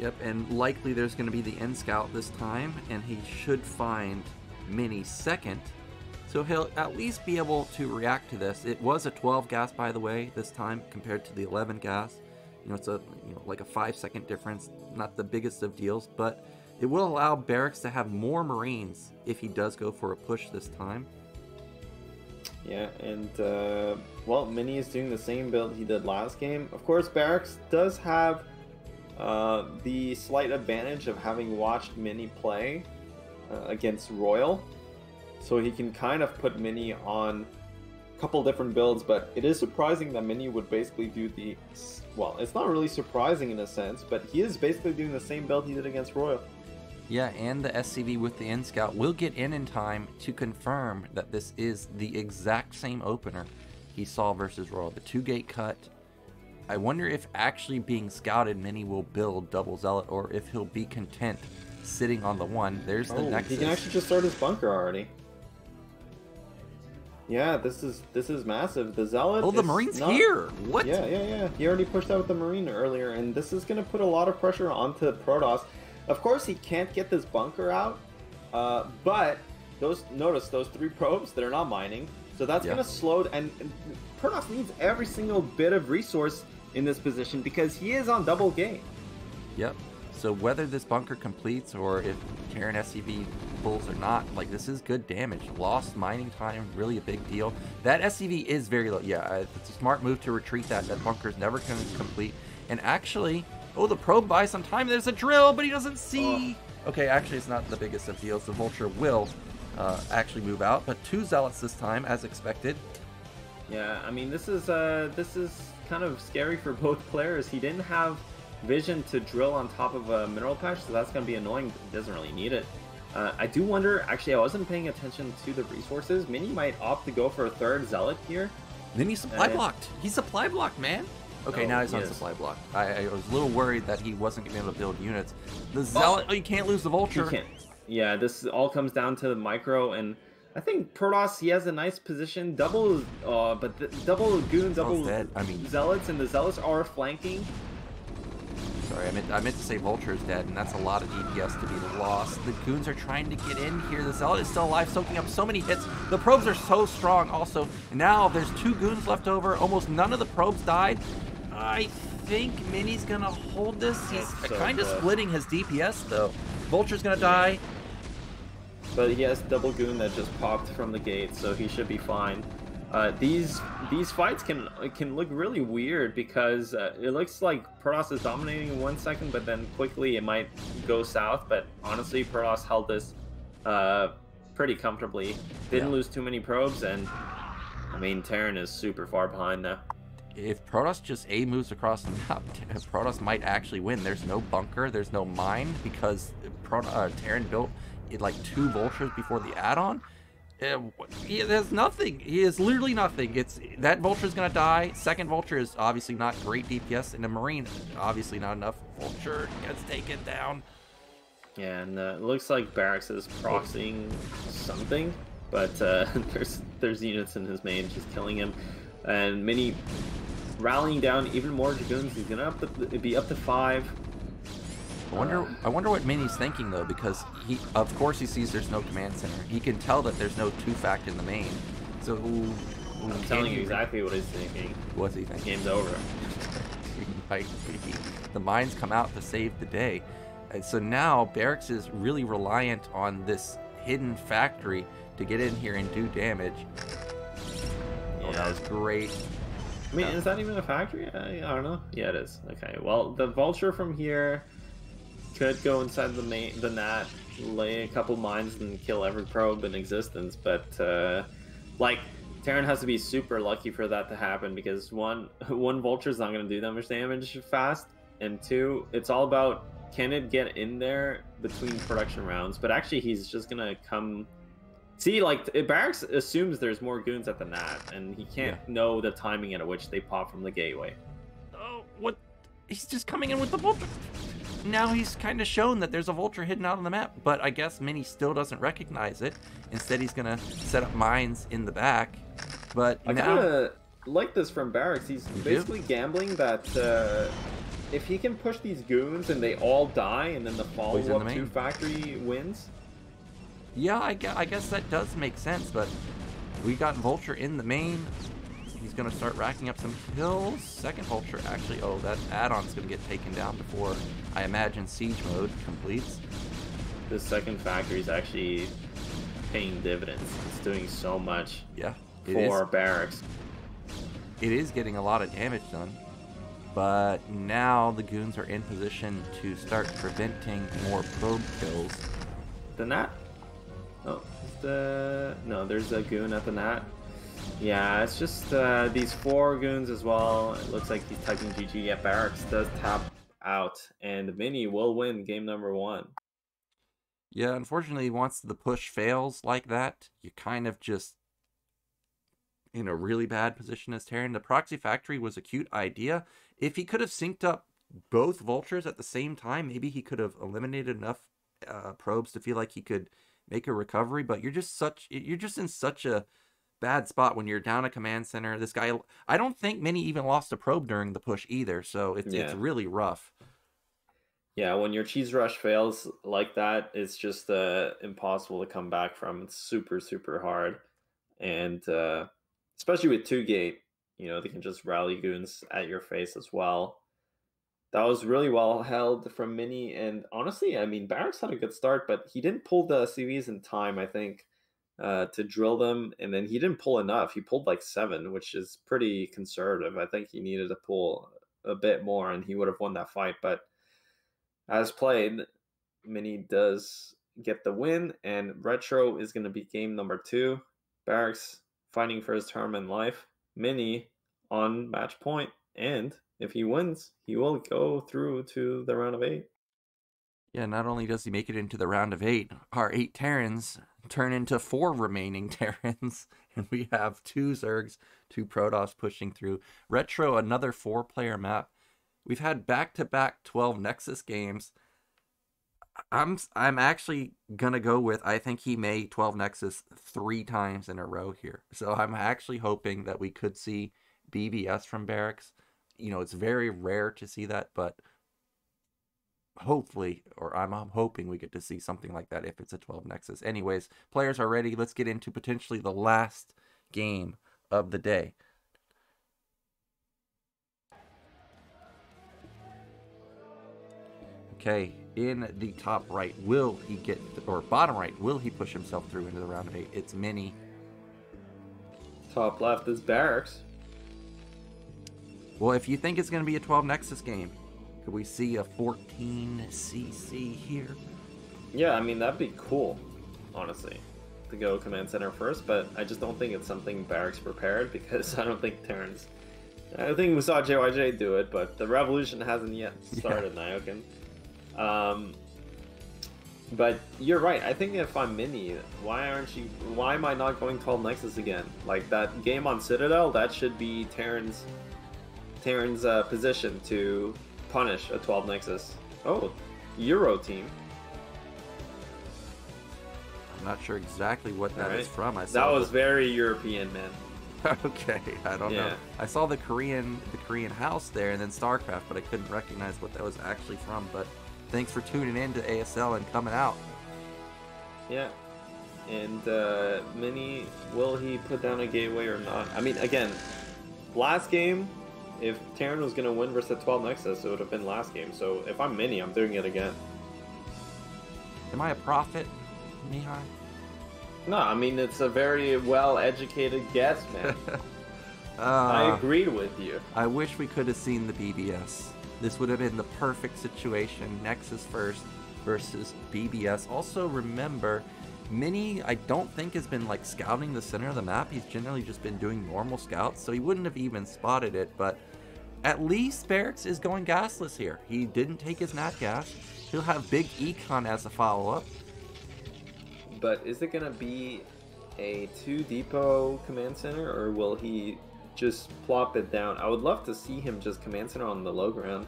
A: Yep, and likely there's going to be the end scout this time, and he should find Mini second. So he'll at least be able to react to this. It was a 12 gas, by the way, this time compared to the 11 gas. You know, it's a you know like a five second difference, not the biggest of deals, but it will allow Barracks to have more Marines if he does go for a push this time.
B: Yeah, and uh, well, Mini is doing the same build he did last game. Of course, Barracks does have uh, the slight advantage of having watched Mini play uh, against Royal, so he can kind of put Mini on a couple different builds. But it is surprising that Mini would basically do the well, it's not really surprising in a sense, but he is basically doing the same build he did against Royal.
A: Yeah, and the SCV with the N Scout will get in in time to confirm that this is the exact same opener he saw versus Royal. The two gate cut. I wonder if actually being scouted, Mini will build double zealot, or if he'll be content sitting on the one. There's the oh, Nexus.
B: He can actually just start his bunker already. Yeah, this is this is massive. The zealot.
A: Oh, the marine's not... here. What?
B: Yeah, yeah, yeah. He already pushed out the marine earlier, and this is going to put a lot of pressure onto Protoss. Of course, he can't get this bunker out, uh, but those notice those three probes they're not mining, so that's
A: Yeah.
B: gonna slow. And, and Protoss needs every single bit of resource in this position because he is on double game.
A: Yep. So whether this bunker completes or if Terran SCV pulls or not, like this is good damage. Lost mining time, really a big deal. That SCV is very low. Yeah, uh, it's a smart move to retreat that. That bunker's never going to complete. And actually, oh, the probe buys some time. There's a drill, but he doesn't see. Okay, actually, it's not the biggest of deals. The Vulture will uh, actually move out, but two Zealots this time, as expected.
B: Yeah, I mean this is uh this is kind of scary for both players. He didn't have vision to drill on top of a mineral patch, so that's gonna be annoying. He doesn't really need it. Uh, I do wonder. Actually, I wasn't paying attention to the resources. Mini might opt to go for a third zealot here.
A: Then he's supply
B: Uh,
A: blocked. He's supply blocked, man. Okay,
B: Oh,
A: now he's
B: he
A: on
B: is.
A: supply block. I, I was a little worried that he wasn't going to be able to build units. The zealot, oh, you can't lose the
B: He
A: vulture.
B: can't. Yeah, this all comes down to the micro, and I think Protoss he has a nice position. Double, uh, but the, double goon, double.
A: I mean-
B: zealots, and the zealots are flanking.
A: Sorry, I meant I meant to say vulture is dead, and that's a lot of DPS to be lost. The goons are trying to get in here. The zealot is still alive, soaking up so many hits. The probes are so strong, also. Now there's two goons left over. Almost none of the probes died. I think Mini's gonna hold this. He's
B: so
A: kind of splitting his DPS though. Vulture's gonna die.
B: but he has double goon that just popped from the gate, so he should be fine. Uh, these these fights can can look really weird because uh, it looks like Protoss is dominating in one second, but then quickly it might go south. But honestly, Protoss held this uh, pretty comfortably. Didn't
A: Yeah.
B: lose too many probes, and I mean Terran is super far behind now.
A: if Protoss just A moves across the map, Protoss might actually win. There's no bunker, there's no mine because Pro- uh, Terran built it like two vultures before the add-on. He there's nothing. He is literally nothing. It's that vulture is gonna die. Second vulture is obviously not great DPS, and the marine obviously not enough. Vulture gets taken down.
B: Yeah, and uh, it looks like Barracks is proxying something, but uh, there's there's units in his main just killing him, and Mini rallying down even more dragoons. He's gonna up to, be up to five.
A: I wonder.
B: Uh.
A: I wonder what Mini's thinking though, because he, of course, he sees there's no command center. He can tell that there's no two fact in the main. So,
B: who
A: I'm
B: telling you exactly what he's thinking.
A: What's he thinking?
B: Game's over.
A: might be. The mines come out to save the day. And so now Barracks is really reliant on this hidden factory to get in here and do damage. Oh, that was great.
B: I mean, is that even a factory? I, I don't know. Yeah, it is. Okay. Well, the vulture from here could go inside the main, the nat, lay a couple mines, and kill every probe in existence. But uh, like, Terran has to be super lucky for that to happen because one, one vulture's not going to do that much damage fast, and two, it's all about can it get in there between production rounds. But actually, he's just gonna come. See, like it- Barracks assumes there's more goons at the nat, and he can't know the timing at which they pop from the gateway.
A: Oh, what? He's just coming in with the vulture. Now he's kind of shown that there's a vulture hidden out on the map, but I guess Mini still doesn't recognize it. Instead, he's gonna set up mines in the back. But
B: I
A: now,
B: kind of like this from Barracks. He's
A: You do?
B: basically gambling that uh, if he can push these goons and they all die, and then the
A: Oh,
B: follow-up to
A: main.
B: factory wins.
A: Yeah, I guess, I guess that does make sense, but we got Vulture in the main. He's going to start racking up some kills. Second Vulture, actually, oh, that add-on's going to get taken down before, I imagine, Siege mode completes.
B: The second factory is actually paying dividends. It's doing so much
A: Yeah, it is,
B: for Barracks.
A: it is getting a lot of damage done. But now the goons are in position to start preventing more probe kills.
B: The Nat? Oh, the no, there's a goon at the Nat. Yeah, it's just uh, these four goons as well. It looks like he's typing GG. Yeah, Barracks does tap out, and Mini will win game number one.
A: Yeah, unfortunately, once the push fails like that, you kind of just in a really bad position as Terran. The proxy factory was a cute idea. If he could have synced up both vultures at the same time, maybe he could have eliminated enough uh, probes to feel like he could make a recovery. But you're just such you're just in such a bad spot when you're down a command center. This guy, I don't think Mini even lost a probe during the push either. So it's it's really rough.
B: Yeah, when your cheese rush fails like that, it's just uh, impossible to come back from. It's super, super hard. And uh, especially with two gate, you know, they can just rally goons at your face as well. That was really well held from Mini. And honestly, I mean, Barracks had a good start, but he didn't pull the CVs in time, I think, uh, to drill them. And then he didn't pull enough. He pulled like seven, which is pretty conservative. I think he needed to pull a bit more and he would have won that fight. But as played, Mini does get the win, and Retro is going to be game number two. Barracks fighting for his term in life. Mini on match point, and if he wins, he will go through to the round of eight.
A: Yeah, not only does he make it into the round of eight, our eight Terrans turn into four remaining Terrans, and we have two Zergs, two Protoss pushing through. Retro, another four player map. We've had back to back 12 Nexus games. I'm I'm actually gonna go with I think he may 12 Nexus three times in a row here. So I'm actually hoping that we could see BBS from Barracks. You know, it's very rare to see that, but hopefully, or I'm, I'm hoping we get to see something like that if it's a 12 Nexus. Anyways, players are ready. Let's get into potentially the last game of the day. Okay, in the top right, will he get, or bottom right, will he push himself through into the round of eight? It's Mini.
B: Top left is Barracks.
A: Well, if you think it's going to be a 12 Nexus game, could we see a 14 CC here?
B: Yeah, I mean, that'd be cool, honestly, to go Command Center first, but I just don't think it's something Barracks prepared because I don't think Terrans. I think we saw JYJ do it, but the revolution hasn't yet started, yeah. Nyoken. Um, but you're right. I think if I'm Mini, why aren't you? Why am I not going 12 Nexus again? Like that game on Citadel, that should be Terran's Terran's uh, position to punish a 12 Nexus. Oh, Euro team.
A: I'm not sure exactly what that right. is from. I
B: saw that was the... very European, man.
A: okay, I don't yeah. know. I saw the Korean the Korean house there and then StarCraft, but I couldn't recognize what that was actually from. But thanks for tuning in to ASL and coming out.
B: Yeah. And uh, Mini, will he put down a gateway or not? I mean, again, last game, if Terran was going to win versus 12 Nexus, it would have been last game. So if I'm Mini, I'm doing it again.
A: Am I a prophet, Mihai?
B: No, I mean, it's a very well educated guess, man. uh, I agreed with you.
A: I wish we could have seen the BBS. This would have been the perfect situation. Nexus first versus BBS. Also, remember, Mini, I don't think has been like scouting the center of the map. He's generally just been doing normal scouts, so he wouldn't have even spotted it. But at least Barracks is going gasless here. He didn't take his nat gas. He'll have big econ as a follow up.
B: But is it going to be a two depot command center, or will he just plop it down. I would love to see him just command center on the low ground.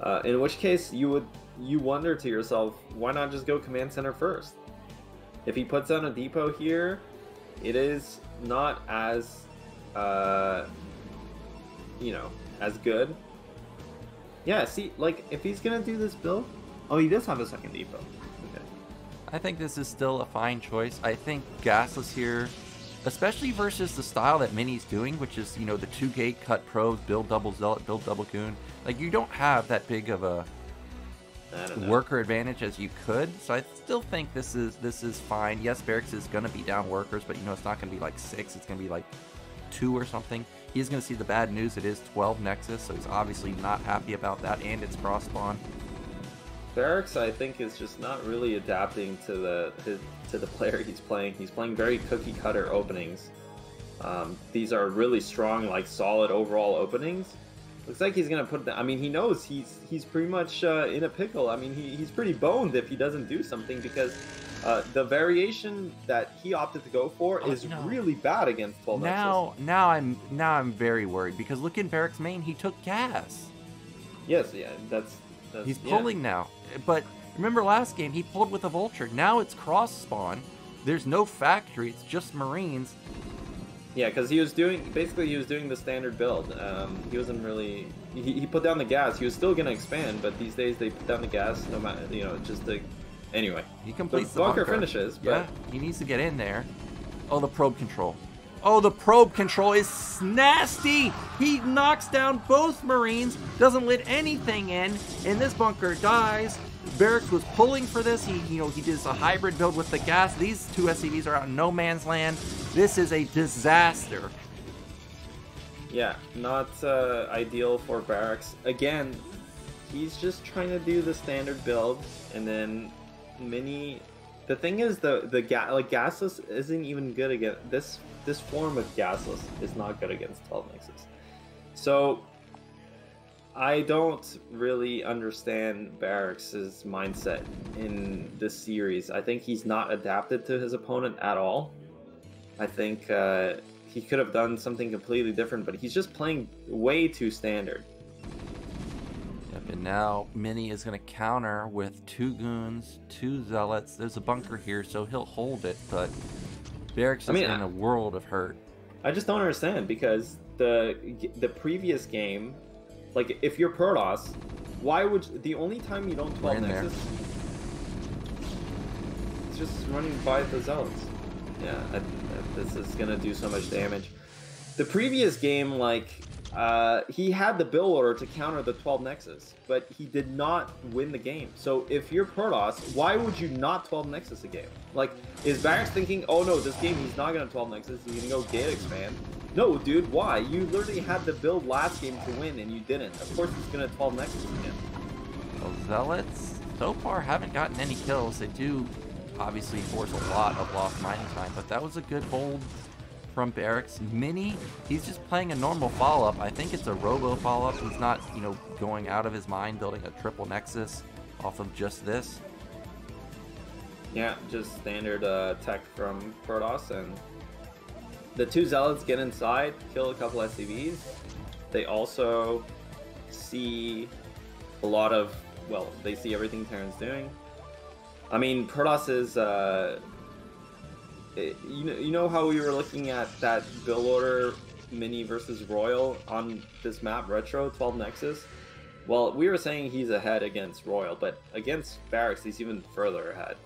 B: Uh, in which case, you would you wonder to yourself, why not just go command center first? If he puts down a depot here, it is not as uh, you know as good. Yeah, see, like if he's gonna do this build, oh, he does have a second depot. Okay.
A: I think this is still a fine choice. I think Gasless here especially versus the style that Mini's doing, which is, you know, the two gate cut probes, build double zealot, build double goon. Like, you don't have that big of a worker advantage as you could. So I still think this is this is fine. Yes, Barracks is going to be down workers, but, you know, it's not going to be like six. It's going to be like two or something. He's going to see the bad news. It is 12 Nexus, so he's obviously not happy about that, and it's cross spawn.
B: Barracks, I think, is just not really adapting to the his, to the player he's playing. He's playing very cookie cutter openings. Um, these are really strong, like solid overall openings. Looks like he's gonna put. The, I mean, he knows he's he's pretty much uh, in a pickle. I mean, he, he's pretty boned if he doesn't do something because uh, the variation that he opted to go for oh, is no. really bad against 12
A: Now, now I'm now I'm very worried because look in Barracks main, he took gas.
B: Yes, yeah, that's
A: He's pulling yeah. now. But remember last game, he pulled with a Vulture. Now it's cross spawn. There's no factory, it's just Marines.
B: Yeah, because he was doing basically he was doing the standard build. Um, he wasn't really he, he put down the gas. He was still gonna expand, but these days they put down the gas no matter you know just the anyway.
A: He completes
B: the,
A: the
B: bunker,
A: bunker.
B: finishes. But
A: Yeah, he needs to get in there. Oh, the probe control. Oh, the probe control is nasty. He knocks down both Marines, doesn't let anything in, and this bunker dies. Barracks was pulling for this. He, you know, he did a hybrid build with the gas. These two SCVs are out in no man's land. This is a disaster.
B: Yeah, not uh, ideal for barracks. Again, he's just trying to do the standard build, and then mini. The thing is, the the ga- like gasless isn't even good against this. This form of gasless is not good against 12 Nexus. So I don't really understand Barracks' mindset in this series. I think he's not adapted to his opponent at all. I think uh, he could have done something completely different, but he's just playing way too standard.
A: Yep, and now Mini is going to counter with two goons, two zealots. There's a bunker here, so he'll hold it, but Barracks is
B: I mean,
A: in
B: I-
A: a world of hurt.
B: I just don't understand because the the previous game, like if you're Protoss, why would the only time you don't 12
A: in there.
B: Nexus? It's just running by the zealots. Yeah, I, I- this is gonna do so much damage. The previous game, like, uh, he had the build order to counter the 12 Nexus, but he did not win the game. So if you're Protoss, why would you not 12 Nexus a game? Like, is Barracks thinking, oh no, this game he's not gonna 12 Nexus, he's gonna go gate expand? No, dude, why? You literally had the build last game to win and you didn't. Of course he's gonna 12 Nexus again.
A: Well, Zealots so far haven't gotten any kills. They do obviously force a lot of lost mining time, but that was a good hold from Barracks. Mini, he's just playing a normal follow-up. I think it's a robo follow-up. He's not, you know, going out of his mind building a triple nexus off of just this.
B: Yeah, just standard uh, tech from Protoss, and the two zealots get inside, kill a couple SCVs. They also see a lot of well, they see everything Terran's doing. I mean, Protoss is uh, it- you know you know how we were looking at that build order mini versus Royal on this map Retro 12 Nexus. Well, we were saying he's ahead against Royal, but against Barracks, he's even further ahead.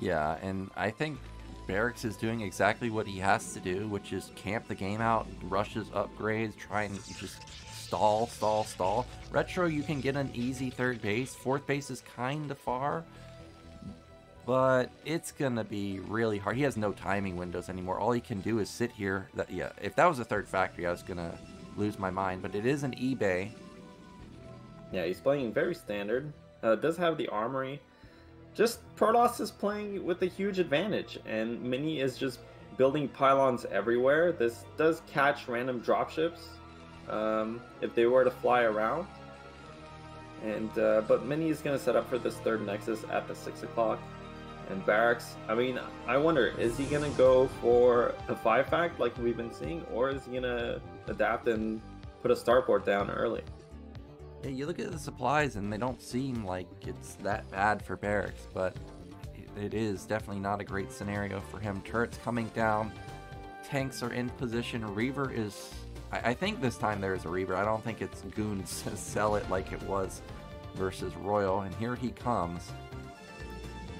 A: Yeah, and I think Barracks is doing exactly what he has to do, which is camp the game out, rushes upgrades, try and just stall, stall, stall. Retro, you can get an easy third base. Fourth base is kind of far, but it's gonna be really hard. He has no timing windows anymore. All he can do is sit here. That yeah, if that was a third factory, I was gonna lose my mind. But it is an eBay.
B: Yeah, he's playing very standard. Uh, does have the armory. Just Protoss is playing with a huge advantage, and Mini is just building pylons everywhere. This does catch random dropships um, if they were to fly around. And uh, but Mini is gonna set up for this third Nexus at the six o'clock. And Barracks, I mean, I wonder, is he gonna go for a five fact like we've been seeing, or is he gonna adapt and put a starport down early?
A: Yeah, you look at the supplies and they don't seem like it's that bad for barracks, but it- is definitely not a great scenario for him. Turrets coming down, tanks are in position. Reaver is. I, I think this time there is a Reaver. I don't think it's Goons sell it like it was versus Royal. And here he comes.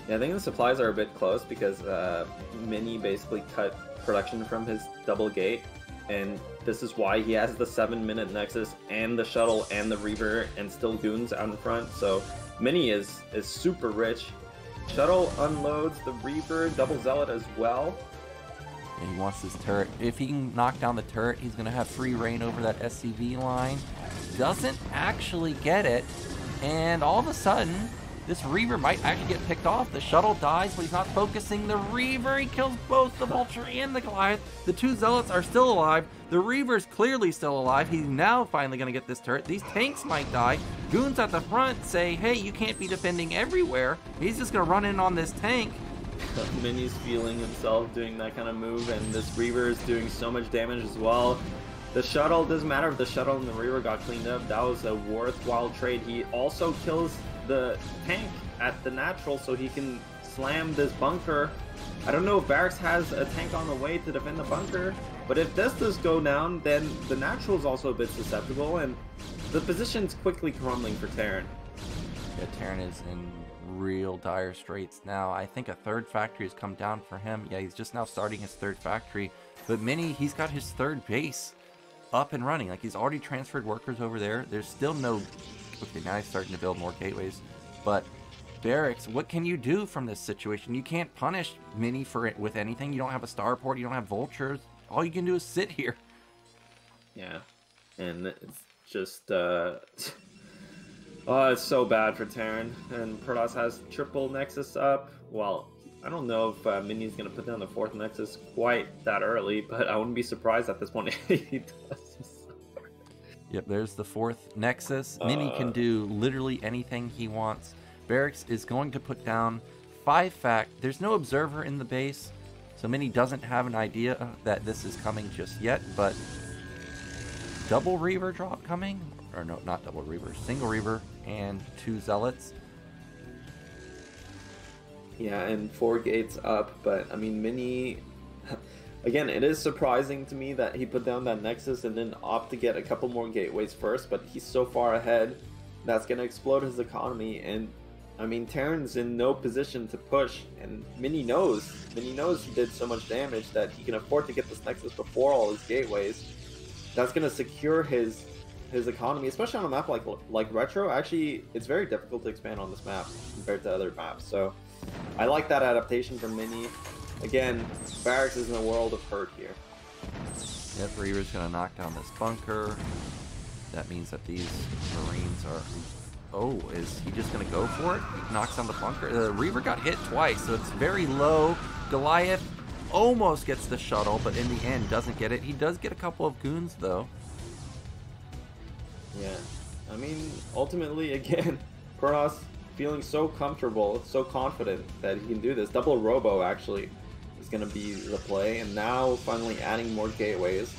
B: Yeah, I think the supplies are a bit close because uh, Mini basically cut production from his double gate, and this is why he has the seven minute Nexus and the shuttle and the Reaver and still goons out in front. So Mini is is super rich. Shuttle unloads the Reaver, double zealot as well.
A: And he wants this turret. If he can knock down the turret, he's going to have free reign over that SCV line. Doesn't actually get it. And all of a sudden, this Reaver might actually get picked off. The shuttle dies, but he's not focusing. The Reaver, he kills both the Vulture and the Goliath. The two Zealots are still alive. The Reaver's clearly still alive. He's now finally going to get this turret. These tanks might die. Goons at the front say, hey, you can't be defending everywhere. He's just going to run in on this tank.
B: Mini's feeling himself doing that kind of move, and this Reaver is doing so much damage as well. The shuttle doesn't matter if the shuttle and the Reaver got cleaned up. That was a worthwhile trade. He also kills the tank at the natural, so he can slam this bunker I don't know if Barracks has a tank on the way to defend the bunker, but if this does go down, then the natural is also a bit susceptible, and the position's quickly crumbling for Terran.
A: Yeah, Terran is in real dire straits now. I think a third factory has come down for him. Yeah, he's just now starting his third factory. But Mini, he's got his third base up and running. Like, he's already transferred workers over there. There's still no... Okay, now he's starting to build more gateways. But barracks, what can you do from this situation? You can't punish Mini for it with anything. You don't have a starport. You don't have vultures. All you can do is sit here.
B: Yeah, and it's just uh, oh, it's so bad for Terran. And Protoss has triple Nexus up. Well, I don't know if uh, Mini's gonna put down the fourth Nexus quite that early, but I wouldn't be surprised at this point if he does.
A: Yep, there's the fourth Nexus. Mini can uh. do literally anything he wants. Barracks is going to put down five fact. There's no observer in the base, so Mini doesn't have an idea that this is coming just yet, but double Reaver drop coming? Or no, not double Reaver, single Reaver and two Zealots.
B: Yeah, and four gates up, but I mean, Mini. Again, it is surprising to me that he put down that Nexus and then opt to get a couple more gateways first, but he's so far ahead that's going to explode his economy, and I mean, Terran's in no position to push, and Mini knows. Mini knows he did so much damage that he can afford to get this Nexus before all his gateways. That's gonna secure his his economy, especially on a map like like Retro. Actually, it's very difficult to expand on this map compared to other maps. So, I like that adaptation from Mini. Again, Barracks is in a world of hurt here.
A: Yep, Reaver's gonna knock down this bunker. That means that these Marines are Oh, is he just going to go for it? He knocks down the bunker. The Reaver got hit twice, so it's very low. Goliath almost gets the shuttle, but in the end doesn't get it. He does get a couple of goons, though.
B: Yeah. I mean, ultimately, again, Protoss feeling so comfortable, so confident that he can do this. Double Robo, actually, going to be the play. And now, finally adding more gateways.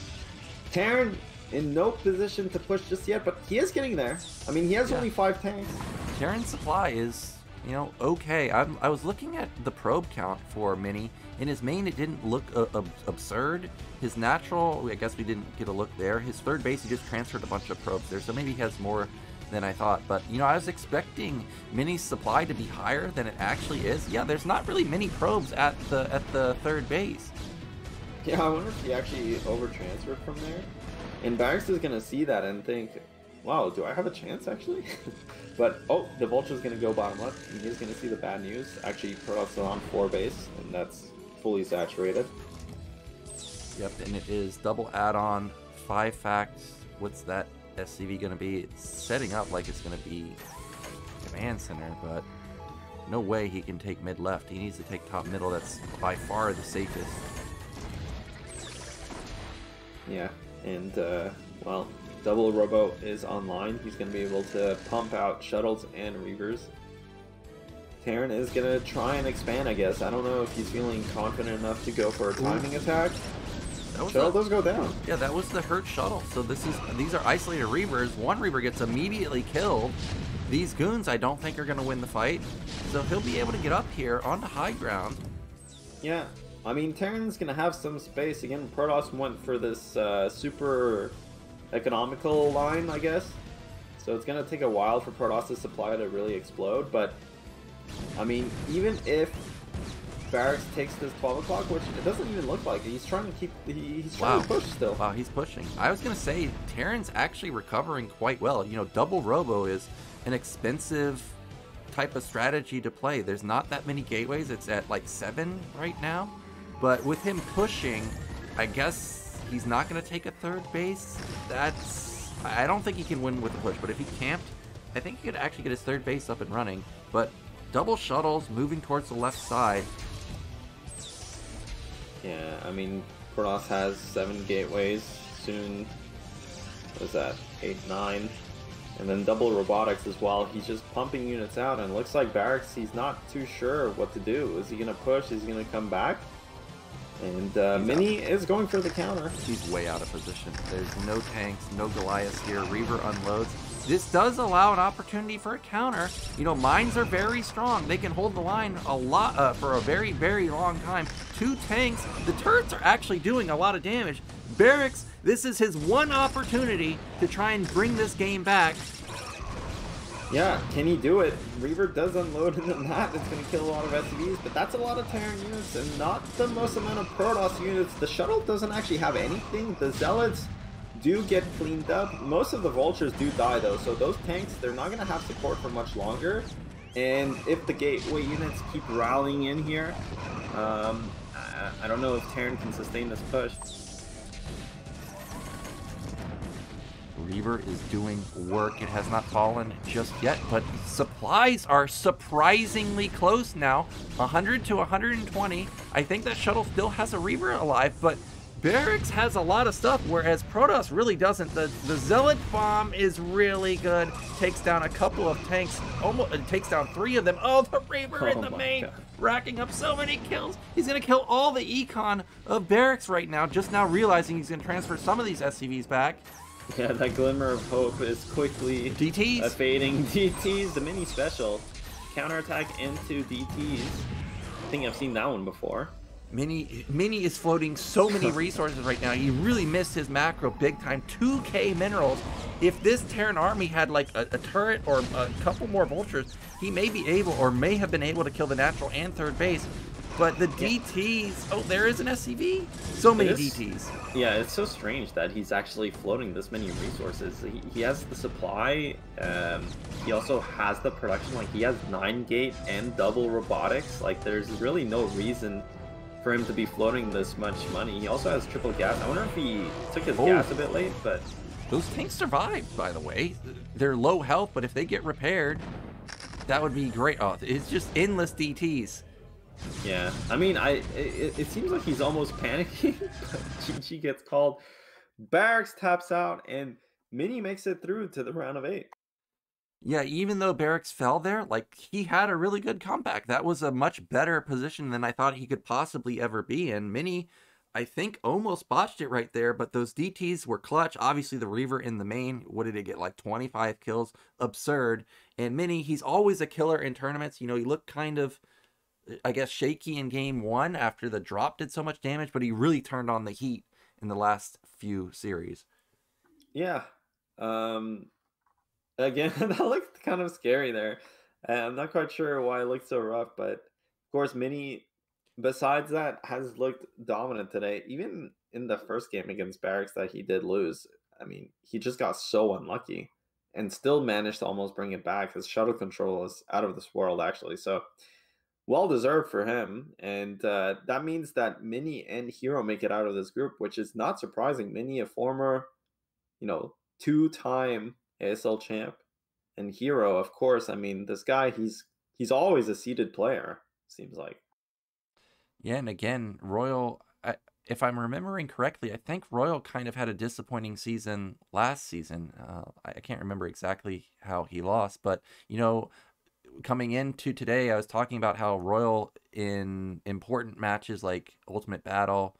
B: Terran in no position to push just yet, but he is getting there. I mean, he has yeah. only five tanks.
A: Terran's supply is, you know, okay. I'm, I was looking at the probe count for Mini. In his main, it didn't look uh, ab absurd. His natural, I guess we didn't get a look there. His third base, he just transferred a bunch of probes there, so maybe he has more than I thought. But, you know, I was expecting Mini's supply to be higher than it actually is. Yeah, there's not really many probes at the at the third base.
B: Yeah, I wonder if he actually over-transferred from there. And Barracks is gonna see that and think, wow, do I have a chance actually? but oh, the Vulture's gonna go bottom up, and he's gonna see the bad news. Actually, Protoss on four base, and that's fully saturated.
A: Yep, and it is double add-on, five facts. What's that SCV gonna be? It's setting up like it's gonna be command center, but no way he can take mid left. He needs to take top middle. That's by far the safest.
B: Yeah, and uh, well, Double Robo is online. He's going to be able to pump out shuttles and reavers. Terran is going to try and expand, I guess. I don't know if he's feeling confident enough to go for a timing Ooh. attack. Shuttle does go down.
A: Yeah, that was the hurt shuttle. So this is these are isolated reavers. One reaver gets immediately killed. These goons, I don't think, are going to win the fight. So he'll be able to get up here onto high ground.
B: Yeah, I mean, Terran's gonna have some space. Again, Protoss went for this uh, super economical line, I guess. So it's gonna take a while for Protoss' supply to really explode, but I mean, even if Barracks takes this 12 o'clock, which it doesn't even look like, he's trying to keep, he, he's trying wow. to push still.
A: Wow, he's pushing. I was gonna say, Terran's actually recovering quite well. You know, double Robo is an expensive type of strategy to play. There's not that many gateways. It's at like seven right now. But with him pushing, I guess he's not going to take a third base. That's... I don't think he can win with the push, but if he camped, I think he could actually get his third base up and running. But double shuttles moving towards the left side.
B: Yeah, I mean, Protoss has seven gateways. Soon, what is that? Eight, nine. And then double robotics as well. He's just pumping units out, and looks like Barracks, he's not too sure what to do. Is he going to push? Is he going to come back? And uh, Mini is going for the counter.
A: He's way out of position. There's no tanks, no Goliaths here. Reaver unloads. This does allow an opportunity for a counter. You know, mines are very strong. They can hold the line a lot uh, for a very, very long time. Two tanks. The turrets are actually doing a lot of damage. Barracks, this is his one opportunity to try and bring this game back.
B: Yeah, can he do it? Reaver does unload in the map. It's going to kill a lot of SCVs, but that's a lot of Terran units and not the most amount of Protoss units. The shuttle doesn't actually have anything. The Zealots do get cleaned up. Most of the Vultures do die though, so those tanks, they're not going to have support for much longer. And if the Gateway units keep rallying in here, um, I, I don't know if Terran can sustain this push.
A: Reaver is doing work. It has not fallen just yet, but supplies are surprisingly close now. 100 to 120. I think that shuttle still has a Reaver alive, but Barracks has a lot of stuff, whereas Protoss really doesn't. The the Zealot bomb is really good. Takes down a couple of tanks. Almost uh, takes down three of them. Oh, the Reaver in
B: Oh
A: the main,
B: God.
A: racking up so many kills. He's gonna kill all the econ of Barracks right now. Just now realizing he's gonna transfer some of these SCVs back.
B: Yeah, that glimmer of hope is quickly
A: DTs.
B: uh, fading. DTs, the mini special. Counterattack into DTs. I think I've seen that one before.
A: Mini Mini is floating so many resources right now. He really missed his macro big time. 2k minerals. If this Terran army had like a, a turret or a couple more vultures, he may be able or may have been able to kill the natural and third base. But the DTs, oh, there is an SCV. So many
B: is-
A: DTs.
B: Yeah, it's so strange that he's actually floating this many resources. He, he has the supply. Um, he also has the production. Like he has nine gate and double robotics. Like there's really no reason for him to be floating this much money. He also has triple gas. I wonder if he took his
A: Oh.
B: gas a bit late, but
A: Those tanks survived, by the way. They're low health, but if they get repaired, that would be great. Oh, it's just endless DTs.
B: Yeah, I mean, I it, it seems like he's almost panicking. GG gets called. Barracks taps out, and Mini makes it through to the round of eight.
A: Yeah, even though Barracks fell there, like he had a really good comeback. That was a much better position than I thought he could possibly ever be in. Mini, I think, almost botched it right there, but those DTs were clutch. Obviously, the Reaver in the main, what did he get? Like 25 kills? Absurd. And Mini, he's always a killer in tournaments. You know, he looked kind of, I guess, shaky in game one after the drop did so much damage, but he really turned on the heat in the last few series.
B: Yeah. Um. Again, that looked kind of scary there. I'm not quite sure why it looked so rough, but of course, Mini. Besides that, has looked dominant today. Even in the first game against Barracks that he did lose. I mean, he just got so unlucky and still managed to almost bring it back. His shuttle control is out of this world, actually. So, well deserved for him. And uh, that means that Mini and Hero make it out of this group, which is not surprising. Mini, a former, you know, two-time ASL champ, and Hero, of course. I mean, this guy, he's he's always a seeded player. Seems like.
A: Yeah, and again, Royal, I, if I'm remembering correctly, I think Royal kind of had a disappointing season last season. Uh, I, I can't remember exactly how he lost, but you know, coming into today, I was talking about how Royal in important matches like Ultimate Battle,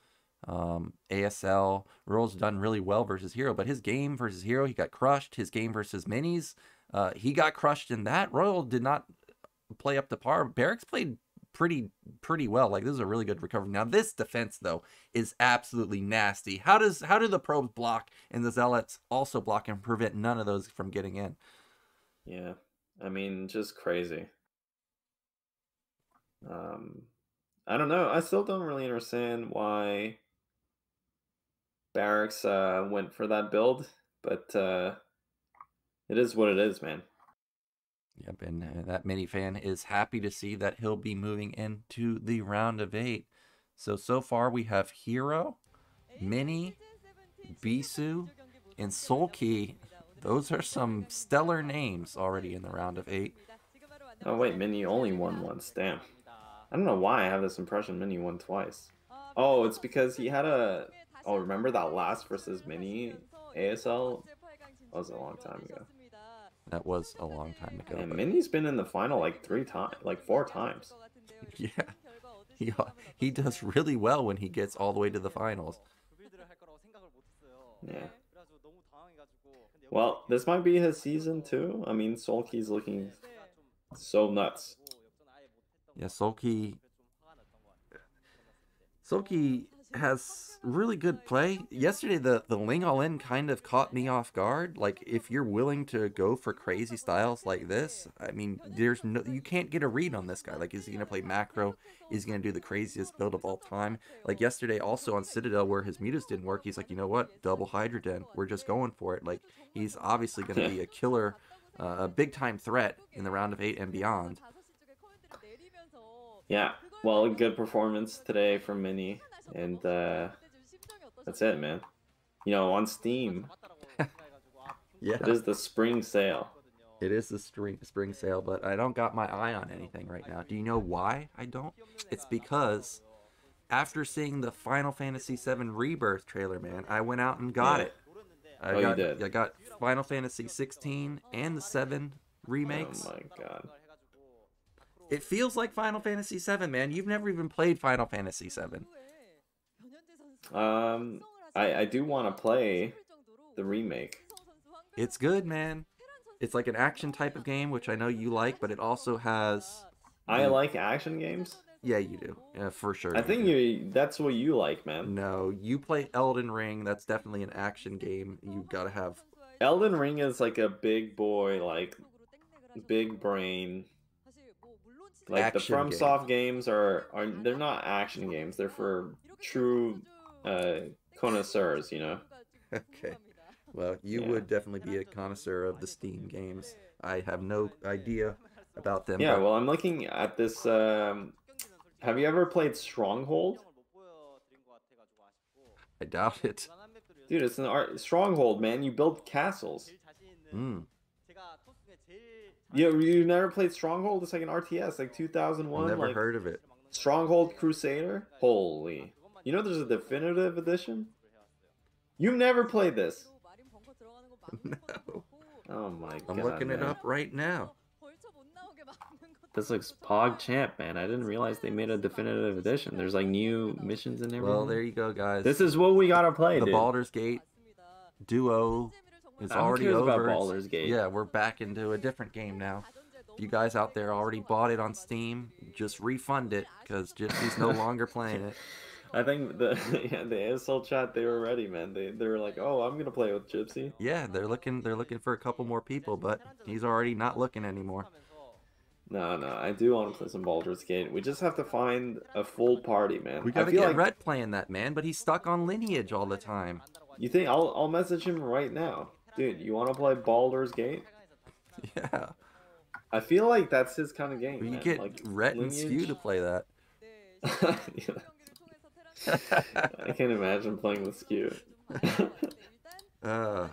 A: um, ASL, Royal's done really well versus Hero, but his game versus Hero, he got crushed. His game versus Minis, uh, he got crushed in that. Royal did not play up to par. Barracks played pretty pretty well. Like this is a really good recovery. Now this defense though is absolutely nasty. How does how do the probes block and the zealots also block and prevent none of those from getting in?
B: Yeah, I mean, just crazy. Um, I don't know. I still don't really understand why Barracks uh, went for that build, but uh, it is what it is, man.
A: Yep, and uh, that mini fan is happy to see that he'll be moving into the round of eight. So so far we have Hero, Mini, Bisu, and Sulky. Those are some stellar names already in the round of eight.
B: Oh wait, Mini only won once. Damn. I don't know why I have this impression Mini won twice. Oh, it's because he had a. Oh, remember that last versus Mini ASL? That was a long time ago.
A: That was a long time ago.
B: And
A: but-
B: Mini's been in the final like three times, like four times.
A: Yeah, he he does really well when he gets all the way to the finals.
B: Yeah. Well, this might be his season too. I mean, Sulky's looking so nuts.
A: Yeah, Sulky. Sulky has really good play. Yesterday, the the Ling All In kind of caught me off guard. Like, if you're willing to go for crazy styles like this, I mean, there's no you can't get a read on this guy. Like, is he gonna play macro? Is he gonna do the craziest build of all time? Like yesterday, also on Citadel, where his mutas didn't work, he's like, you know what, double Hydra Den. We're just going for it. Like, he's obviously gonna be a killer, uh, a big time threat in the round of eight and beyond.
B: Yeah, well, good performance today from Mini, and uh, that's it, man. You know, on Steam,
A: yeah,
B: it is the spring sale.
A: It is the spring spring sale, but I don't got my eye on anything right now. Do you know why I don't? It's because after seeing the Final Fantasy VII Rebirth trailer, man, I went out and got yeah. it. I
B: oh,
A: got,
B: you did.
A: I got Final Fantasy 16 and the 7 remakes.
B: Oh my god.
A: It feels like Final Fantasy VII, man. You've never even played Final Fantasy VII.
B: Um, I I do want to play the remake.
A: It's good, man. It's like an action type of game, which I know you like, but it also has.
B: I like action games.
A: Yeah, you do. Yeah, for sure.
B: I think you that's what you like, man.
A: No, you play Elden Ring. That's definitely an action game. You gotta have.
B: Elden Ring is like a big boy, like big brain. Like action the FromSoft game. games are are they're not action games. They're for true uh, connoisseurs, you know.
A: Okay. Well, you yeah. would definitely be a connoisseur of the Steam games. I have no idea about them.
B: Yeah, but... well, I'm looking at this. Um... Have you ever played Stronghold?
A: I doubt it.
B: Dude, it's an art Stronghold, man. You build castles.
A: Hmm.
B: Yeah, you never played Stronghold? It's like an RTS, like 2001.
A: Never
B: like...
A: heard of it.
B: Stronghold Crusader? Holy. You know there's a definitive edition? You've never played this.
A: No.
B: Oh my god.
A: I'm looking
B: man.
A: it up right now.
B: This looks Pog Champ, man. I didn't realize they made a definitive edition. There's like new missions and everything.
A: Well, there you go, guys.
B: This is what we gotta play.
A: The
B: dude.
A: Baldur's Gate duo is already over.
B: About Baldur's Gate.
A: Yeah, we're back into a different game now. If you guys out there already bought it on Steam, just refund it because Gypsy's no longer playing it.
B: I think the yeah, the ASL chat they were ready, man. They they were like, oh, I'm gonna play with Gypsy.
A: Yeah, they're looking they're looking for a couple more people, but he's already not looking anymore.
B: No, no, I do want to play some Baldur's Gate. We just have to find a full party, man.
A: We gotta get like... Red playing that, man, but he's stuck on Lineage all the time.
B: You think I'll I'll message him right now, dude? You want to play Baldur's Gate?
A: Yeah.
B: I feel like that's his kind of game.
A: Well, you
B: man.
A: get
B: like,
A: Rhett and Skew to play that.
B: I can't imagine playing with Skew.
A: uh,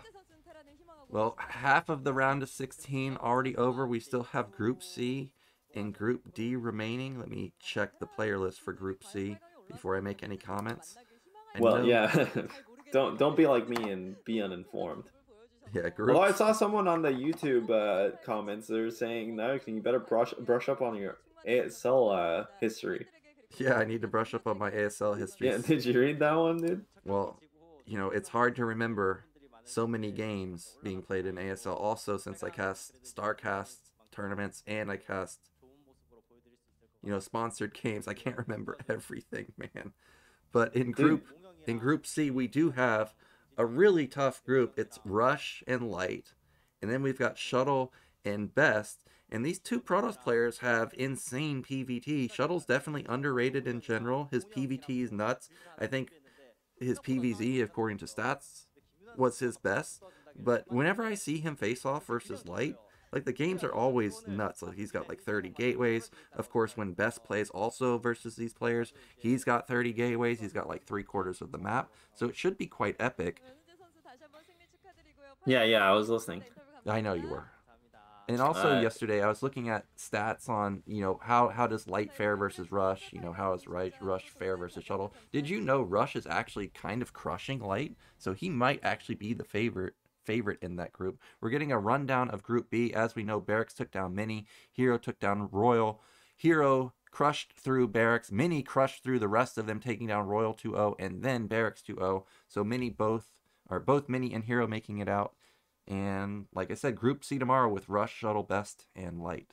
A: well, half of the round of 16 already over. We still have Group C and Group D remaining. Let me check the player list for Group C before I make any comments.
B: I well, know... yeah. don't don't be like me and be uninformed.
A: Yeah, group.
B: Well, I saw someone on the YouTube uh, comments. They're saying, "No, can you better brush brush up on your ASL uh, history?"
A: Yeah, I need to brush up on my ASL history.
B: Yeah, did you read that one, dude?
A: Well, you know, it's hard to remember so many games being played in ASL. Also, since I cast StarCast tournaments and I cast, you know, sponsored games, I can't remember everything, man. But in group dude. in Group C, we do have a really tough group. It's Rush and Light, and then we've got Shuttle and Best. And these two Protoss players have insane PVT. Shuttle's definitely underrated in general. His PVT is nuts. I think his PVZ, according to stats, was his best. But whenever I see him face off versus Light, like the games are always nuts. Like he's got like 30 gateways. Of course, when Best plays also versus these players, he's got 30 gateways. He's got like three quarters of the map. So it should be quite epic.
B: Yeah, yeah, I was listening.
A: I know you were. And also yesterday, I was looking at stats on you know how how does light fare versus rush. You know how is rush rush fare versus shuttle. Did you know rush is actually kind of crushing light? So he might actually be the favorite favorite in that group. We're getting a rundown of Group B. As we know, Barracks took down Mini. Hero took down Royal. Hero crushed through Barracks. Mini crushed through the rest of them, taking down Royal 2-0 and then Barracks 2-0. So Mini both are both Mini and Hero making it out. And like I said, Group C tomorrow with Rush, Shuttle, Best, and Light.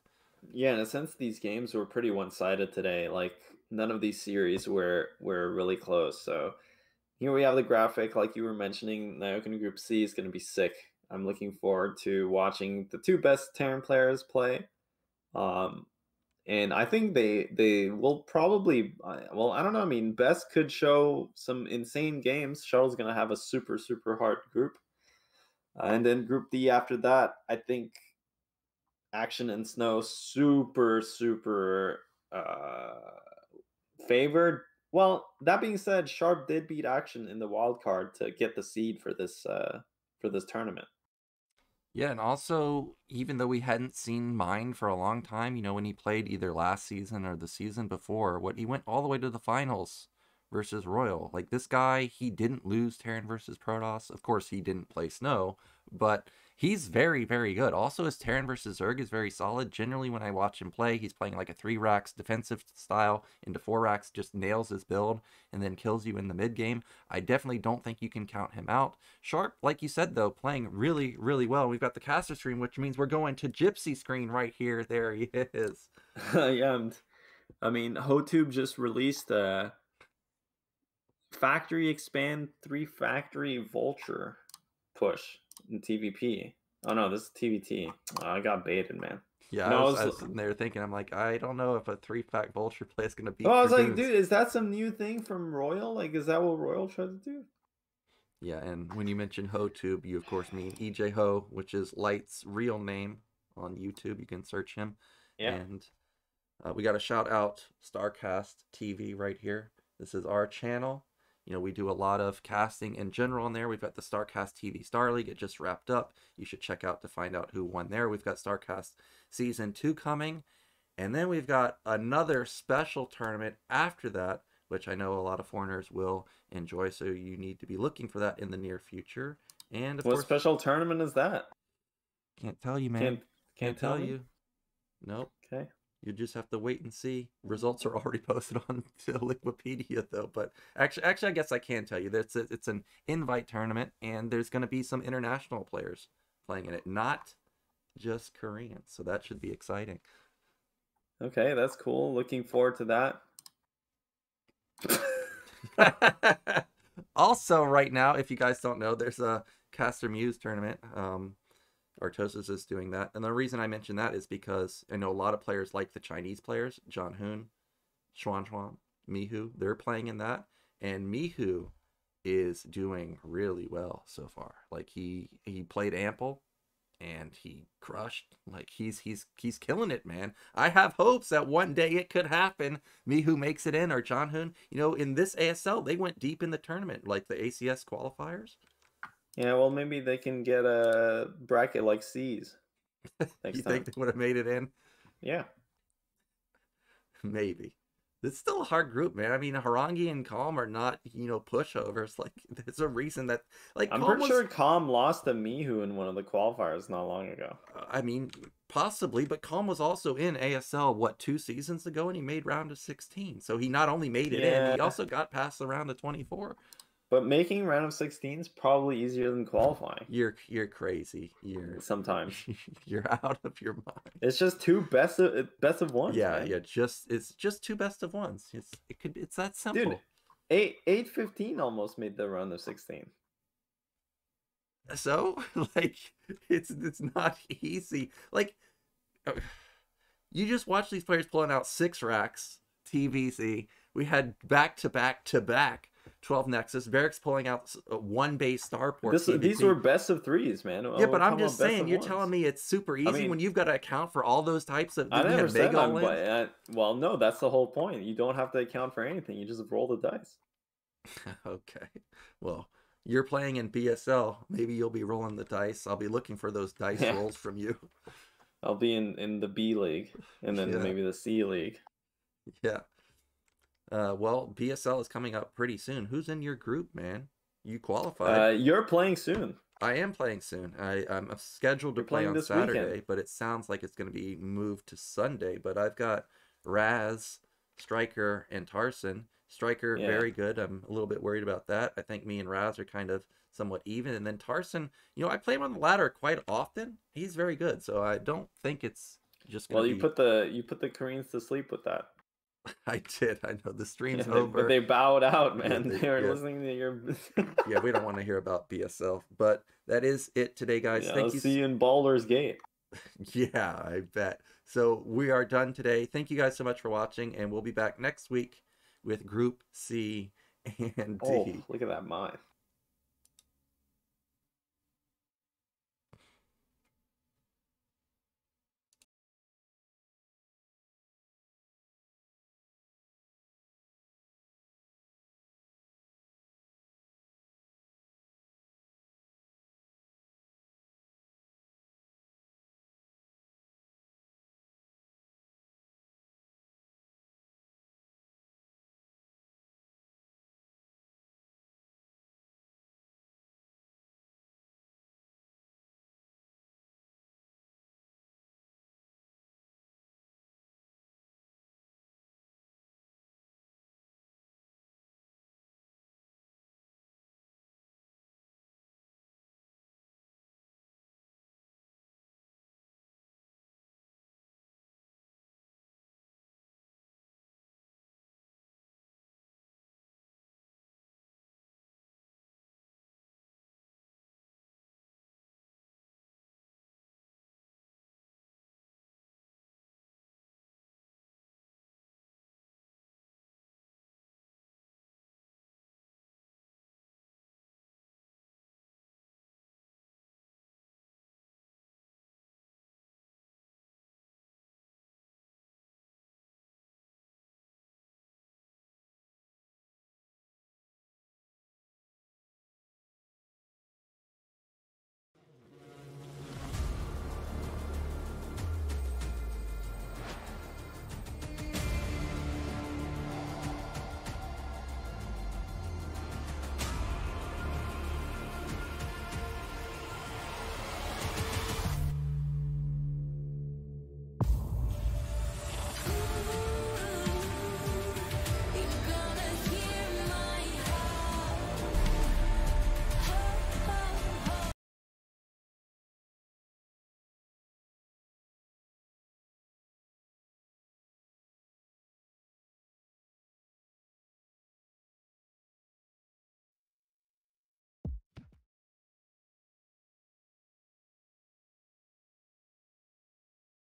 B: Yeah, in a sense, these games were pretty one-sided today. Like none of these series were were really close. So here we have the graphic, like you were mentioning. Nyoken Group C is going to be sick. I'm looking forward to watching the two best Terran players play. Um, and I think they they will probably well I don't know I mean Best could show some insane games. Shuttle's gonna have a super super hard group, uh, and then Group D after that I think Action and Snow super super uh, favored. Well, that being said, Sharp did beat Action in the wild card to get the seed for this uh, for this tournament.
A: Yeah, and also, even though we hadn't seen Mind for a long time, you know, when he played either last season or the season before, what he went all the way to the finals versus Royal. Like this guy, he didn't lose Terran versus Protoss. Of course, he didn't play Snow, but he's very, very good. Also, his Terran versus Zerg is very solid. Generally, when I watch him play, he's playing like a three racks defensive style into four racks, just nails his build and then kills you in the mid game. I definitely don't think you can count him out. Sharp, like you said though, playing really, really well. We've got the caster screen, which means we're going to Gypsy screen right here. There he is.
B: yeah, I mean, HoTube just released a factory expand three factory vulture push in TVP. Oh no, this is TVT. Oh, I got baited, man.
A: Yeah, no, I, was, I, was, I was sitting there thinking, I'm like, I don't know if a three fact vulture play is gonna be.
B: Oh, I was like, dude, is that some new thing from Royal? Like, is that what Royal tried to do?
A: Yeah, and when you mention HoTube, you of course mean EJ Ho, which is Light's real name on YouTube. You can search him. Yeah. And uh, we got to shout out Starcast TV right here. This is our channel. You know, we do a lot of casting in general in there. We've got the StarCast TV Star League. It just wrapped up. You should check out to find out who won there. We've got StarCast Season 2 coming. And then we've got another special tournament after that, which I know a lot of foreigners will enjoy. So you need to be looking for that in the near future. And
B: what course, special tournament is that?
A: Can't tell you, man. Can't, can't, can't tell, tell you. Nope.
B: Okay.
A: You just have to wait and see. Results are already posted on the Liquipedia though, but actually, actually, I guess I can tell you that it's a, it's an invite tournament, and there's going to be some international players playing in it, not just Koreans. So that should be exciting.
B: Okay, that's cool. Looking forward to
A: that. also, right now, if you guys don't know, there's a Caster Muse tournament. Um, Artosis is doing that. And the reason I mention that is because I know a lot of players like the Chinese players, John Hoon, Xuan Xuan, Mihu, they're playing in that. And Mihu is doing really well so far. Like he he played ample and he crushed. Like he's he's he's killing it, man. I have hopes that one day it could happen. Mihu makes it in or John Hoon. You know, in this ASL, they went deep in the tournament, like the ACS qualifiers.
B: Yeah, well, maybe they can get a bracket like C's.
A: you time. think they would have made it in?
B: Yeah.
A: Maybe. It's still a hard group, man. I mean, Harangi and Calm are not, you know, pushovers. Like, there's a reason that, like,
B: I'm Calm pretty was... sure Calm lost to Mihu in one of the qualifiers not long ago.
A: Uh, I mean, possibly, but Calm was also in ASL what two seasons ago, and he made round of 16. So he not only made it yeah. in, he also got past the round of 24.
B: But making round of 16 is probably easier than qualifying.
A: You're you're crazy. You're
B: sometimes
A: you're out of your mind.
B: It's just two best of best of ones.
A: Yeah, man. yeah. Just it's just two best of ones. It's it could it's that simple. Dude,
B: eight eight fifteen almost made the round of 16.
A: So like it's it's not easy. Like uh, you just watch these players pulling out six racks TVC. We had back to back to back 12 Nexus. Barracks pulling out uh, one base starport.
B: This, these were best of threes, man.
A: Yeah, but I'm just saying, you're ones. telling me it's super easy I mean, when you've got to account for all those types of. I never said but,
B: uh, well, no, that's the whole point. You don't have to account for anything. You just roll the dice.
A: okay. Well, you're playing in BSL. Maybe you'll be rolling the dice. I'll be looking for those dice yeah. rolls from you.
B: I'll be in, in the B League and then yeah. maybe the C League.
A: Yeah. Uh, well, BSL is coming up pretty soon. Who's in your group, man? You qualified.
B: Uh, you're playing soon.
A: I am playing soon. I, I'm scheduled to you're play on Saturday, weekend. but it sounds like it's going to be moved to Sunday. But I've got Raz, Striker, and Tarson. Striker,
B: Yeah.
A: very good. I'm a little bit worried about that. I think me and Raz are kind of somewhat even. And then Tarson, you know, I play him on the ladder quite often. He's very good. So I don't think it's just
B: Well, you
A: be-
B: put the you put the Koreans to sleep with that.
A: I did. I know the
B: Yeah,
A: stream's
B: they,
A: over.
B: but they bowed out,
A: Yeah,
B: man.
A: they-
B: they, were
A: yeah.
B: listening to your.
A: yeah, we don't want to hear about BSL. But that is it today, guys.
B: Yeah,
A: Thank
B: I'll
A: you.
B: see you in Baldur's Gate.
A: Yeah, I bet. So we are done today. Thank you guys so much for watching, and we'll be back next week with Group C and oh, D.
B: Oh, look at that mine.